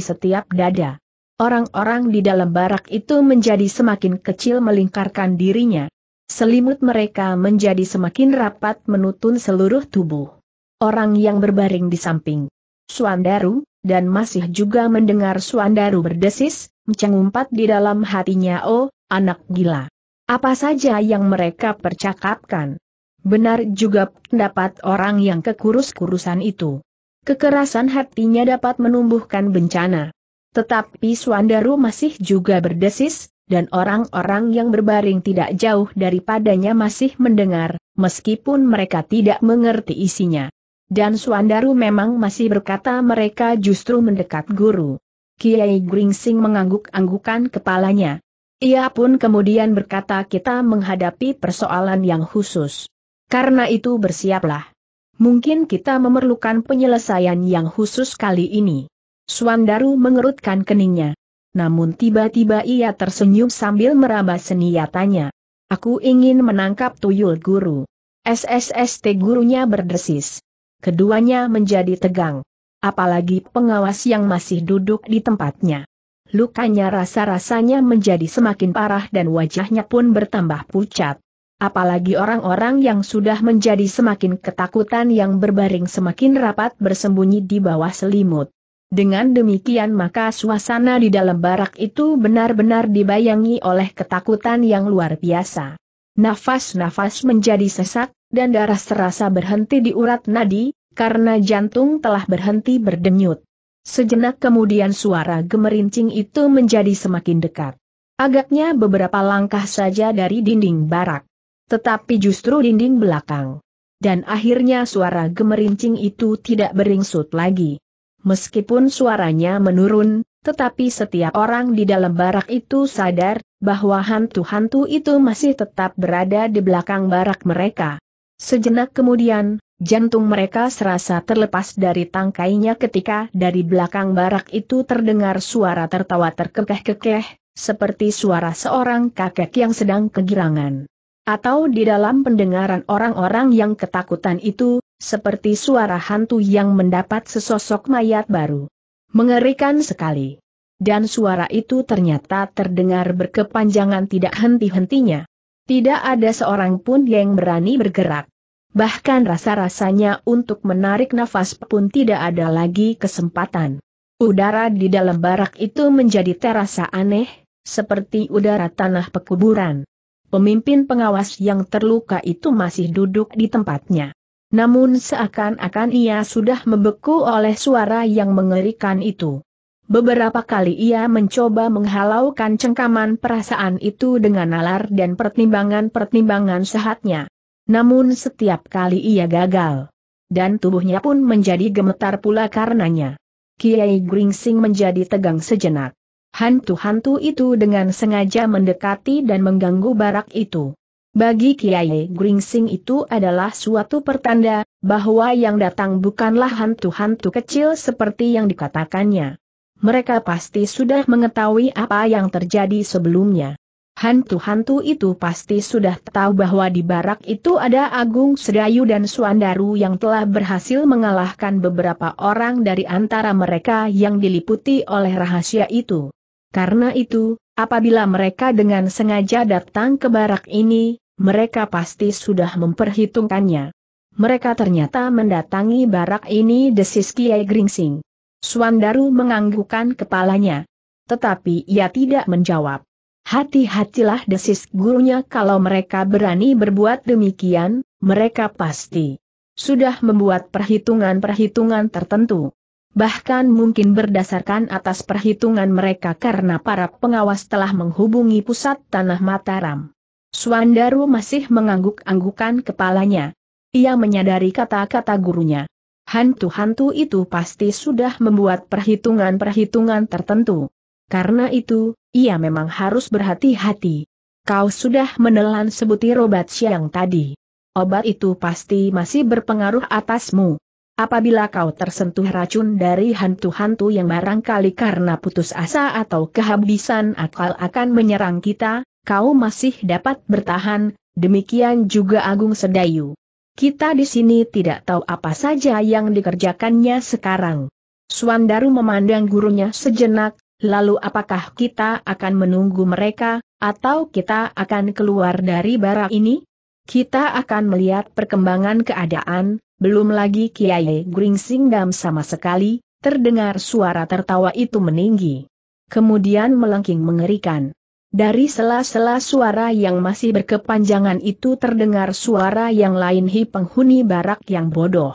setiap dada. Orang-orang di dalam barak itu menjadi semakin kecil melingkarkan dirinya. Selimut mereka menjadi semakin rapat menutun seluruh tubuh orang yang berbaring di samping Suandaru, dan masih juga mendengar Suandaru berdesis, mencengumpat di dalam hatinya oh, anak gila. Apa saja yang mereka percakapkan? Benar juga pendapat orang yang kekurus-kurusan itu. Kekerasan hatinya dapat menumbuhkan bencana. Tetapi Suandaru masih juga berdesis, dan orang-orang yang berbaring tidak jauh daripadanya masih mendengar, meskipun mereka tidak mengerti isinya. Dan Suandaru memang masih berkata mereka justru mendekat guru. Kiai Gringsing mengangguk-anggukan kepalanya. Ia pun kemudian berkata kita menghadapi persoalan yang khusus. Karena itu bersiaplah. Mungkin kita memerlukan penyelesaian yang khusus kali ini. Suandaru mengerutkan keningnya. Namun tiba-tiba ia tersenyum sambil meraba senjatanya. Aku ingin menangkap tuyul guru. SSST gurunya berdesis. Keduanya menjadi tegang. Apalagi pengawas yang masih duduk di tempatnya. Lukanya rasa-rasanya menjadi semakin parah dan wajahnya pun bertambah pucat. Apalagi orang-orang yang sudah menjadi semakin ketakutan yang berbaring semakin rapat bersembunyi di bawah selimut. Dengan demikian maka suasana di dalam barak itu benar-benar dibayangi oleh ketakutan yang luar biasa. Nafas-nafas menjadi sesak, dan darah serasa berhenti di urat nadi, karena jantung telah berhenti berdenyut. Sejenak kemudian suara gemerincing itu menjadi semakin dekat. Agaknya beberapa langkah saja dari dinding barak. Tetapi justru dinding belakang. Dan akhirnya suara gemerincing itu tidak beringsut lagi. Meskipun suaranya menurun, tetapi setiap orang di dalam barak itu sadar, bahwa hantu-hantu itu masih tetap berada di belakang barak mereka. Sejenak kemudian, jantung mereka serasa terlepas dari tangkainya ketika dari belakang barak itu terdengar suara tertawa terkekeh-kekeh, seperti suara seorang kakek yang sedang kegirangan. Atau di dalam pendengaran orang-orang yang ketakutan itu, seperti suara hantu yang mendapat sesosok mayat baru. Mengerikan sekali. Dan suara itu ternyata terdengar berkepanjangan tidak henti-hentinya. Tidak ada seorang pun yang berani bergerak. Bahkan rasa-rasanya untuk menarik nafas pun tidak ada lagi kesempatan. Udara di dalam barak itu menjadi terasa aneh, seperti udara tanah pekuburan. Pemimpin pengawas yang terluka itu masih duduk di tempatnya. Namun seakan-akan ia sudah membeku oleh suara yang mengerikan itu. Beberapa kali ia mencoba menghalaukan cengkaman perasaan itu dengan nalar dan pertimbangan-pertimbangan sehatnya. Namun setiap kali ia gagal. Dan tubuhnya pun menjadi gemetar pula karenanya. Kiai Gringsing menjadi tegang sejenak. Hantu-hantu itu dengan sengaja mendekati dan mengganggu barak itu. Bagi Kiai Gringsing itu adalah suatu pertanda, bahwa yang datang bukanlah hantu-hantu kecil seperti yang dikatakannya. Mereka pasti sudah mengetahui apa yang terjadi sebelumnya. Hantu-hantu itu pasti sudah tahu bahwa di barak itu ada Agung Sedayu dan Suandaru yang telah berhasil mengalahkan beberapa orang dari antara mereka yang diliputi oleh rahasia itu. Karena itu, apabila mereka dengan sengaja datang ke barak ini, mereka pasti sudah memperhitungkannya. Mereka ternyata mendatangi barak ini desis Kiai Gringsing. Suandaru menganggukkan kepalanya. Tetapi ia tidak menjawab. Hati-hatilah desis gurunya kalau mereka berani berbuat demikian, mereka pasti sudah membuat perhitungan-perhitungan tertentu. Bahkan mungkin berdasarkan atas perhitungan mereka karena para pengawas telah menghubungi pusat tanah Mataram. Suandaru masih mengangguk-anggukan kepalanya. Ia menyadari kata-kata gurunya. Hantu-hantu itu pasti sudah membuat perhitungan-perhitungan tertentu. Karena itu, ia memang harus berhati-hati. Kau sudah menelan sebutir obat siang tadi. Obat itu pasti masih berpengaruh atasmu. Apabila kau tersentuh racun dari hantu-hantu yang barangkali karena putus asa atau kehabisan akal akan menyerang kita, kau masih dapat bertahan, demikian juga Agung Sedayu. Kita di sini tidak tahu apa saja yang dikerjakannya sekarang. Suandaru memandang gurunya sejenak, lalu apakah kita akan menunggu mereka, atau kita akan keluar dari barak ini? Kita akan melihat perkembangan keadaan, belum lagi Kiai Gringsingdam sama sekali, terdengar suara tertawa itu meninggi. Kemudian melengking mengerikan. Dari sela-sela suara yang masih berkepanjangan itu terdengar suara yang lain hi penghuni barak yang bodoh.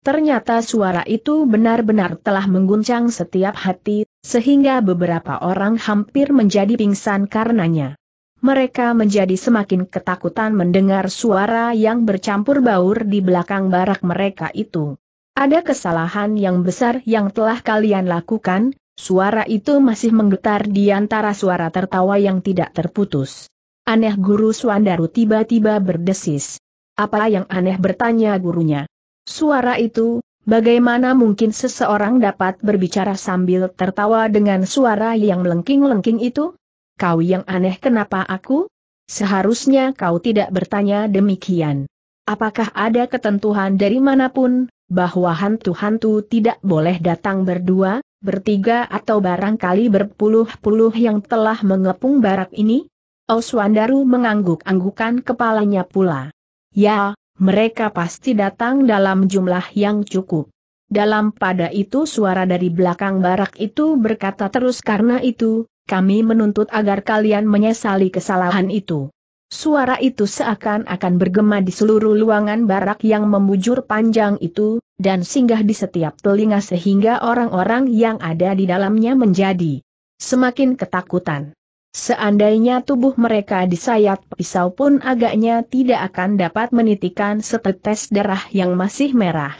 Ternyata suara itu benar-benar telah mengguncang setiap hati, sehingga beberapa orang hampir menjadi pingsan karenanya. Mereka menjadi semakin ketakutan mendengar suara yang bercampur baur di belakang barak mereka itu. Ada kesalahan yang besar yang telah kalian lakukan, Suara itu masih menggetar di antara suara tertawa yang tidak terputus. Aneh guru Swandaru tiba-tiba berdesis. Apa yang aneh bertanya gurunya. Suara itu, bagaimana mungkin seseorang dapat berbicara sambil tertawa dengan suara yang melengking-lengking itu? Kau yang aneh kenapa aku? Seharusnya kau tidak bertanya demikian. Apakah ada ketentuan dari mana pun, bahwa hantu-hantu tidak boleh datang berdua? bertiga atau barangkali berpuluh-puluh yang telah mengepung barak ini? Oswandaru mengangguk-anggukan kepalanya pula. Ya, mereka pasti datang dalam jumlah yang cukup. Dalam pada itu suara dari belakang barak itu berkata terus karena itu, kami menuntut agar kalian menyesali kesalahan itu. Suara itu seakan-akan bergema di seluruh luangan barak yang membujur panjang itu, dan singgah di setiap telinga sehingga orang-orang yang ada di dalamnya menjadi semakin ketakutan. Seandainya tubuh mereka disayat pisau pun agaknya tidak akan dapat menitikan setetes darah yang masih merah.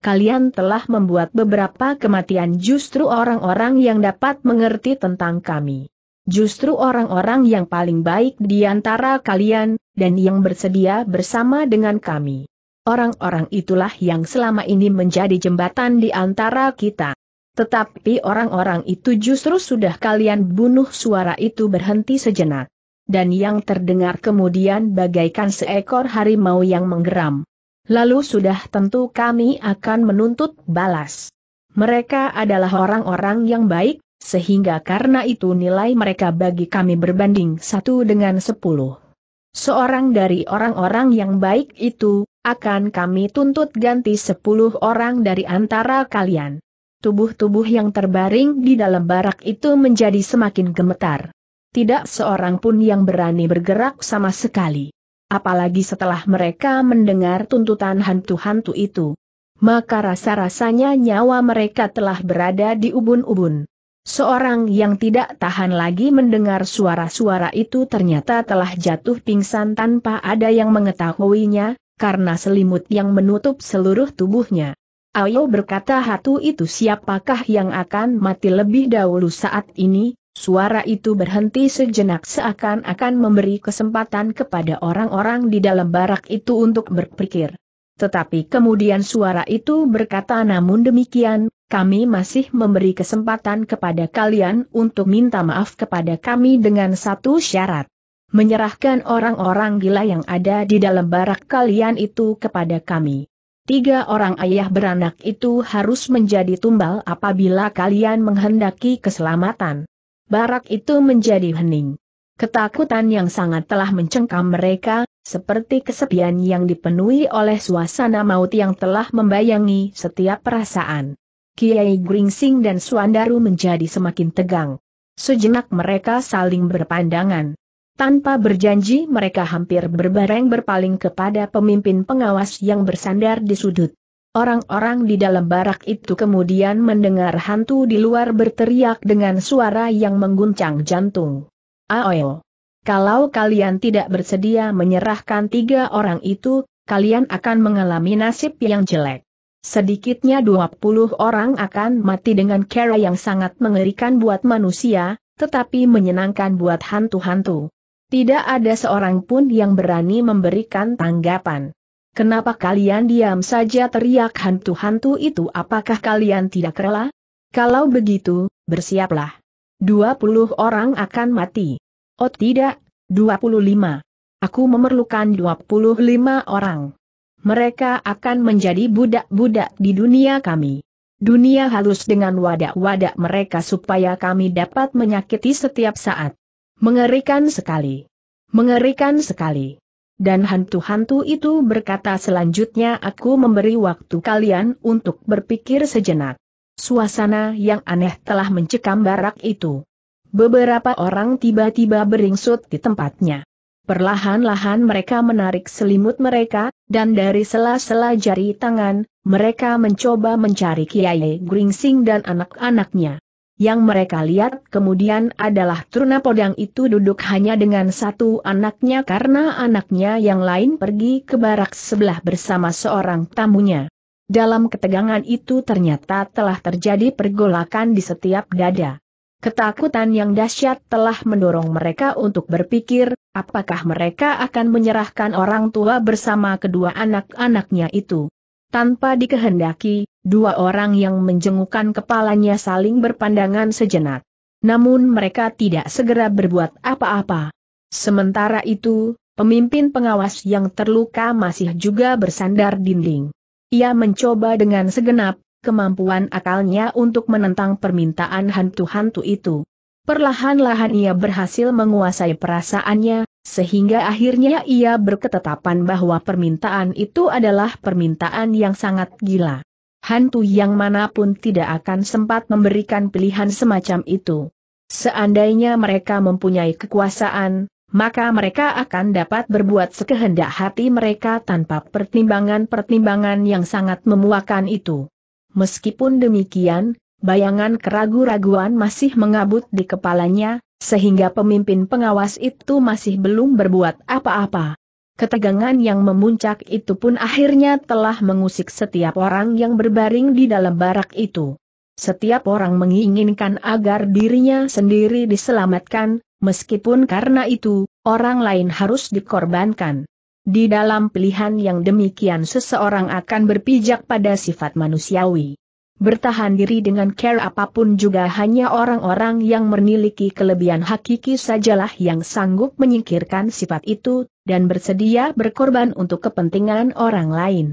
Kalian telah membuat beberapa kematian justru orang-orang yang dapat mengerti tentang kami justru orang-orang yang paling baik di antara kalian, dan yang bersedia bersama dengan kami. Orang-orang itulah yang selama ini menjadi jembatan di antara kita. Tetapi orang-orang itu justru sudah kalian bunuh suara itu berhenti sejenak. Dan yang terdengar kemudian bagaikan seekor harimau yang menggeram. Lalu sudah tentu kami akan menuntut balas. Mereka adalah orang-orang yang baik, sehingga karena itu nilai mereka bagi kami berbanding satu dengan sepuluh. Seorang dari orang-orang yang baik itu, akan kami tuntut ganti sepuluh orang dari antara kalian. Tubuh-tubuh yang terbaring di dalam barak itu menjadi semakin gemetar. Tidak seorang pun yang berani bergerak sama sekali. Apalagi setelah mereka mendengar tuntutan hantu-hantu itu. Maka rasa-rasanya nyawa mereka telah berada di ubun-ubun. Seorang yang tidak tahan lagi mendengar suara-suara itu ternyata telah jatuh pingsan tanpa ada yang mengetahuinya, karena selimut yang menutup seluruh tubuhnya. Ayo berkata hatu itu siapakah yang akan mati lebih dahulu saat ini, suara itu berhenti sejenak seakan-akan memberi kesempatan kepada orang-orang di dalam barak itu untuk berpikir. Tetapi kemudian suara itu berkata namun demikian, kami masih memberi kesempatan kepada kalian untuk minta maaf kepada kami dengan satu syarat. Menyerahkan orang-orang gila yang ada di dalam barak kalian itu kepada kami. Tiga orang ayah beranak itu harus menjadi tumbal apabila kalian menghendaki keselamatan. Barak itu menjadi hening. Ketakutan yang sangat telah mencengkam mereka, seperti kesepian yang dipenuhi oleh suasana maut yang telah membayangi setiap perasaan. Kiai Gringsing dan Suandaru menjadi semakin tegang. Sejenak mereka saling berpandangan. Tanpa berjanji mereka hampir berbareng berpaling kepada pemimpin pengawas yang bersandar di sudut. Orang-orang di dalam barak itu kemudian mendengar hantu di luar berteriak dengan suara yang mengguncang jantung. Aoyo. Kalau kalian tidak bersedia menyerahkan tiga orang itu, kalian akan mengalami nasib yang jelek. Sedikitnya 20 orang akan mati dengan cara yang sangat mengerikan buat manusia, tetapi menyenangkan buat hantu-hantu. Tidak ada seorang pun yang berani memberikan tanggapan. Kenapa kalian diam saja teriak hantu-hantu itu apakah kalian tidak rela? Kalau begitu, bersiaplah. 20 orang akan mati. Oh tidak, 25. Aku memerlukan 25 orang. Mereka akan menjadi budak-budak di dunia kami. Dunia halus dengan wadak-wadak mereka supaya kami dapat menyakiti setiap saat. Mengerikan sekali. Mengerikan sekali. Dan hantu-hantu itu berkata selanjutnya aku memberi waktu kalian untuk berpikir sejenak. Suasana yang aneh telah mencekam barak itu. Beberapa orang tiba-tiba beringsut di tempatnya. Perlahan-lahan mereka menarik selimut mereka, dan dari sela-sela jari tangan, mereka mencoba mencari Kiai Gringsing dan anak-anaknya. Yang mereka lihat kemudian adalah Truna Podang itu duduk hanya dengan satu anaknya karena anaknya yang lain pergi ke barak sebelah bersama seorang tamunya. Dalam ketegangan itu ternyata telah terjadi pergolakan di setiap dada. Ketakutan yang dahsyat telah mendorong mereka untuk berpikir, apakah mereka akan menyerahkan orang tua bersama kedua anak-anaknya itu. Tanpa dikehendaki, dua orang yang menjengukkan kepalanya saling berpandangan sejenak. Namun mereka tidak segera berbuat apa-apa. Sementara itu, pemimpin pengawas yang terluka masih juga bersandar dinding. Ia mencoba dengan segenap kemampuan akalnya untuk menentang permintaan hantu-hantu itu. Perlahan-lahan ia berhasil menguasai perasaannya, sehingga akhirnya ia berketetapan bahwa permintaan itu adalah permintaan yang sangat gila. Hantu yang mana pun tidak akan sempat memberikan pilihan semacam itu. Seandainya mereka mempunyai kekuasaan, maka mereka akan dapat berbuat sekehendak hati mereka tanpa pertimbangan-pertimbangan yang sangat memuakan itu. Meskipun demikian, bayangan keragu-raguan masih mengabut di kepalanya, sehingga pemimpin pengawas itu masih belum berbuat apa-apa. Ketegangan yang memuncak itu pun akhirnya telah mengusik setiap orang yang berbaring di dalam barak itu. Setiap orang menginginkan agar dirinya sendiri diselamatkan, meskipun karena itu, orang lain harus dikorbankan. Di dalam pilihan yang demikian seseorang akan berpijak pada sifat manusiawi. Bertahan diri dengan care apa pun juga hanya orang-orang yang memiliki kelebihan hakiki sajalah yang sanggup menyingkirkan sifat itu, dan bersedia berkorban untuk kepentingan orang lain.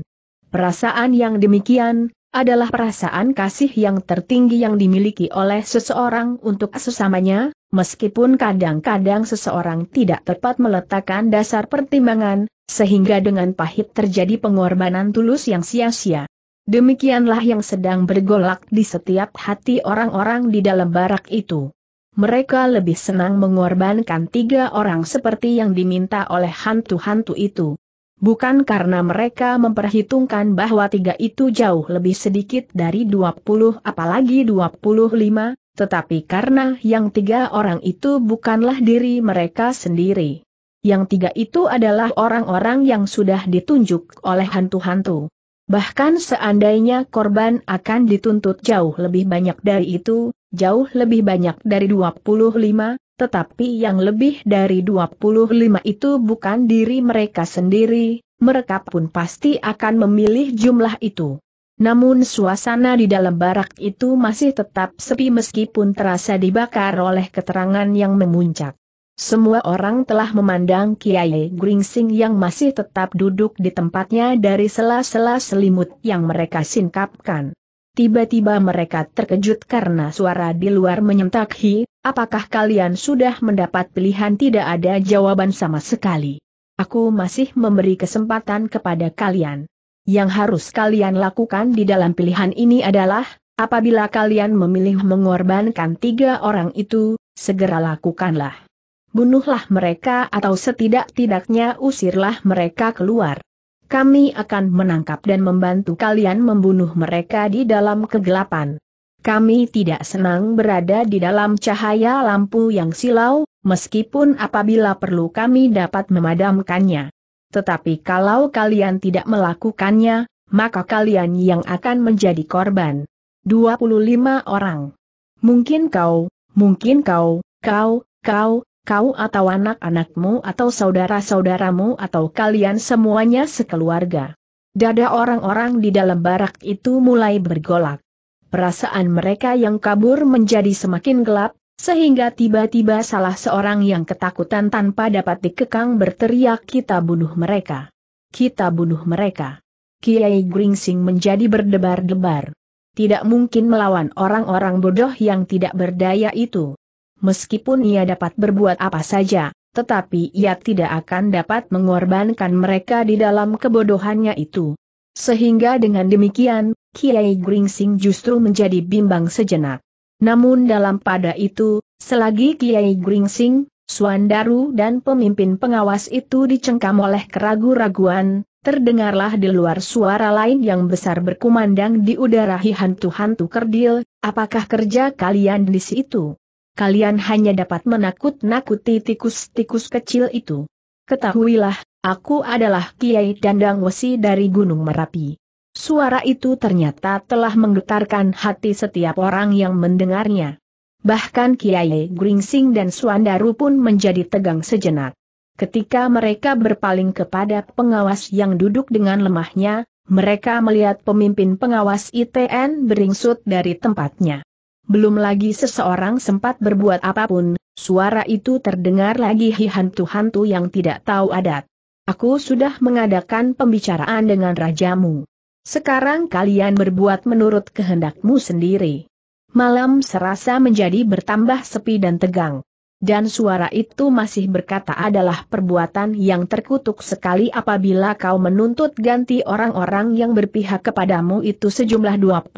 Perasaan yang demikian, adalah perasaan kasih yang tertinggi yang dimiliki oleh seseorang untuk sesamanya, meskipun kadang-kadang seseorang tidak tepat meletakkan dasar pertimbangan, sehingga dengan pahit terjadi pengorbanan tulus yang sia-sia. Demikianlah yang sedang bergolak di setiap hati orang-orang di dalam barak itu. Mereka lebih senang mengorbankan tiga orang seperti yang diminta oleh hantu-hantu itu bukan karena mereka memperhitungkan bahwa tiga itu jauh lebih sedikit dari 20 apalagi 25, tetapi karena yang tiga orang itu bukanlah diri mereka sendiri. Yang tiga itu adalah orang-orang yang sudah ditunjuk oleh hantu-hantu. Bahkan seandainya korban akan dituntut jauh lebih banyak dari itu, jauh lebih banyak dari 25, tetapi yang lebih dari 25 itu bukan diri mereka sendiri, mereka pun pasti akan memilih jumlah itu. Namun suasana di dalam barak itu masih tetap sepi meskipun terasa dibakar oleh keterangan yang memuncak. Semua orang telah memandang Kiai Gringsing yang masih tetap duduk di tempatnya dari sela-sela selimut yang mereka singkapkan. Tiba-tiba mereka terkejut karena suara di luar menyentak hi, apakah kalian sudah mendapat pilihan tidak ada jawaban sama sekali. Aku masih memberi kesempatan kepada kalian. Yang harus kalian lakukan di dalam pilihan ini adalah, apabila kalian memilih mengorbankan tiga orang itu, segera lakukanlah. Bunuhlah mereka atau setidak-tidaknya usirlah mereka keluar kami akan menangkap dan membantu kalian membunuh mereka di dalam kegelapan. Kami tidak senang berada di dalam cahaya lampu yang silau, meskipun apabila perlu kami dapat memadamkannya. Tetapi kalau kalian tidak melakukannya, maka kalian yang akan menjadi korban. 25 orang. Mungkin kau, mungkin kau, kau, kau, kau atau anak-anakmu atau saudara-saudaramu atau kalian semuanya sekeluarga. Dada orang-orang di dalam barak itu mulai bergolak. Perasaan mereka yang kabur menjadi semakin gelap, sehingga tiba-tiba salah seorang yang ketakutan tanpa dapat dikekang berteriak kita bunuh mereka. Kita bunuh mereka. Kiai Gringsing menjadi berdebar-debar. Tidak mungkin melawan orang-orang bodoh yang tidak berdaya itu. Meskipun ia dapat berbuat apa saja, tetapi ia tidak akan dapat mengorbankan mereka di dalam kebodohannya itu. Sehingga dengan demikian, Kiai Gringsing justru menjadi bimbang sejenak. Namun dalam pada itu, selagi Kiai Gringsing, Suandaru dan pemimpin pengawas itu dicengkam oleh keragu-raguan, terdengarlah di luar suara lain yang besar berkumandang di udara hantu-hantu kerdil, apakah kerja kalian di situ? Kalian hanya dapat menakut-nakuti tikus-tikus kecil itu. Ketahuilah, aku adalah Kiai Dandang Wesi dari Gunung Merapi. Suara itu ternyata telah menggetarkan hati setiap orang yang mendengarnya. Bahkan Kiai Gringsing dan Suandaru pun menjadi tegang sejenak. Ketika mereka berpaling kepada pengawas yang duduk dengan lemahnya, mereka melihat pemimpin pengawas ITN beringsut dari tempatnya. Belum lagi seseorang sempat berbuat apa pun, suara itu terdengar lagi hantu-hantu yang tidak tahu adat. Aku sudah mengadakan pembicaraan dengan rajamu. Sekarang kalian berbuat menurut kehendakmu sendiri. Malam serasa menjadi bertambah sepi dan tegang. Dan suara itu masih berkata adalah perbuatan yang terkutuk sekali apabila kau menuntut ganti orang-orang yang berpihak kepadamu itu sejumlah 25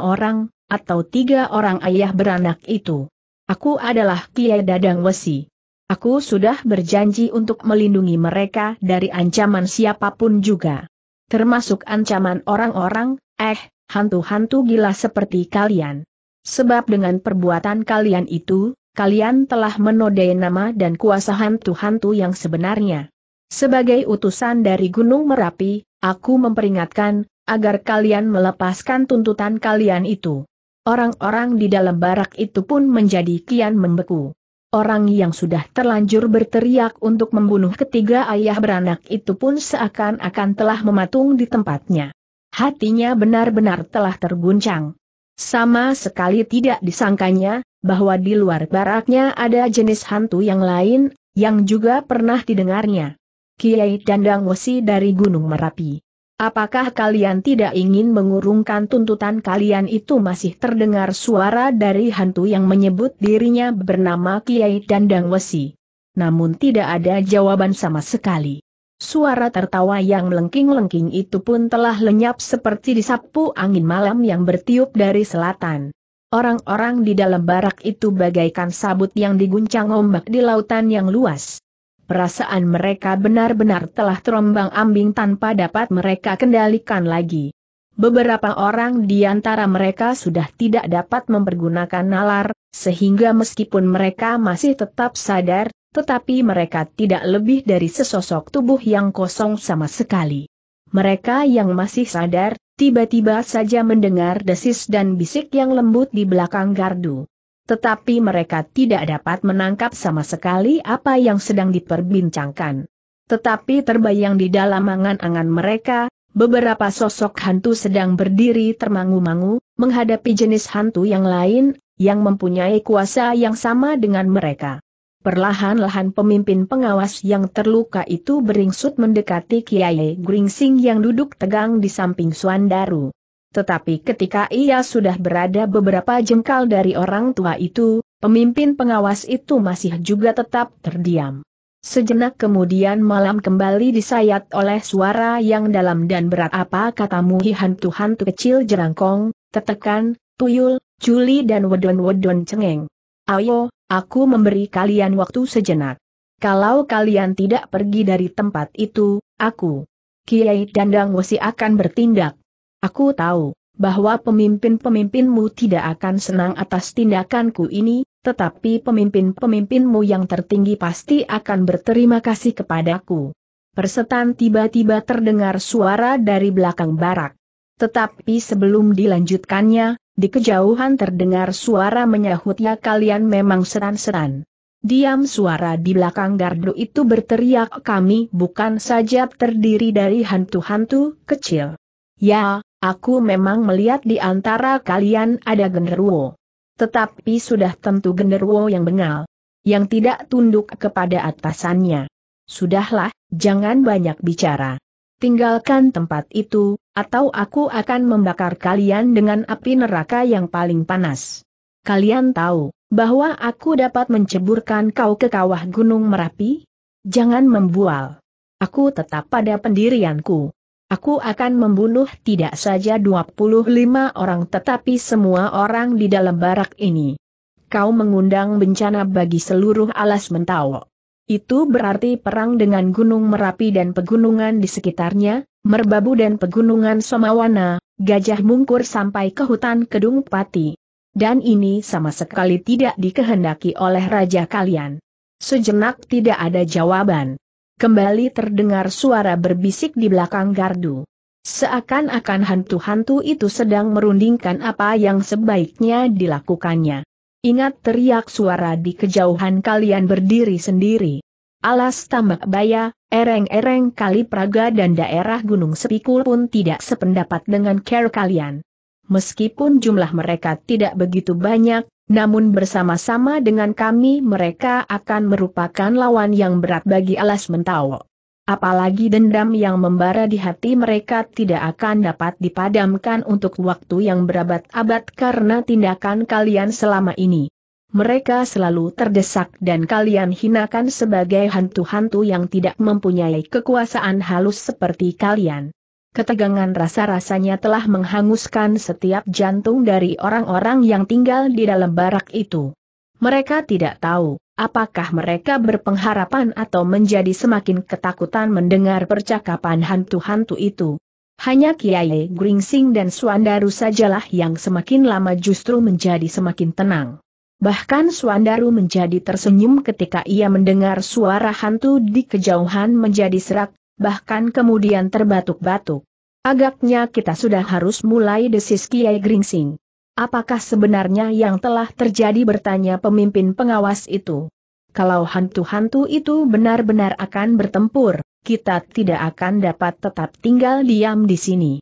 orang, atau tiga orang ayah beranak itu. Aku adalah Kiai Dadang Wesi. Aku sudah berjanji untuk melindungi mereka dari ancaman siapa pun juga. Termasuk ancaman orang-orang, eh, hantu-hantu gila seperti kalian. Sebab dengan perbuatan kalian itu, kalian telah menodai nama dan kuasa hantu-hantu yang sebenarnya. Sebagai utusan dari Gunung Merapi, aku memperingatkan, agar kalian melepaskan tuntutan kalian itu. Orang-orang di dalam barak itu pun menjadi kian membeku. Orang yang sudah terlanjur berteriak untuk membunuh ketiga ayah beranak itu pun seakan-akan telah mematung di tempatnya. Hatinya benar-benar telah terguncang. Sama sekali tidak disangkanya, bahwa di luar baraknya ada jenis hantu yang lain, yang juga pernah didengarnya. Kiai Dandang Wesi dari Gunung Merapi. Apakah kalian tidak ingin mengurungkan tuntutan kalian itu masih terdengar suara dari hantu yang menyebut dirinya bernama Kiai Dandang Wesi. Namun tidak ada jawaban sama sekali. Suara tertawa yang melengking-lengking itu pun telah lenyap seperti disapu angin malam yang bertiup dari selatan. Orang-orang di dalam barak itu bagaikan sabut yang diguncang ombak di lautan yang luas perasaan mereka benar-benar telah terombang-ambing tanpa dapat mereka kendalikan lagi. Beberapa orang di antara mereka sudah tidak dapat mempergunakan nalar, sehingga meskipun mereka masih tetap sadar, tetapi mereka tidak lebih dari sesosok tubuh yang kosong sama sekali. Mereka yang masih sadar, tiba-tiba saja mendengar desis dan bisik yang lembut di belakang gardu tetapi mereka tidak dapat menangkap sama sekali apa yang sedang diperbincangkan. Tetapi terbayang di dalam angan-angan mereka, beberapa sosok hantu sedang berdiri termangu-mangu, menghadapi jenis hantu yang lain, yang mempunyai kuasa yang sama dengan mereka. Perlahan-lahan pemimpin pengawas yang terluka itu beringsut mendekati Kiai Gringsing yang duduk tegang di samping Suandaru. Tetapi ketika ia sudah berada beberapa jengkal dari orang tua itu, pemimpin pengawas itu masih juga tetap terdiam. Sejenak kemudian malam kembali disayat oleh suara yang dalam dan berat apa katamu hantu-hantu kecil jerangkong, tetekan, tuyul, culi dan wedon-wedon cengeng. Ayo, aku memberi kalian waktu sejenak. Kalau kalian tidak pergi dari tempat itu, aku, Kiai Dandang Wesi akan bertindak. Aku tahu bahwa pemimpin-pemimpinmu tidak akan senang atas tindakanku ini, tetapi pemimpin-pemimpinmu yang tertinggi pasti akan berterima kasih kepadaku. Persetan tiba-tiba terdengar suara dari belakang barak. Tetapi sebelum dilanjutkannya, di kejauhan terdengar suara menyahutnya kalian memang seran-seran. Diam suara di belakang gardu itu berteriak kami bukan saja terdiri dari hantu-hantu kecil. Ya, Aku memang melihat di antara kalian ada genderuwo. Tetapi sudah tentu genderuwo yang bengal. Yang tidak tunduk kepada atasannya. Sudahlah, jangan banyak bicara. Tinggalkan tempat itu, atau aku akan membakar kalian dengan api neraka yang paling panas. Kalian tahu, bahwa aku dapat menceburkan kau ke kawah gunung Merapi? Jangan membual. Aku tetap pada pendirianku. Aku akan membunuh tidak saja 25 orang tetapi semua orang di dalam barak ini. Kau mengundang bencana bagi seluruh alas Mentawai. Itu berarti perang dengan Gunung Merapi dan pegunungan di sekitarnya, Merbabu dan pegunungan Somawana, Gajah Mungkur sampai ke hutan Kedung Pati. Dan ini sama sekali tidak dikehendaki oleh raja kalian. Sejenak tidak ada jawaban. Kembali terdengar suara berbisik di belakang gardu. Seakan-akan hantu-hantu itu sedang merundingkan apa yang sebaiknya dilakukannya. Ingat teriak suara di kejauhan kalian berdiri sendiri. Alas Tambak Baya, ereng-ereng Kali Praga dan daerah Gunung Sepikul pun tidak sependapat dengan care kalian. Meskipun jumlah mereka tidak begitu banyak, namun bersama-sama dengan kami mereka akan merupakan lawan yang berat bagi alas mentawo. Apalagi dendam yang membara di hati mereka tidak akan dapat dipadamkan untuk waktu yang berabad-abad karena tindakan kalian selama ini. Mereka selalu terdesak dan kalian hinakan sebagai hantu-hantu yang tidak mempunyai kekuasaan halus seperti kalian. Ketegangan rasa-rasanya telah menghanguskan setiap jantung dari orang-orang yang tinggal di dalam barak itu. Mereka tidak tahu, apakah mereka berpengharapan atau menjadi semakin ketakutan mendengar percakapan hantu-hantu itu. Hanya Kiai Gringsing dan Suandaru sajalah yang semakin lama justru menjadi semakin tenang. Bahkan Suandaru menjadi tersenyum ketika ia mendengar suara hantu di kejauhan menjadi serak, bahkan kemudian terbatuk-batuk. Agaknya kita sudah harus mulai desis Kiai Gringsing. Apakah sebenarnya yang telah terjadi bertanya pemimpin pengawas itu? Kalau hantu-hantu itu benar-benar akan bertempur, kita tidak akan dapat tetap tinggal diam di sini.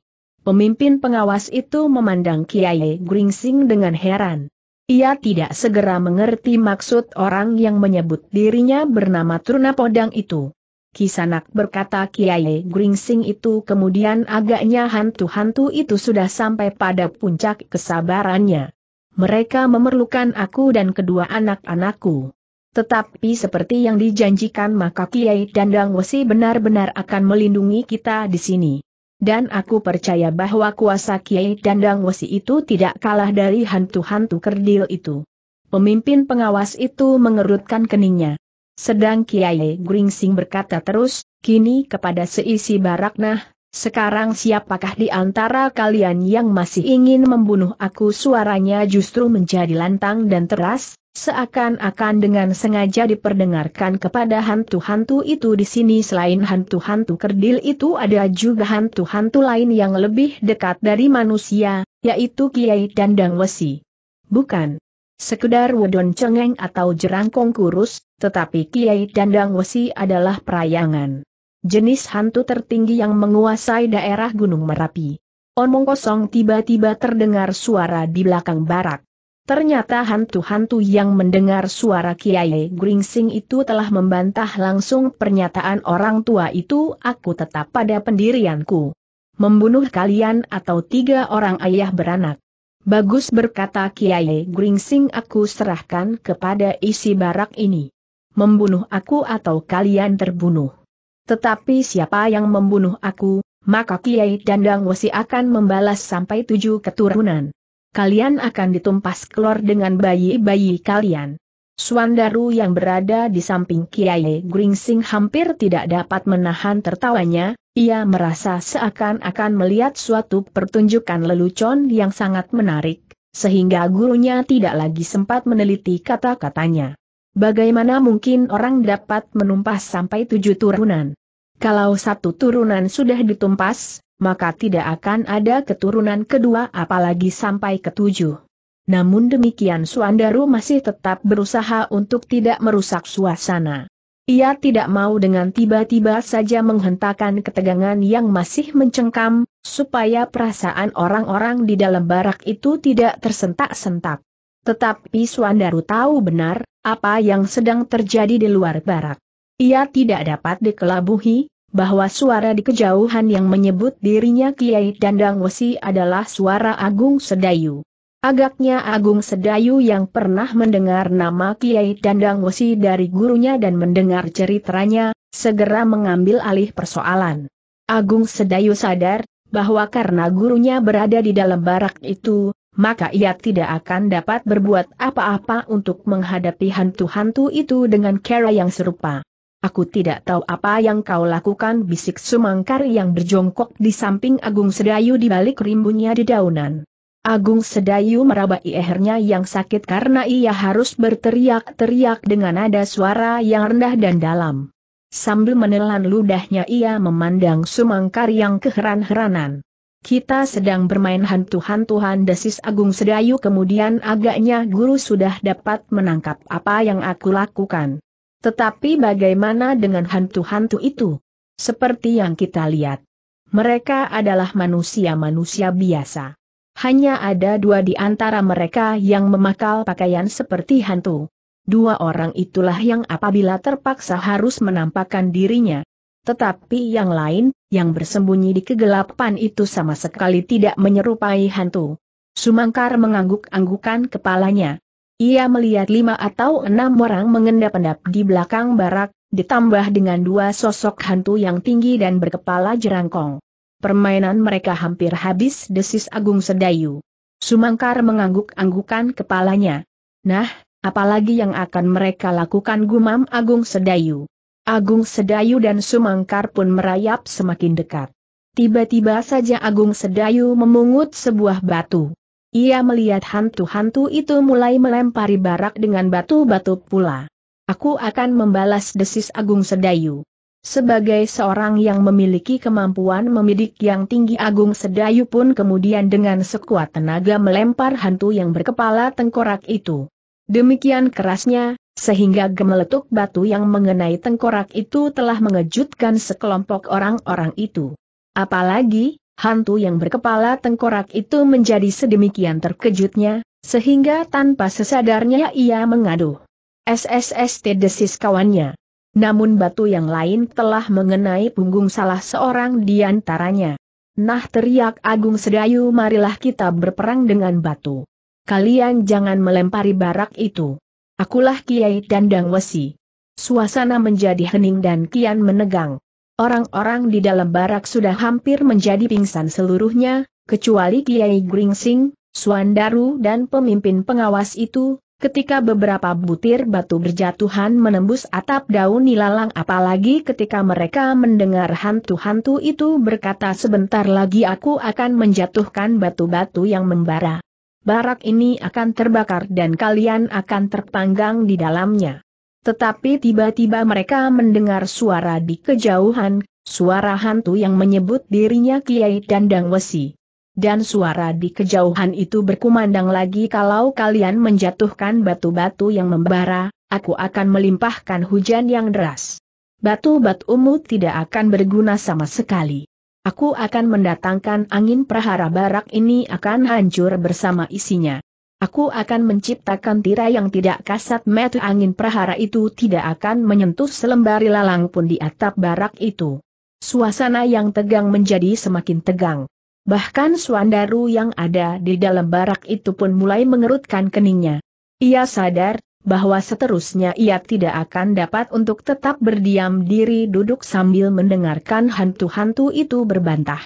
Pemimpin pengawas itu memandang Kiai Gringsing dengan heran. Ia tidak segera mengerti maksud orang yang menyebut dirinya bernama Truna Podang itu. Kisanak berkata Kiai Gringsing itu kemudian agaknya hantu-hantu itu sudah sampai pada puncak kesabarannya. Mereka memerlukan aku dan kedua anak-anakku. Tetapi seperti yang dijanjikan maka Kiai Dandang Wesi benar-benar akan melindungi kita di sini. Dan aku percaya bahwa kuasa Kiai Dandang Wesi itu tidak kalah dari hantu-hantu kerdil itu. Pemimpin pengawas itu mengerutkan keningnya. Sedang Kiai Gringsing berkata terus, kini kepada seisi barak nah, sekarang siapakah di antara kalian yang masih ingin membunuh aku? Suaranya justru menjadi lantang dan teras, Seakan-akan dengan sengaja diperdengarkan kepada hantu-hantu itu di sini. Selain hantu-hantu kerdil itu ada juga hantu-hantu lain yang lebih dekat dari manusia, yaitu Kiai Dandang Wesi. Bukan sekedar wedon cengeng atau jerangkong kurus, tetapi Kiai Dandang Wesi adalah perayangan. Jenis hantu tertinggi yang menguasai daerah Gunung Merapi. Omong kosong tiba-tiba terdengar suara di belakang barak. Ternyata hantu-hantu yang mendengar suara Kiai Gringsing itu telah membantah langsung pernyataan orang tua itu aku tetap pada pendirianku. Membunuh kalian atau tiga orang ayah beranak. Bagus berkata Kiai Gringsing aku serahkan kepada isi barak ini. Membunuh aku atau kalian terbunuh. Tetapi siapa yang membunuh aku, maka Kiai Dandang Wesi akan membalas sampai tujuh keturunan kalian akan ditumpas keluar dengan bayi-bayi kalian. Suandaru yang berada di samping Kiai Gringsing hampir tidak dapat menahan tertawanya, ia merasa seakan-akan melihat suatu pertunjukan lelucon yang sangat menarik, sehingga gurunya tidak lagi sempat meneliti kata-katanya. Bagaimana mungkin orang dapat menumpas sampai tujuh turunan? Kalau satu turunan sudah ditumpas, maka tidak akan ada keturunan kedua apalagi sampai ketujuh. Namun demikian Suandaru masih tetap berusaha untuk tidak merusak suasana. Ia tidak mau dengan tiba-tiba saja menghentakkan ketegangan yang masih mencengkam, supaya perasaan orang-orang di dalam barak itu tidak tersentak-sentak. Tetapi Suandaru tahu benar, apa yang sedang terjadi di luar barak. Ia tidak dapat dikelabuhi, bahwa suara di kejauhan yang menyebut dirinya Kiai Dandang Wesi adalah suara Agung Sedayu. Agaknya Agung Sedayu yang pernah mendengar nama Kiai Dandang Wesi dari gurunya dan mendengar ceritanya, segera mengambil alih persoalan. Agung Sedayu sadar, bahwa karena gurunya berada di dalam barak itu, maka ia tidak akan dapat berbuat apa-apa untuk menghadapi hantu-hantu itu dengan cara yang serupa. Aku tidak tahu apa yang kau lakukan bisik Sumangkar yang berjongkok di samping Agung Sedayu di balik rimbunnya di daunan. Agung Sedayu meraba lehernya yang sakit karena ia harus berteriak-teriak dengan nada suara yang rendah dan dalam. Sambil menelan ludahnya ia memandang Sumangkar yang keheran-heranan. Kita sedang bermain hantu-hantuan desis Agung Sedayu kemudian agaknya guru sudah dapat menangkap apa yang aku lakukan. Tetapi bagaimana dengan hantu-hantu itu? Seperti yang kita lihat. Mereka adalah manusia-manusia biasa. Hanya ada dua di antara mereka yang memakal pakaian seperti hantu. Dua orang itulah yang apabila terpaksa harus menampakkan dirinya. Tetapi yang lain, yang bersembunyi di kegelapan itu sama sekali tidak menyerupai hantu. Sumangkar mengangguk-anggukan kepalanya. Ia melihat lima atau enam orang mengendap-endap di belakang barak, ditambah dengan dua sosok hantu yang tinggi dan berkepala jerangkong. Permainan mereka hampir habis desis Agung Sedayu. Sumangkar mengangguk-anggukan kepalanya. Nah, apalagi yang akan mereka lakukan gumam Agung Sedayu. Agung Sedayu dan Sumangkar pun merayap semakin dekat. Tiba-tiba saja Agung Sedayu memungut sebuah batu. Ia melihat hantu-hantu itu mulai melempari barak dengan batu-batu pula. Aku akan membalas desis Agung Sedayu. Sebagai seorang yang memiliki kemampuan memidik yang tinggi Agung Sedayu pun kemudian dengan sekuat tenaga melempar hantu yang berkepala tengkorak itu. Demikian kerasnya, sehingga gemeletuk batu yang mengenai tengkorak itu telah mengejutkan sekelompok orang-orang itu. Apalagi, hantu yang berkepala tengkorak itu menjadi sedemikian terkejutnya, sehingga tanpa sesadarnya ia mengaduh. SSST desis kawannya. Namun batu yang lain telah mengenai punggung salah seorang di antaranya. Nah teriak Agung Sedayu marilah kita berperang dengan batu. Kalian jangan melempari barak itu. Akulah Kiai Dandang Wesi. Suasana menjadi hening dan kian menegang. Orang-orang di dalam barak sudah hampir menjadi pingsan seluruhnya, kecuali Kiai Gringsing, Suandaru dan pemimpin pengawas itu, ketika beberapa butir batu berjatuhan menembus atap daun nilalang apalagi ketika mereka mendengar hantu-hantu itu berkata sebentar lagi aku akan menjatuhkan batu-batu yang membara. Barak ini akan terbakar dan kalian akan terpanggang di dalamnya. Tetapi tiba-tiba mereka mendengar suara di kejauhan, suara hantu yang menyebut dirinya Kiai Dandang Wesi. Dan suara di kejauhan itu berkumandang lagi kalau kalian menjatuhkan batu-batu yang membara, aku akan melimpahkan hujan yang deras. Batu-batumu tidak akan berguna sama sekali. Aku akan mendatangkan angin prahara barak ini akan hancur bersama isinya. Aku akan menciptakan tirai yang tidak kasat mata angin prahara itu tidak akan menyentuh selembar lalang pun di atap barak itu. Suasana yang tegang menjadi semakin tegang. Bahkan Suandaru yang ada di dalam barak itu pun mulai mengerutkan keningnya. Ia sadar, bahwa seterusnya ia tidak akan dapat untuk tetap berdiam diri duduk sambil mendengarkan hantu-hantu itu berbantah.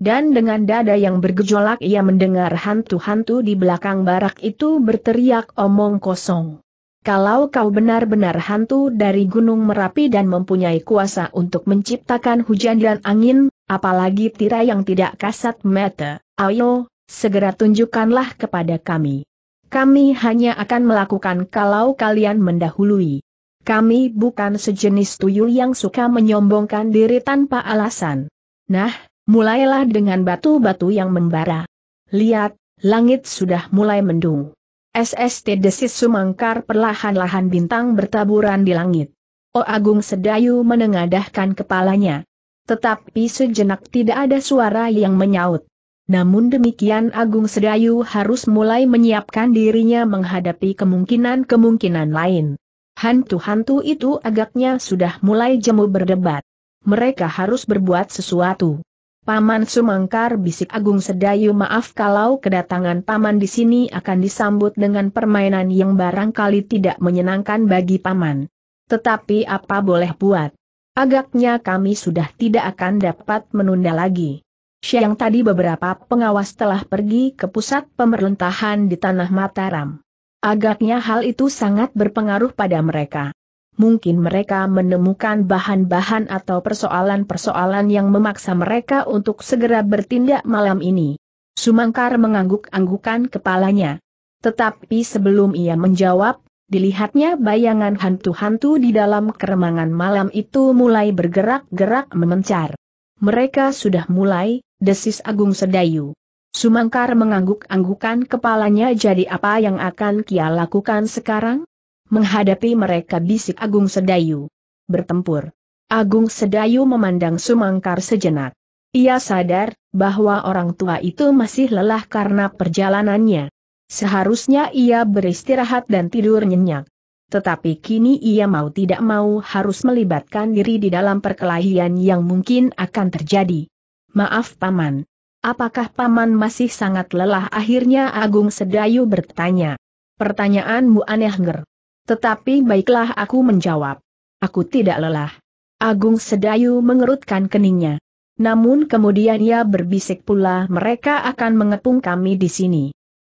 Dan dengan dada yang bergejolak ia mendengar hantu-hantu di belakang barak itu berteriak omong kosong. Kalau kau benar-benar hantu dari Gunung Merapi dan mempunyai kuasa untuk menciptakan hujan dan angin, apalagi tirai yang tidak kasat mata, ayo, segera tunjukkanlah kepada kami. Kami hanya akan melakukan kalau kalian mendahului. Kami bukan sejenis tuyul yang suka menyombongkan diri tanpa alasan. Nah, Mulailah dengan batu-batu yang membara. Lihat, langit sudah mulai mendung. SST desis sumangkar perlahan-lahan bintang bertaburan di langit. O Agung Sedayu menengadahkan kepalanya. Tetapi sejenak tidak ada suara yang menyaut. Namun demikian Agung Sedayu harus mulai menyiapkan dirinya menghadapi kemungkinan-kemungkinan lain. Hantu-hantu itu agaknya sudah mulai jemu berdebat. Mereka harus berbuat sesuatu. Paman Sumangkar bisik Agung Sedayu maaf kalau kedatangan Paman di sini akan disambut dengan permainan yang barangkali tidak menyenangkan bagi Paman. Tetapi apa boleh buat? Agaknya kami sudah tidak akan dapat menunda lagi. Siang tadi beberapa pengawas telah pergi ke pusat pemerintahan di Tanah Mataram. Agaknya hal itu sangat berpengaruh pada mereka mungkin mereka menemukan bahan-bahan atau persoalan-persoalan yang memaksa mereka untuk segera bertindak malam ini. Sumangkar mengangguk-anggukan kepalanya. Tetapi sebelum ia menjawab, dilihatnya bayangan hantu-hantu di dalam keremangan malam itu mulai bergerak-gerak memencar. Mereka sudah mulai, desis Agung Sedayu. Sumangkar mengangguk-anggukan kepalanya jadi apa yang akan Kia lakukan sekarang? menghadapi mereka bisik Agung Sedayu. Bertempur. Agung Sedayu memandang Sumangkar sejenak. Ia sadar, bahwa orang tua itu masih lelah karena perjalanannya. Seharusnya ia beristirahat dan tidur nyenyak. Tetapi kini ia mau tidak mau harus melibatkan diri di dalam perkelahian yang mungkin akan terjadi. Maaf Paman. Apakah Paman masih sangat lelah akhirnya Agung Sedayu bertanya. Pertanyaanmu aneh nger. Tetapi baiklah aku menjawab. Aku tidak lelah. Agung Sedayu mengerutkan keningnya. Namun kemudian ia berbisik pula mereka akan mengepung kami di sini.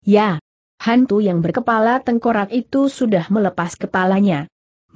Ya, hantu yang berkepala tengkorak itu sudah melepas kepalanya.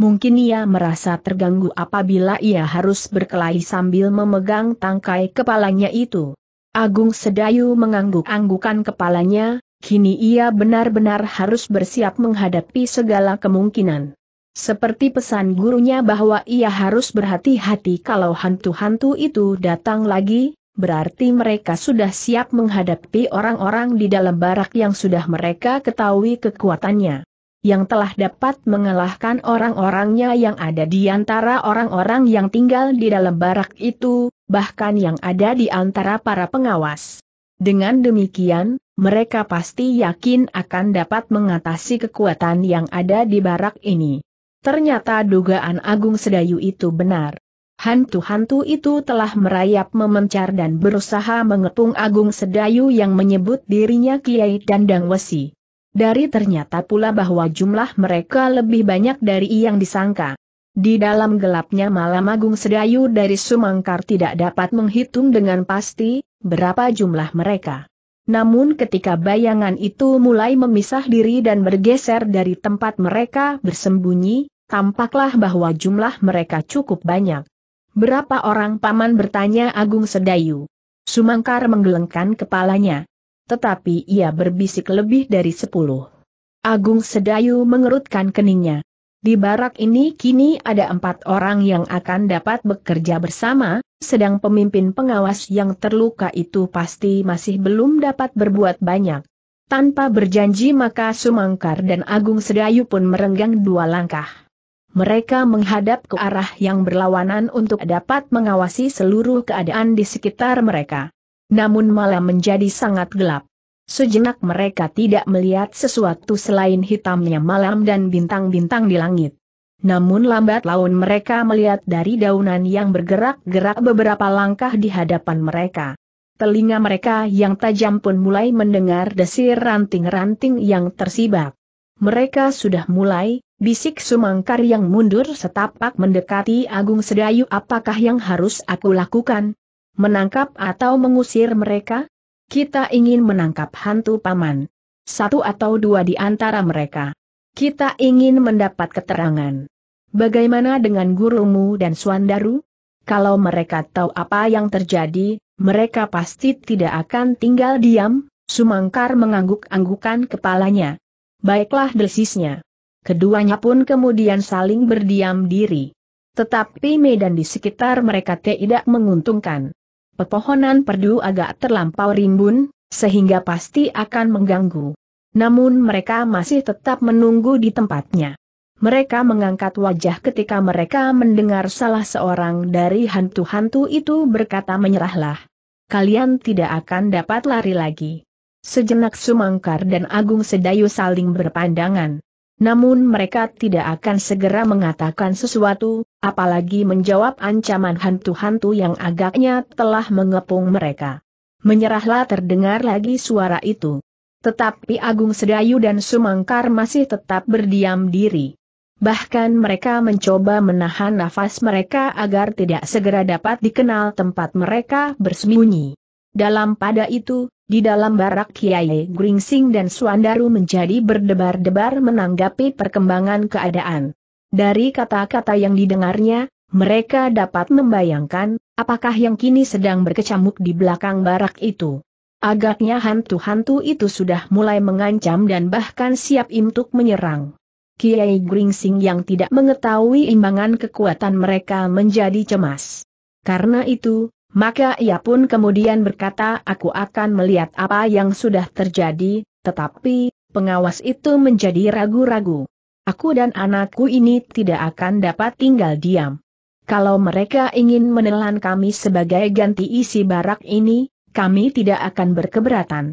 Mungkin ia merasa terganggu apabila ia harus berkelahi sambil memegang tangkai kepalanya itu. Agung Sedayu mengangguk-anggukan kepalanya, kini ia benar-benar harus bersiap menghadapi segala kemungkinan. Seperti pesan gurunya bahwa ia harus berhati-hati kalau hantu-hantu itu datang lagi, berarti mereka sudah siap menghadapi orang-orang di dalam barak yang sudah mereka ketahui kekuatannya. Yang telah dapat mengalahkan orang-orangnya yang ada di antara orang-orang yang tinggal di dalam barak itu, bahkan yang ada di antara para pengawas. Dengan demikian, mereka pasti yakin akan dapat mengatasi kekuatan yang ada di barak ini. Ternyata dugaan Agung Sedayu itu benar. Hantu-hantu itu telah merayap memencar dan berusaha mengepung Agung Sedayu yang menyebut dirinya Kiai Dandang Wesi. Dari ternyata pula bahwa jumlah mereka lebih banyak dari yang disangka. Di dalam gelapnya malam Agung Sedayu dari Sumangkar tidak dapat menghitung dengan pasti, berapa jumlah mereka. Namun ketika bayangan itu mulai memisah diri dan bergeser dari tempat mereka bersembunyi, tampaklah bahwa jumlah mereka cukup banyak. Berapa orang paman bertanya Agung Sedayu? Sumangkar menggelengkan kepalanya. Tetapi ia berbisik lebih dari sepuluh. Agung Sedayu mengerutkan keningnya. Di barak ini kini ada empat orang yang akan dapat bekerja bersama, sedang pemimpin pengawas yang terluka itu pasti masih belum dapat berbuat banyak. Tanpa berjanji maka Sumangkar dan Agung Sedayu pun merenggang dua langkah. Mereka menghadap ke arah yang berlawanan untuk dapat mengawasi seluruh keadaan di sekitar mereka. Namun malah menjadi sangat gelap. Sejenak mereka tidak melihat sesuatu selain hitamnya malam dan bintang-bintang di langit. Namun lambat laun mereka melihat dari daunan yang bergerak-gerak beberapa langkah di hadapan mereka. Telinga mereka yang tajam pun mulai mendengar desir ranting-ranting yang tersibak. Mereka sudah mulai, bisik Sumangkar yang mundur setapak mendekati Agung Sedayu apakah yang harus aku lakukan? Menangkap atau mengusir mereka? Kita ingin menangkap hantu paman. Satu atau dua di antara mereka. Kita ingin mendapat keterangan. Bagaimana dengan gurumu dan Suandaru? Kalau mereka tahu apa yang terjadi, mereka pasti tidak akan tinggal diam, Sumangkar mengangguk-anggukan kepalanya. Baiklah desisnya. Keduanya pun kemudian saling berdiam diri. Tetapi medan di sekitar mereka tidak menguntungkan pepohonan perdu agak terlampau rimbun, sehingga pasti akan mengganggu. Namun mereka masih tetap menunggu di tempatnya. Mereka mengangkat wajah ketika mereka mendengar salah seorang dari hantu-hantu itu berkata menyerahlah. Kalian tidak akan dapat lari lagi. Sejenak Sumangkar dan Agung Sedayu saling berpandangan. Namun mereka tidak akan segera mengatakan sesuatu, apalagi menjawab ancaman hantu-hantu yang agaknya telah mengepung mereka. Menyerahlah terdengar lagi suara itu. Tetapi Agung Sedayu dan Sumangkar masih tetap berdiam diri. Bahkan mereka mencoba menahan nafas mereka agar tidak segera dapat dikenal tempat mereka bersembunyi. Dalam pada itu, di dalam barak Kiai Gringsing dan Suandaru menjadi berdebar-debar menanggapi perkembangan keadaan. Dari kata-kata yang didengarnya, mereka dapat membayangkan, apakah yang kini sedang berkecamuk di belakang barak itu. Agaknya hantu-hantu itu sudah mulai mengancam dan bahkan siap untuk menyerang. Kiai Gringsing yang tidak mengetahui imbangan kekuatan mereka menjadi cemas. Karena itu, maka ia pun kemudian berkata aku akan melihat apa yang sudah terjadi, tetapi, pengawas itu menjadi ragu-ragu. Aku dan anakku ini tidak akan dapat tinggal diam. Kalau mereka ingin menelan kami sebagai ganti isi barak ini, kami tidak akan berkeberatan.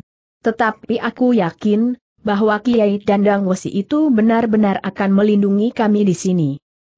Tetapi aku yakin, bahwa Kiai Dandang Wesi itu benar-benar akan melindungi kami di sini.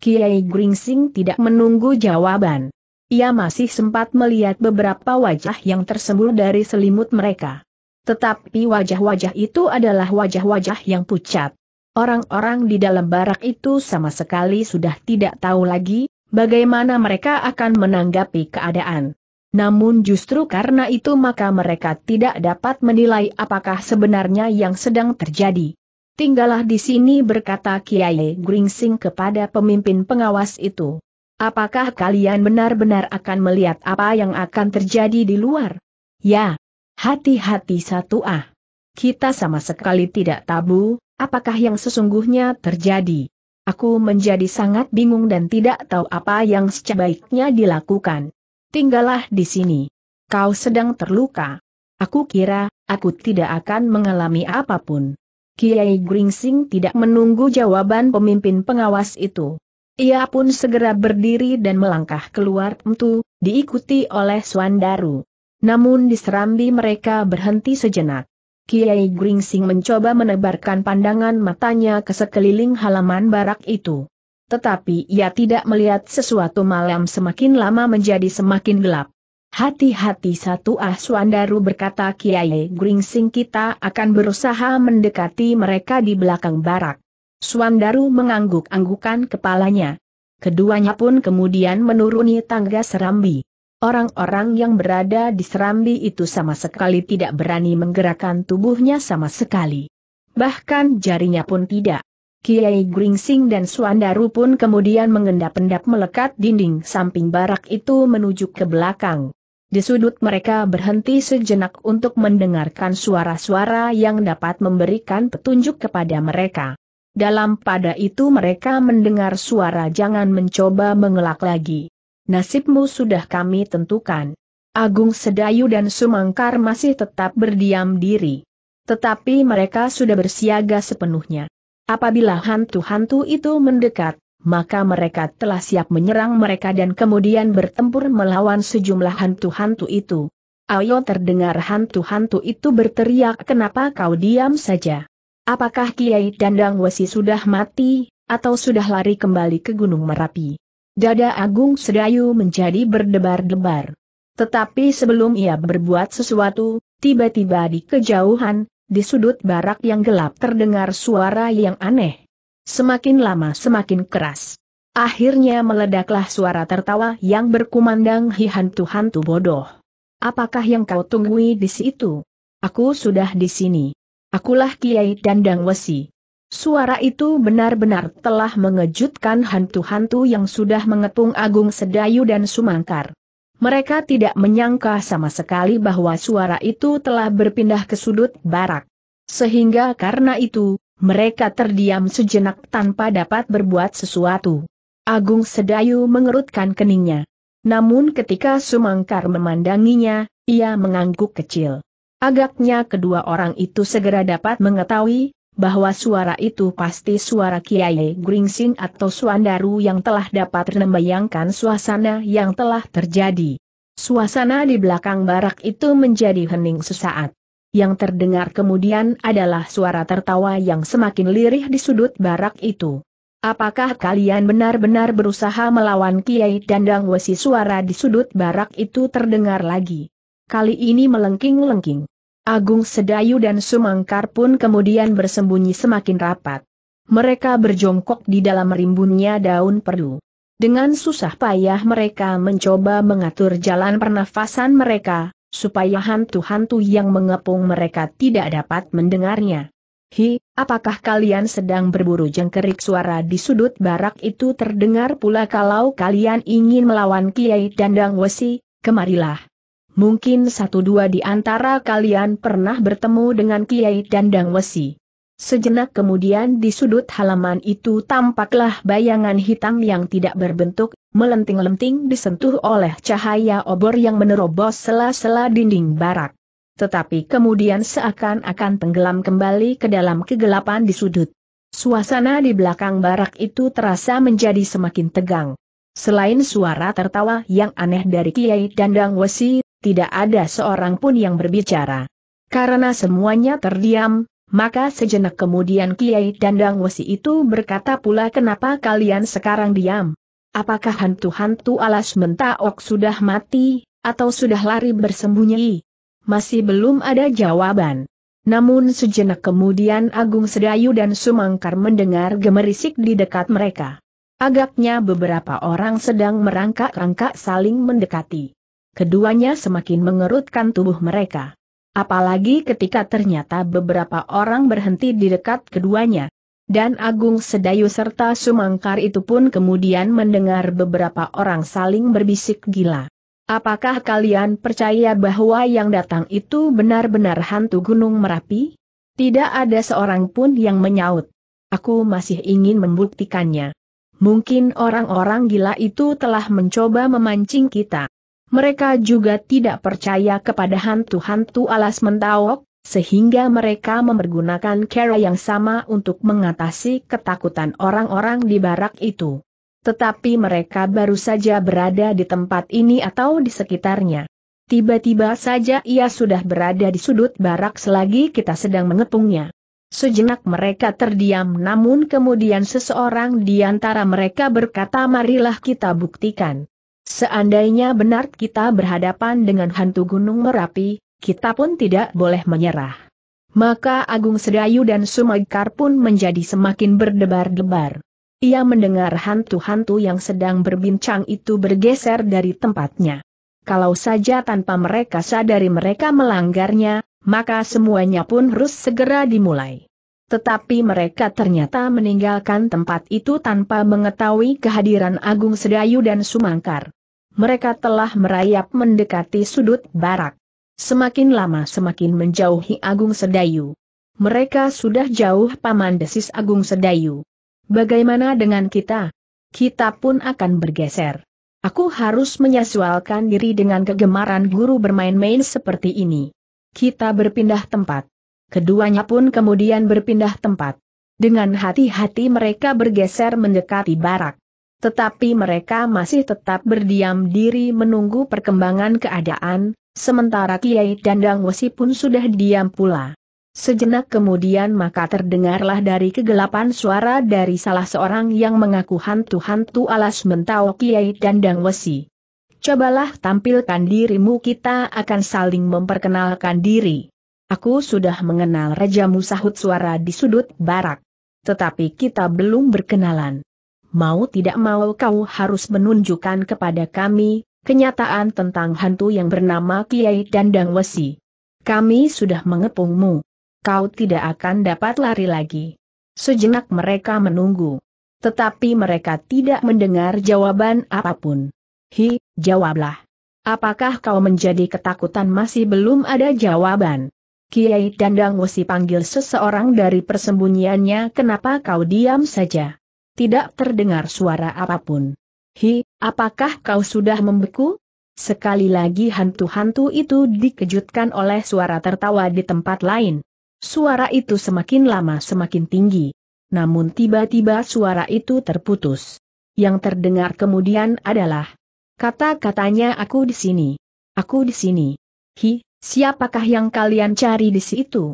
Kiai Gringsing tidak menunggu jawaban ia masih sempat melihat beberapa wajah yang tersembul dari selimut mereka. Tetapi wajah-wajah itu adalah wajah-wajah yang pucat. Orang-orang di dalam barak itu sama sekali sudah tidak tahu lagi, bagaimana mereka akan menanggapi keadaan. Namun justru karena itu maka mereka tidak dapat menilai apakah sebenarnya yang sedang terjadi. Tinggallah di sini berkata Kiai Gringsing kepada pemimpin pengawas itu. Apakah kalian benar-benar akan melihat apa yang akan terjadi di luar? Ya. Hati-hati satu ah. Kita sama sekali tidak tabu, apakah yang sesungguhnya terjadi. Aku menjadi sangat bingung dan tidak tahu apa yang sebaiknya dilakukan. Tinggallah di sini. Kau sedang terluka. Aku kira, aku tidak akan mengalami apa pun. Kiai Gringsing tidak menunggu jawaban pemimpin pengawas itu. Ia pun segera berdiri dan melangkah keluar tentu, diikuti oleh Swandaru. Namun di serambi mereka berhenti sejenak. Kiai Gringsing mencoba menebarkan pandangan matanya ke sekeliling halaman barak itu. tetapi ia tidak melihat sesuatu malam semakin lama menjadi semakin gelap. Hati-hati satu ah Swandaru berkata Kiai Gringsing kita akan berusaha mendekati mereka di belakang barak. Swandaru mengangguk-anggukan kepalanya. Keduanya pun kemudian menuruni tangga serambi. Orang-orang yang berada di serambi itu sama sekali tidak berani menggerakkan tubuhnya sama sekali. Bahkan jarinya pun tidak. Kiai Gringsing dan Swandaru pun kemudian mengendap-endap melekat dinding samping barak itu menuju ke belakang. Di sudut mereka berhenti sejenak untuk mendengarkan suara-suara yang dapat memberikan petunjuk kepada mereka. Dalam pada itu mereka mendengar suara jangan mencoba mengelak lagi. Nasibmu sudah kami tentukan. Agung Sedayu dan Sumangkar masih tetap berdiam diri. Tetapi mereka sudah bersiaga sepenuhnya. Apabila hantu-hantu itu mendekat, maka mereka telah siap menyerang mereka dan kemudian bertempur melawan sejumlah hantu-hantu itu. Ayo terdengar hantu-hantu itu berteriak kenapa kau diam saja? Apakah Kiai Dandang Wesi sudah mati, atau sudah lari kembali ke Gunung Merapi? Dada Agung Sedayu menjadi berdebar-debar. Tetapi sebelum ia berbuat sesuatu, tiba-tiba di kejauhan, di sudut barak yang gelap terdengar suara yang aneh. Semakin lama semakin keras. Akhirnya meledaklah suara tertawa yang berkumandang hi hantu-hantu bodoh. Apakah yang kau tunggui di situ? Aku sudah di sini. Akulah Kiai Dandang Wesi. Suara itu benar-benar telah mengejutkan hantu-hantu yang sudah mengepung Agung Sedayu dan Sumangkar. Mereka tidak menyangka sama sekali bahwa suara itu telah berpindah ke sudut barak. Sehingga karena itu, mereka terdiam sejenak tanpa dapat berbuat sesuatu. Agung Sedayu mengerutkan keningnya. Namun ketika Sumangkar memandanginya, ia mengangguk kecil. Agaknya kedua orang itu segera dapat mengetahui, bahwa suara itu pasti suara Kiai Gringsing atau Suandaru yang telah dapat membayangkan suasana yang telah terjadi. Suasana di belakang barak itu menjadi hening sesaat. Yang terdengar kemudian adalah suara tertawa yang semakin lirih di sudut barak itu. Apakah kalian benar-benar berusaha melawan Kiai Dandang Wesi suara di sudut barak itu terdengar lagi. Kali ini melengking-lengking. Agung Sedayu dan Sumangkar pun kemudian bersembunyi semakin rapat. Mereka berjongkok di dalam rimbunnya daun perdu. Dengan susah payah mereka mencoba mengatur jalan pernafasan mereka, supaya hantu-hantu yang mengepung mereka tidak dapat mendengarnya. Hi, apakah kalian sedang berburu jengkerik suara di sudut barak itu terdengar pula kalau kalian ingin melawan Kiai Dandang Wesi, kemarilah. Mungkin satu dua di antara kalian pernah bertemu dengan Kiai Dandang Wesi. Sejenak kemudian di sudut halaman itu tampaklah bayangan hitam yang tidak berbentuk, melenting-lenting disentuh oleh cahaya obor yang menerobos sela-sela dinding barak. Tetapi kemudian seakan-akan tenggelam kembali ke dalam kegelapan di sudut. Suasana di belakang barak itu terasa menjadi semakin tegang. Selain suara tertawa yang aneh dari Kiai Dandang Wesi, tidak ada seorang pun yang berbicara. Karena semuanya terdiam, maka sejenak kemudian Kiai Dandang Wesi itu berkata pula kenapa kalian sekarang diam? Apakah hantu-hantu alas mentaok sudah mati, atau sudah lari bersembunyi? Masih belum ada jawaban. Namun sejenak kemudian Agung Sedayu dan Sumangkar mendengar gemerisik di dekat mereka. Agaknya beberapa orang sedang merangkak-rangkak saling mendekati. Keduanya semakin mengerutkan tubuh mereka. Apalagi ketika ternyata beberapa orang berhenti di dekat keduanya. Dan Agung Sedayu serta Sumangkar itu pun kemudian mendengar beberapa orang saling berbisik gila. Apakah kalian percaya bahwa yang datang itu benar-benar hantu Gunung Merapi? Tidak ada seorang pun yang menyaut. Aku masih ingin membuktikannya. Mungkin orang-orang gila itu telah mencoba memancing kita. Mereka juga tidak percaya kepada hantu-hantu alas mentawok, sehingga mereka mempergunakan cara yang sama untuk mengatasi ketakutan orang-orang di barak itu. Tetapi mereka baru saja berada di tempat ini atau di sekitarnya. Tiba-tiba saja ia sudah berada di sudut barak selagi kita sedang mengepungnya. Sejenak mereka terdiam namun kemudian seseorang di antara mereka berkata marilah kita buktikan. Seandainya benar kita berhadapan dengan hantu gunung Merapi, kita pun tidak boleh menyerah. Maka Agung Sedayu dan Sumekar pun menjadi semakin berdebar-debar. Ia mendengar hantu-hantu yang sedang berbincang itu bergeser dari tempatnya. Kalau saja tanpa mereka sadari mereka melanggarnya, maka semuanya pun harus segera dimulai. Tetapi mereka ternyata meninggalkan tempat itu tanpa mengetahui kehadiran Agung Sedayu dan Sumangkar. Mereka telah merayap mendekati sudut barak. Semakin lama semakin menjauhi Agung Sedayu. Mereka sudah jauh paman desis Agung Sedayu. Bagaimana dengan kita? Kita pun akan bergeser. Aku harus menyesuaikan diri dengan kegemaran guru bermain-main seperti ini. Kita berpindah tempat. Keduanya pun kemudian berpindah tempat. Dengan hati-hati mereka bergeser mendekati barak. Tetapi mereka masih tetap berdiam diri menunggu perkembangan keadaan, sementara Kiai Dandang Wesi pun sudah diam pula. Sejenak kemudian maka terdengarlah dari kegelapan suara dari salah seorang yang mengaku hantu-hantu alas mentau Kiai Dandang Wesi. Cobalah tampilkan dirimu kita akan saling memperkenalkan diri. Aku sudah mengenal Rajamu sahut suara di sudut barak. Tetapi kita belum berkenalan. Mau tidak mau kau harus menunjukkan kepada kami, kenyataan tentang hantu yang bernama Kiai Dandang Wesi. Kami sudah mengepungmu. Kau tidak akan dapat lari lagi. Sejenak mereka menunggu. Tetapi mereka tidak mendengar jawaban apa pun. Hi, jawablah. Apakah kau menjadi ketakutan masih belum ada jawaban? Kiai Dandang Wesi panggil seseorang dari persembunyiannya kenapa kau diam saja? Tidak terdengar suara apa pun. Hi, apakah kau sudah membeku? Sekali lagi hantu-hantu itu dikejutkan oleh suara tertawa di tempat lain. Suara itu semakin lama semakin tinggi. Namun tiba-tiba suara itu terputus. Yang terdengar kemudian adalah Kata-katanya aku di sini. Aku di sini. Hi, siapakah yang kalian cari di situ?